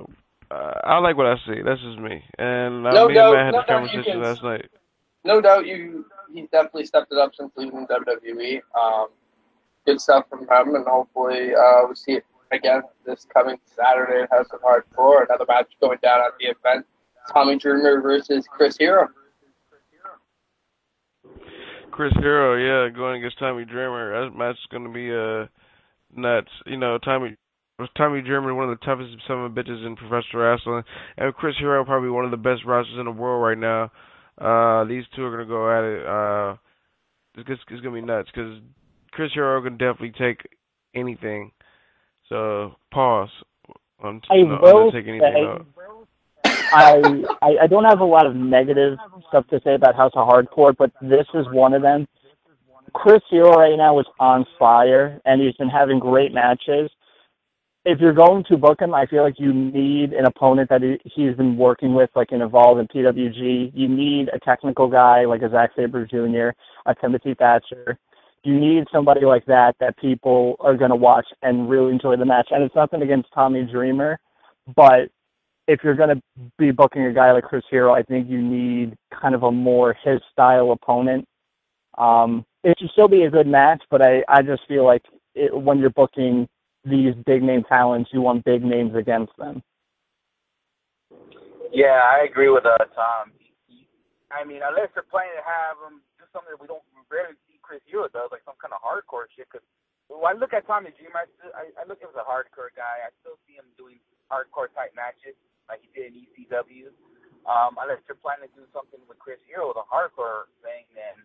uh, I like what I see. That's just me. And uh, No me doubt- and Matt had no a conversation can- last night. no doubt you he's definitely stepped it up since leaving WWE. Um, good stuff from him, and hopefully uh, we see it again this coming Saturday at House of Hardcore. Another match going down at the event: Tommy Dreamer versus Chris Hero. Chris Hero, yeah, going against Tommy Dreamer. That match is gonna be uh nuts. You know, Tommy Tommy Dreamer, one of the toughest son of bitches in professional wrestling, and Chris Hero probably one of the best wrestlers in the world right now. Uh, these two are gonna go at it. Uh, it's, it's, it's gonna be nuts because Chris Hero can definitely take anything. So pause. I no, I'm will gonna take anything say- out. I, I I don't have a lot of negative stuff to say about House of Hardcore, but this is one of them. Chris Hero right now is on fire, and he's been having great matches. If you're going to book him, I feel like you need an opponent that he, he's been working with, like in Evolve and PWG. You need a technical guy like a Zack Sabre Jr., a Timothy Thatcher. You need somebody like that that people are going to watch and really enjoy the match. And it's nothing against Tommy Dreamer, but if you're going to be booking a guy like Chris Hero, I think you need kind of a more his style opponent. Um, it should still be a good match, but I, I just feel like it, when you're booking these big name talents, you want big names against them. Yeah, I agree with uh Tom. I mean, unless they're planning to have him do something that we don't rarely see Chris Hero does, like some kind of hardcore shit. Because when I look at Tommy Dreamer, I, I look at him as a hardcore guy. I still see him doing hardcore type matches like he did in ECW. Um, unless they're planning to do something with Chris Hero a hardcore thing, then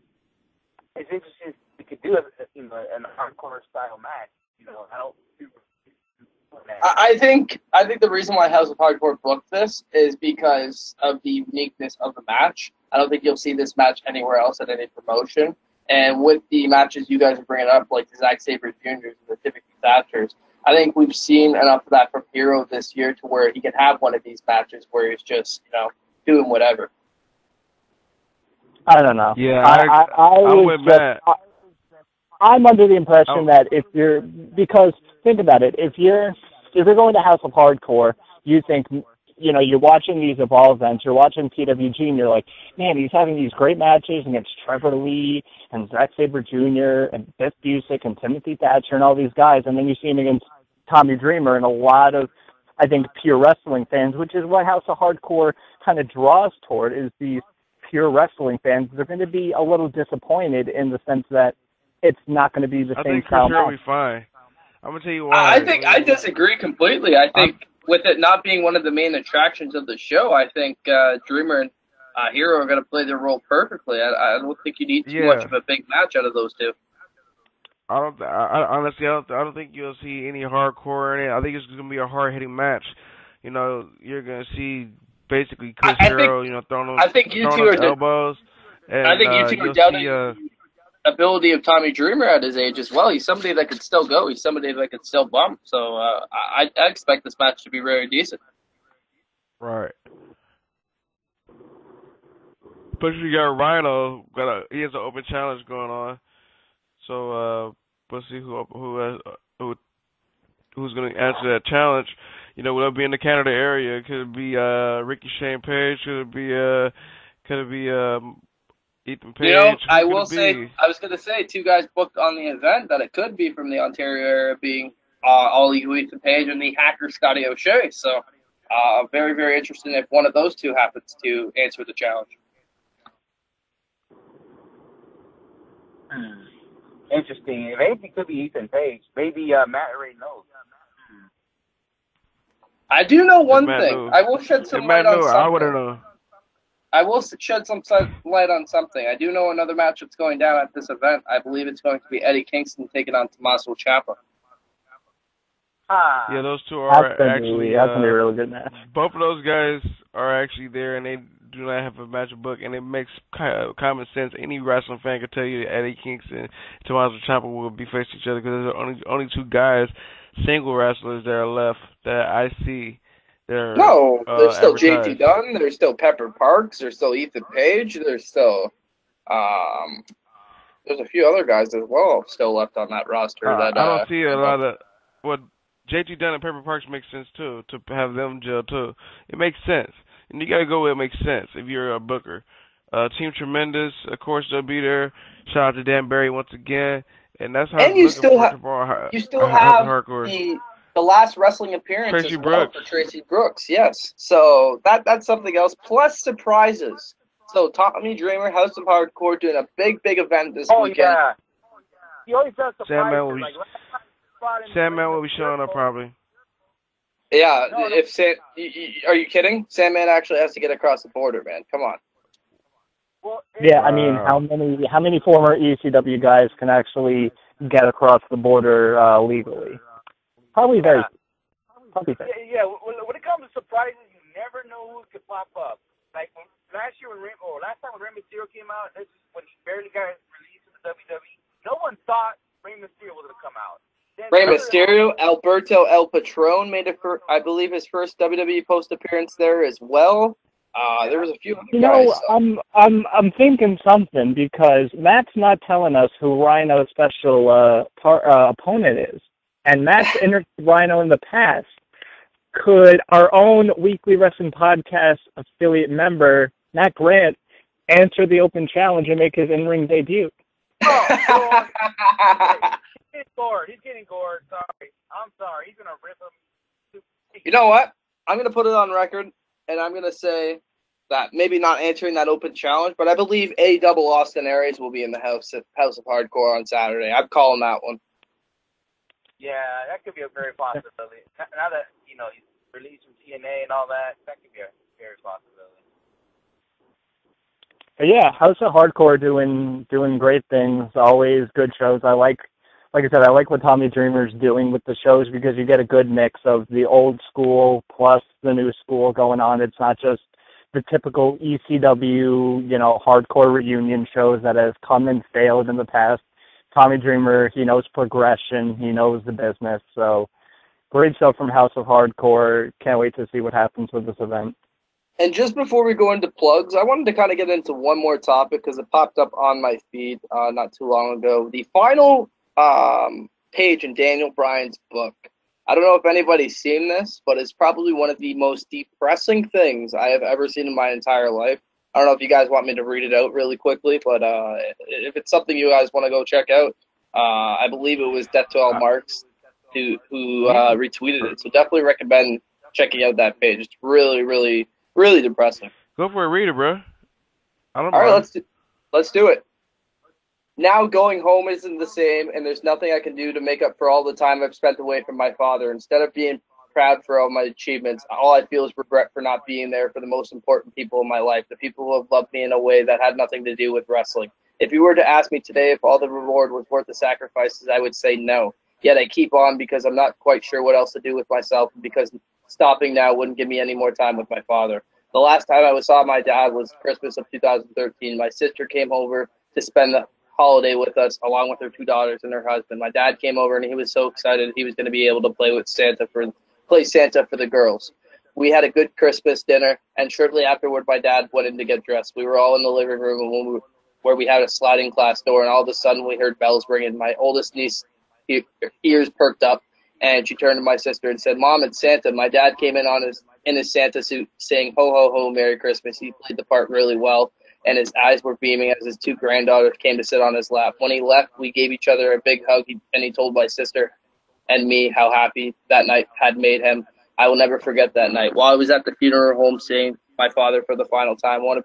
it's interesting we could do it, you know, in a hardcore style match. You know, I don't. I think I think the reason why House of Hardcore booked this is because of the uniqueness of the match. I don't think you'll see this match anywhere else at any promotion. And with the matches you guys are bringing up, like the Zack Sabre Juniors and the Timothy Thatchers, I think we've seen enough of that from Hero this year to where he can have one of these matches where he's just you know doing whatever. I don't know. Yeah, I, I- I, I I'm just, Matt. I, I'm under the impression Oh. that if you're because think about it, if you're if you're going to House of Hardcore, you think you know you're watching these Evolve events, you're watching PWG, and you're like, man, he's having these great matches against Trevor Lee and Zack Sabre Jr. and Biff Busick and Timothy Thatcher and all these guys, and then you see him against Tommy Dreamer and a lot of I think pure wrestling fans, which is what House of Hardcore kind of draws toward is these pure wrestling fans. They're going to be a little disappointed in the sense that it's not going to be the I same think style Chris Hero will match. be fine. I'm gonna tell you why. I think I disagree completely. I think with it not being one of the main attractions of the show, I think uh, Dreamer and uh, Hero are going to play their role perfectly. I, I don't think you need too Yeah. much of a big match out of those two. I don't. I, I honestly, I don't. I don't think you'll see any hardcore in it. I think it's gonna be a hard hitting match. You know, you're gonna see basically Chris I think- Hero, you know, throwing those, I think you throwing two are the- And, I think you uh, two are you'll doubting see, uh, ability of Tommy Dreamer at his age as well. He's somebody that could still go. He's somebody that could still bump. So uh, I, I expect this match to be very decent. Right. Plus, you got Rhino. Got a he has an open challenge going on. So uh, we'll see who who has, who who's going to answer that challenge. You know, will it be in the Canada area? Could it be uh Ricky Shane Page? Could it be uh could it be um Ethan Page? You know, I will say, be? I was going to say, two guys booked on the event that it could be from the Ontario area being uh, Ollie Ethan Page and the hacker Scotty O'Shea. So uh, very, very interesting if one of those two happens to answer the challenge. Hmm. Interesting. If anything could be Ethan Page. Maybe uh, Matt already knows. I do know one thing. knew. I will shed some If light Matt on knew, I would have something. Known. I will shed some light on something. I do know another match that's going down at this event. I believe it's going to be Eddie Kingston taking on Tommaso Ciampa. Ah. Yeah, those two are That's actually be that's gonna be a uh, really good match. both of those guys are actually there, and they do not have a match book, and it makes common sense. Any wrestling fan could tell you that Eddie Kingston and Tommaso Ciampa will be facing each other because there's only only two guys, single wrestlers that are left that I see. That are, No, uh, there's still. JT Dunn. There's still Pepper Parks. There's still Ethan Page. There's still um. There's a few other guys as well still left on that roster. Uh, that I uh, don't see a lot of what JT Dunn and Pepper Parks makes sense too to have them jail too. It makes sense, and you gotta go where it makes sense if you're a booker. Uh, Team Tremendous, of course, they'll be there. Shout out to Dan Barry once again, and that's how And you still have to tomorrow. you still have the the last wrestling appearance Tracy as well Brooks. for Tracy Brooks. Yes, so that that's something else. Plus surprises. So Tommy Dreamer, House of Hardcore, doing a big big event this Oh weekend. yeah. He always does surprises. Sandman will be like, last time he brought in Sandman will be showing up probably. Yeah, No, no. if Sam, y- y- are you kidding? Sandman actually has to get across the border, man. Come on. Well, Yeah, I mean, how many how many former ECW guys can actually get across the border uh, legally? Probably very, probably very. Yeah, yeah. When, when it comes to surprises, you never know who could pop up. Like when, last year when Rey, or last time when Rey Mysterio came out, this is when he barely got released in the WWE. No one thought Rey Mysterio was gonna come out. Then Rey Mysterio, Alberto El Patron made a, fir- I believe, his first WWE post appearance there as well. Uh, there was a few other You guys. know, I'm I'm I'm thinking something because Matt's not telling us who Rhino's special uh, par, uh, opponent is, and Matt's interviewed Rhino in the past. Could our own weekly wrestling podcast affiliate member Matt Grant answer the open challenge and make his in-ring debut? Oh, He's getting gored. He's getting gored. Sorry. I'm sorry. He's gonna rip him. you know what? I'm gonna put it on record, and I'm gonna say that maybe not answering that open challenge, but I believe A Double Austin Aries will be in the house House of Hardcore on Saturday. I'm calling that one. Yeah, that could be a very possibility. Now that you know he's released from TNA and all that, that could be a very possibility. Yeah, House of Hardcore doing doing great things. Always good shows. I like, like I said, I like what Tommy Dreamer's doing with the shows because you get a good mix of the old school plus the new school going on. It's not just the typical ECW, you know, hardcore reunion shows that has come and failed in the past. Tommy Dreamer, he knows progression, he knows the business. So great stuff from House of Hardcore. Can't wait to see what happens with this event. And just before we go into plugs, I wanted to kind of get into one more topic because it popped up on my feed uh, not too long ago. The final um, page in Daniel Bryan's book. I don't know if anybody's seen this, but it's probably one of the most depressing things I have ever seen in my entire life. I don't know if you guys want me to read it out really quickly, but uh, if it's something you guys want to go check out, uh, I believe it was Death to All Marks who who uh, retweeted it. So definitely recommend checking out that page. It's really, really, really depressing. Go for a reader, bro. I don't All right, let's do, let's do it. Now going home isn't the same, and there's nothing I can do to make up for all the time I've spent away from my father. Instead of being proud for all my achievements, all I feel is regret for not being there for the most important people in my life, the people who have loved me in a way that had nothing to do with wrestling. If you were to ask me today if all the reward was worth the sacrifices, I would say no. Yet I keep on because I'm not quite sure what else to do with myself, because stopping now wouldn't give me any more time with my father. The last time I saw my dad was Christmas of 2013. My sister came over to spend the holiday with us, along with her two daughters and her husband. My dad came over and he was so excited he was going to be able to play with Santa for play Santa for the girls. We had a good Christmas dinner, and shortly afterward, my dad went in to get dressed. We were all in the living room where we had a sliding glass door, and all of a sudden we heard bells ringing. My oldest niece ears perked up, and she turned to my sister and said, "Mom, it's Santa." My dad came in on his in his Santa suit, saying "Ho ho ho, Merry Christmas." He played the part really well, and his eyes were beaming as his two granddaughters came to sit on his lap. When he left, we gave each other a big hug, and he told my sister and me how happy that night had made him. I will never forget that night. While I was at the funeral home seeing my father for the final time, one of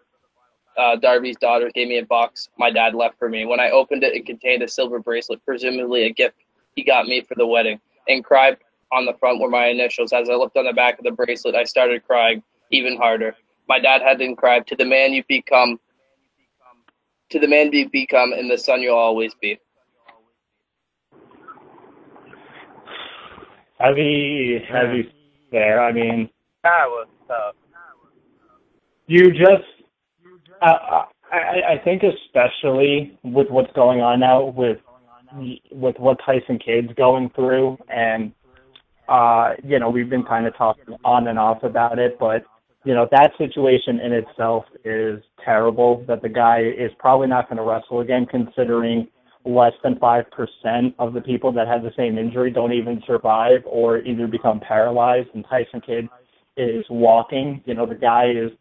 uh, Darby's daughters gave me a box my dad left for me. When I opened it, it contained a silver bracelet, presumably a gift he got me for the wedding. Inscribed on the front were my initials. As I looked on the back of the bracelet, I started crying even harder. My dad had inscribed, "To the man you become, to the man you become, and the son you'll always be." Heavy, heavy there. I mean, That was tough. you just uh, I, I think especially with what's going on now with with what Tyson Kidd's going through and uh you know we've been kind of talking on and off about it but you know that situation in itself is terrible that the guy is probably not going to wrestle again considering less than 5% of the people that have the same injury don't even survive or either become paralyzed and Tyson Kidd is walking you know the guy is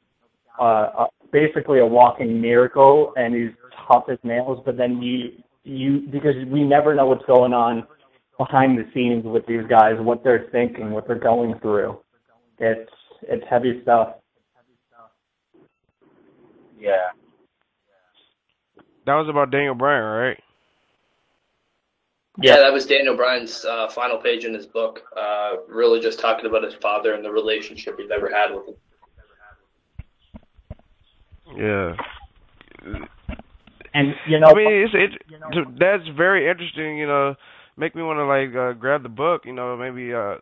uh, uh, basically a walking miracle, and he's tough as nails. But then you you because we never know what's going on behind the scenes with these guys, what they're thinking, what they're going through. It's it's heavy stuff. Yeah. That was about Daniel Bryan, right? Yeah, that was Daniel Bryan's uh, final page in his book. Uh, really just talking about his father and the relationship he's ever had with him. Yeah. And you know, I mean, it's it, that's very interesting. You know, make me want to like uh, grab the book. You know, maybe uh,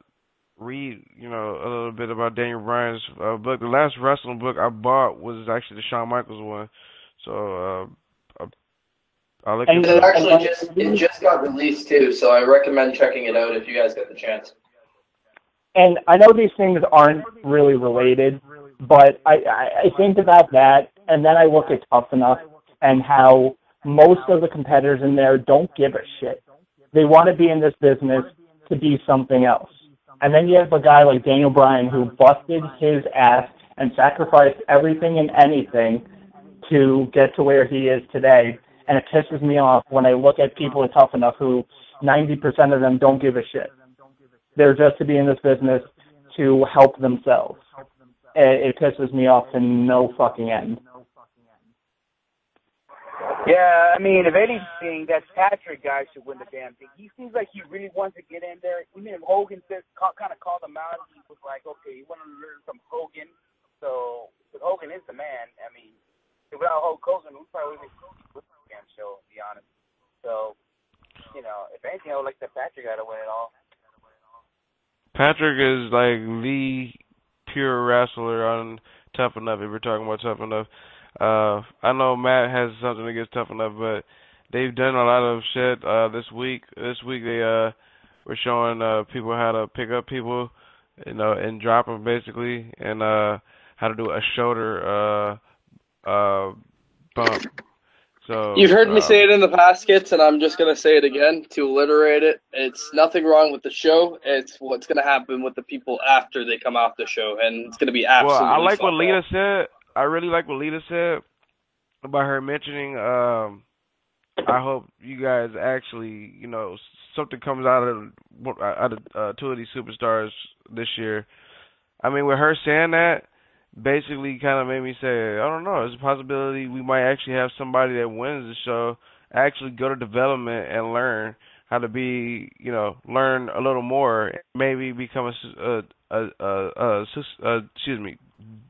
read. You know, a little bit about Daniel Bryan's uh, book. The last wrestling book I bought was actually the Shawn Michaels one. So uh, I, I'll look And it it. actually just it just got released too, so I recommend checking it out if you guys get the chance. and I know these things aren't really related, but I, I, I think about that, and then I look at Tough Enough and how most of the competitors in there don't give a shit. They want to be in this business to be something else. And then you have a guy like Daniel Bryan who busted his ass and sacrificed everything and anything to get to where he is today. And it pisses me off when I look at people at Tough Enough who 90% of them don't give a shit. They're just to be in this business to help themselves. It, it pisses me off to no fucking end. Yeah, I mean, if anything, that Patrick guy should win the damn thing. He seems like he really wants to get in there. Even if Hogan said, kind of called him out, he was like, okay, you want to learn from Hogan. So, but Hogan is the man. I mean, without Hulk Hogan, we probably wouldn't do the damn show, to be honest. So, you know, I would like the Patrick guy to win it all. Patrick is like the pure wrestler on Tough Enough. If we're talking about Tough Enough, uh, I know Matt has something against Tough Enough, but they've done a lot of shit uh, this week. This week they uh, were showing uh, people how to pick up people, you know, and drop them basically, and uh, how to do a shoulder uh, uh, bump. So You've heard me uh, say it in the past skits, and I'm just gonna say it again to alliterate it. It's nothing wrong with the show. It's what's gonna happen with the people after they come off the show, and it's gonna be absolutely. Well, I like what Lita up. said. I really like what Lita said about her mentioning um I hope you guys actually, you know, something comes out of out of uh, two of these superstars this year. I mean, with her saying that, basically kind of made me say, I don't know, there's a possibility we might actually have somebody that wins the show actually go to development and learn how to be, you know, learn a little more, maybe become a a a, a, a, excuse me,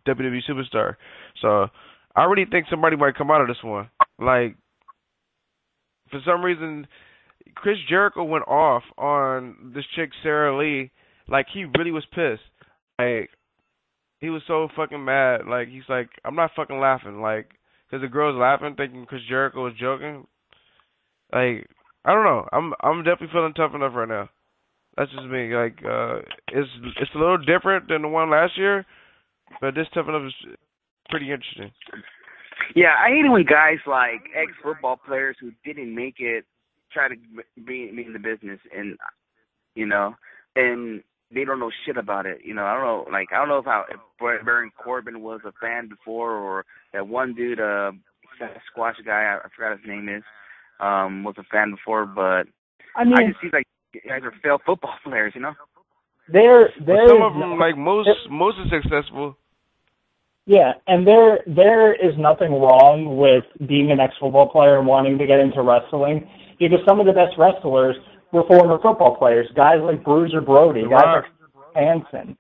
WWE superstar. So I really think somebody might come out of this one. Like for some reason, Chris Jericho went off on this chick Sarah Lee. Like he really was pissed. Like he was so fucking mad. Like he's like, I'm not fucking laughing. Like, cause the girl's laughing, thinking Chris Jericho was joking. Like, I don't know. I'm I'm definitely feeling tough enough right now. That's just me. Like, uh, it's it's a little different than the one last year, but this tough enough is pretty interesting. Yeah, I hate when guys like ex football players who didn't make it try to be, be in the business, and you know, and they don't know shit about it. You know, I don't know. Like I don't know if how if Baron Corbin was a fan before, or that one dude, uh, squash guy, I, I forgot his name is, um, was a fan before. But I mean, I just see like guys are failed football players. You know, they're they're some is of them, like most most are successful. Yeah, and there there is nothing wrong with being an ex-football player and wanting to get into wrestling because some of the best wrestlers were former football players. Guys like Bruiser Brody, The guys Rock. like Hansen.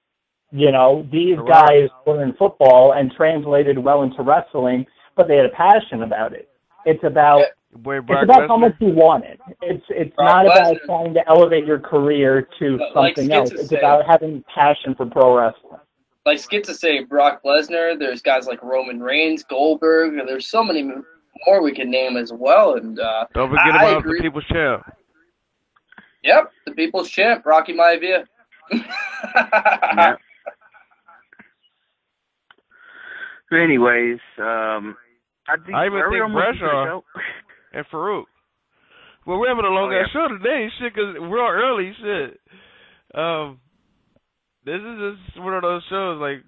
You know, these The Rock. guys were in football and translated well into wrestling, but they had a passion about it. It's about Boy, it's Brock about how much you want it. It's it's Brock not about Lesnar. trying to elevate your career to But something Skitz else. It's saying- about having passion for pro wrestling. Like Skid to say, Brock Lesnar. There's guys like Roman Reigns, Goldberg. and There's so many more we can name as well. And uh, Don't forget I about agree. the People's Champ. Yep, the People's Champ, Rocky Maivia. yeah. But anyways, um, I think I even are we think almost into the Bradshaw- show? and Farouk. Well, we're having a long Oh, ass show today, shit, because we're all early, shit. Um, this is just one of those shows, like,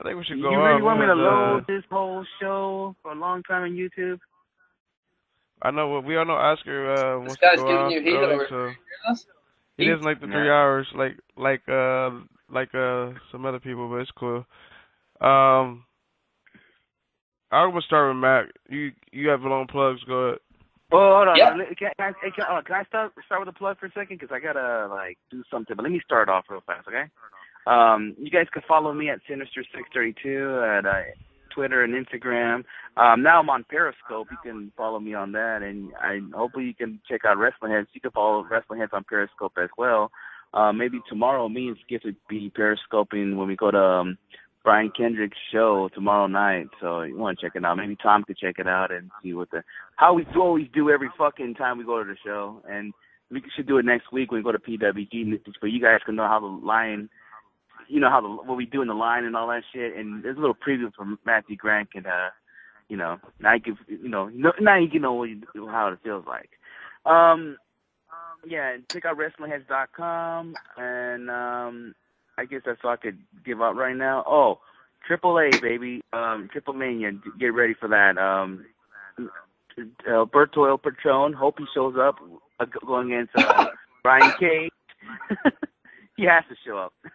I think we should go You go really on. want me to uh, load this whole show for a long time on YouTube? I know, well, we all know Oscar uh, wants guy's to go giving on you heat early, over so Yes? he Heat? doesn't like the three Yeah. hours, like, like, uh, like, uh, some other people, but it's cool. Um, I'm gonna start with Mac. You, you have long plugs. Go ahead. Oh, hold on. Yeah. Can, can, I, hey, can, uh, can I start start with a plug for a second? Because I gotta like do something. But let me start off real fast, okay? Um, you guys can follow me at Sinister Six Thirty Two at uh, Twitter and Instagram. Um, now I'm on Periscope. You can follow me on that, and I hopefully you can check out Wrestling Heads. You can follow Wrestling Heads on Periscope as well. Uh, maybe tomorrow, me and Skip would be periscoping when we go to um, Brian Kendrick's show tomorrow night. So you want to check it out. Maybe Tom could check it out and see what the how we do always do every fucking time we go to the show. And we should do it next week when we go to PWG, so you guys can know how the line, you know how the what we do in the line and all that shit. And there's a little preview from Matthew Grant and uh, you know now you can you know no- now you can know what you, how it feels like. Um, yeah, check out WrestlingHeads.com and um. I guess that's all I could give out right now. Oh, Triple A baby, um, Triple Mania. Get ready for that. Um, Alberto El Patron. Hope he shows up uh, going against uh, Brian Cage. he has to show up.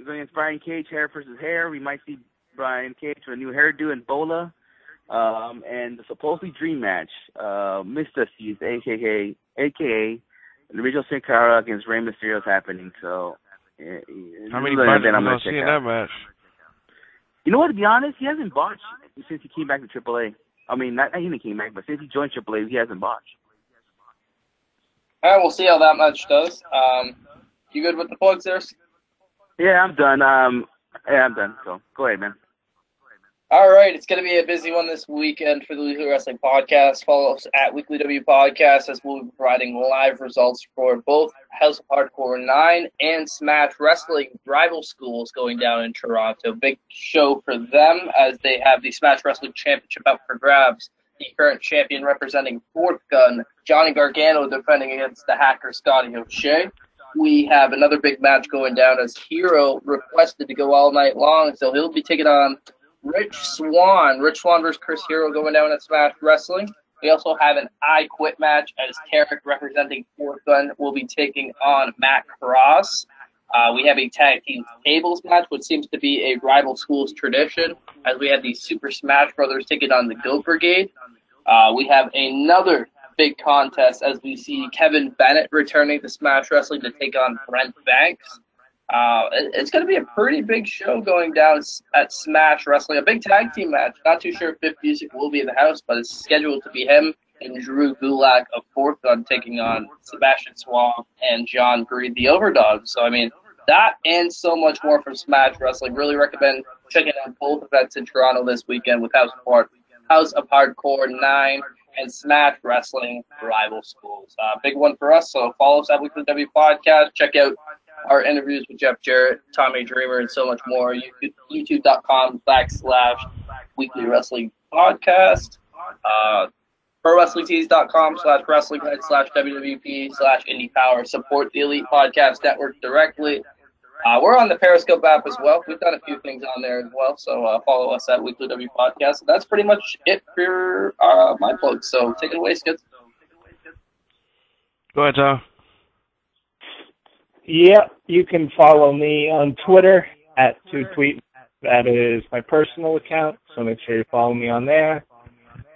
He's going against Brian Cage, hair versus hair. We might see Brian Cage with a new hairdo and Bola. Um, and the supposedly dream match, uh, Mr. C's, aka, aka, the original Sin Cara against Rey Mysterio is happening. So, uh, How many this is budgets an are I'm gonna gonna see check in out. that match? You know what? To be honest, he hasn't botched since he came back to AAA. I mean, not he didn't came back, but since he joined AAA, he hasn't botched. All right, we'll see how that match does. Um, you good with the plugs there? Yeah, I'm done. Um, yeah, I'm done. So go ahead, man. All right, it's going to be a busy one this weekend for the Weekly Wrestling Podcast. Follow us at Weekly W Podcast as we'll be providing live results for both House of Hardcore 9 and Smash Wrestling rival schools going down in Toronto. Big show for them as they have the Smash Wrestling Championship up for grabs. The current champion representing Fourth Gun, Johnny Gargano, defending against the hacker Scotty O'Shea. We have another big match going down as Hero requested to go all night long, so he'll be taking on Rich Swann. Rich Swann versus Chris Hero going down at Smash Wrestling. We also have an I Quit match as Tarek representing Fourth Gun will be taking on Matt Cross. Uh, we have a tag team tables match, which seems to be a rival schools tradition, as we have the Super Smash Brothers taking on the Go Brigade. Uh, we have another big contest as we see Kevin Bennett returning to Smash Wrestling to take on Brent Banks. Uh, it- it's going to be a pretty big show going down at Smash Wrestling. A big tag team match. Not too sure if Biff Busick will be in the house, but it's scheduled to be him and Drew Gulak of Fourth Gun taking on Sebastian Swamp and John Breed, the Overdog. So, I mean, that and so much more from Smash Wrestling. Really recommend checking out both events in Toronto this weekend with House of Hard, House of Hardcore 9 and Smash Wrestling Rival Schools. Uh, big one for us, so follow us at Weekly W Podcast. Check out our interviews with Jeff Jarrett, Tommy Dreamer, and so much more. YouTube, YouTube.com backslash Weekly Wrestling Podcast. Uh, ProWrestlingTees.com slash wrestling slash WWP slash Indie Power. Support the Elite Podcast Network directly. Uh, we're on the Periscope app as well. We've done a few things on there as well. So uh, follow us at Weekly W Podcast. That's pretty much it for uh, my plugs. So take it away, Skits. Go ahead, Tom. Yep, you can follow me on Twitter at two tweet. That is my personal account, so make sure you follow me on there.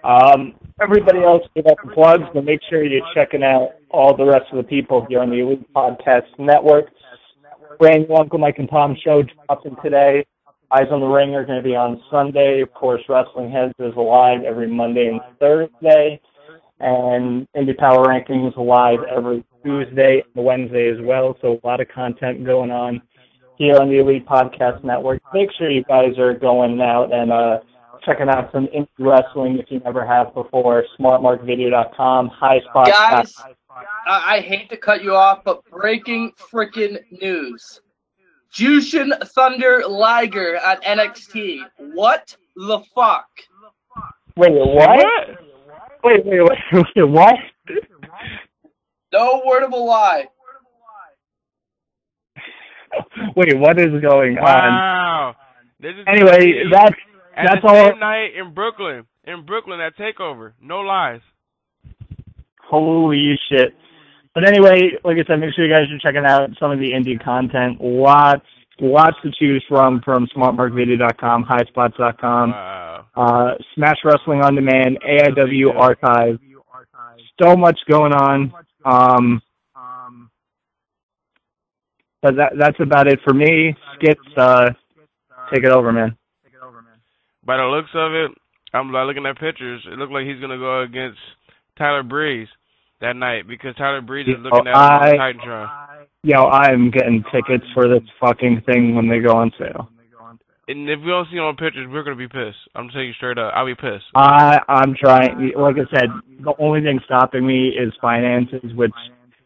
Um, everybody else give up the plugs, but make sure you're checking out all the rest of the people here on the Elite Podcast Network. Brand new Uncle Mike and Tom show dropping today. Eyes on the Ring are going to be on Sunday. Of course, Wrestling Heads is live every Monday and Thursday. And Indie Power Rankings live every Tuesday and Wednesday as well. So a lot of content going on here on the Elite Podcast Network. Make sure you guys are going out and uh, checking out some indie wrestling if you never have before. SmartMarkVideo.com, HighSpot. Guys, I, I hate to cut you off, but breaking freaking news. Jushin Thunder Liger at NXT. What the fuck? Wait, what? Wait, wait, wait, wait, what? No word of a lie. Wait, what is going on? Wow. Anyway, that's at that's the all. same night in Brooklyn. In Brooklyn at Takeover. No lies. Holy shit. But anyway, like I said, make sure you guys are checking out some of the indie content. Lots, lots to choose from from smartmarkvideo.com, highspots.com, Wow. uh, Smash Wrestling on Demand, AIW Archive. So much going on. Um, but that that's about it for me. Skits, uh, take it over, man. By the looks of it, I'm looking at pictures. It looked like he's gonna go against Tyler Breeze that night because Tyler Breeze is looking Oh, at I- Titantron. Yo, I'm getting tickets for this fucking thing when they go on sale. And if we don't see on pictures, we're gonna be pissed. I'm telling you straight up. I'll be pissed. I I'm trying. Like I said, the only thing stopping me is finances, which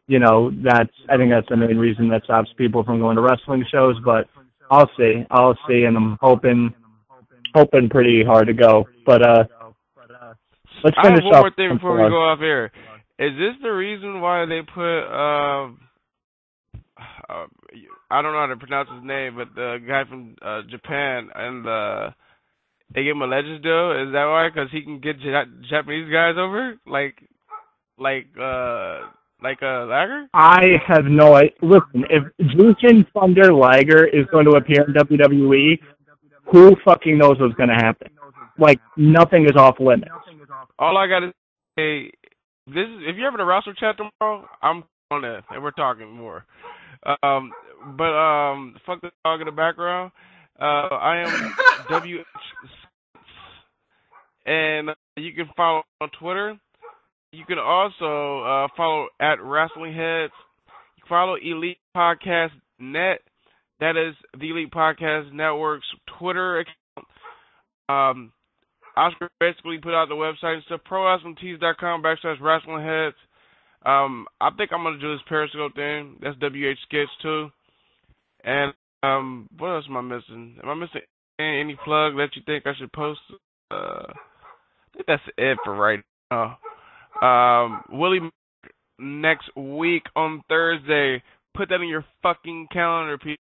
you know that's I think that's the main reason that stops people from going to wrestling shows. But I'll see, I'll see, and I'm hoping hoping pretty hard to go. But uh, let's I have finish one more thing before we go off air. Is this the reason why they put um uh, I don't know how to pronounce his name, but the guy from uh, Japan and the they gave him a Legends deal. Is that why? Because he can get Ja- Japanese guys over, like like uh like uh Lager. I have no idea. Listen, if Jushin Thunder Liger is going to appear in WWE, who fucking knows what's going to happen? Like nothing is off limits. All I gotta say, this is if you're having a roster chat tomorrow, I'm on that, and we're talking more. Um, but um, fuck the dog in the background. Uh, I am W, and you can follow on Twitter. You can also uh, follow at Wrestling Heads. Follow Elite Podcast Net. That is the Elite Podcast Network's Twitter account. Um, Oscar basically put out the website stuff, prowrestlingtees.com backslash wrestling heads. Um, I think I'm gonna do this Periscope thing. That's WH Skits too. And um, what else am I missing? Am I missing any, any plug that you think I should post? Uh, I think that's it for right now. Um, Willie next week on Thursday. Put that in your fucking calendar, people.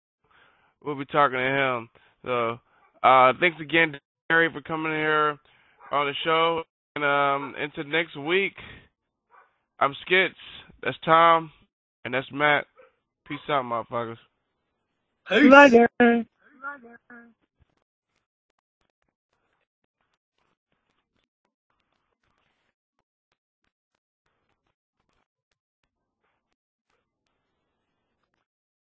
We'll be talking to him. So, uh, thanks again, Barry, for coming here on the show. And um, into next week, I'm Skits. That's Tom, and that's Matt. Peace out, motherfuckers. Later.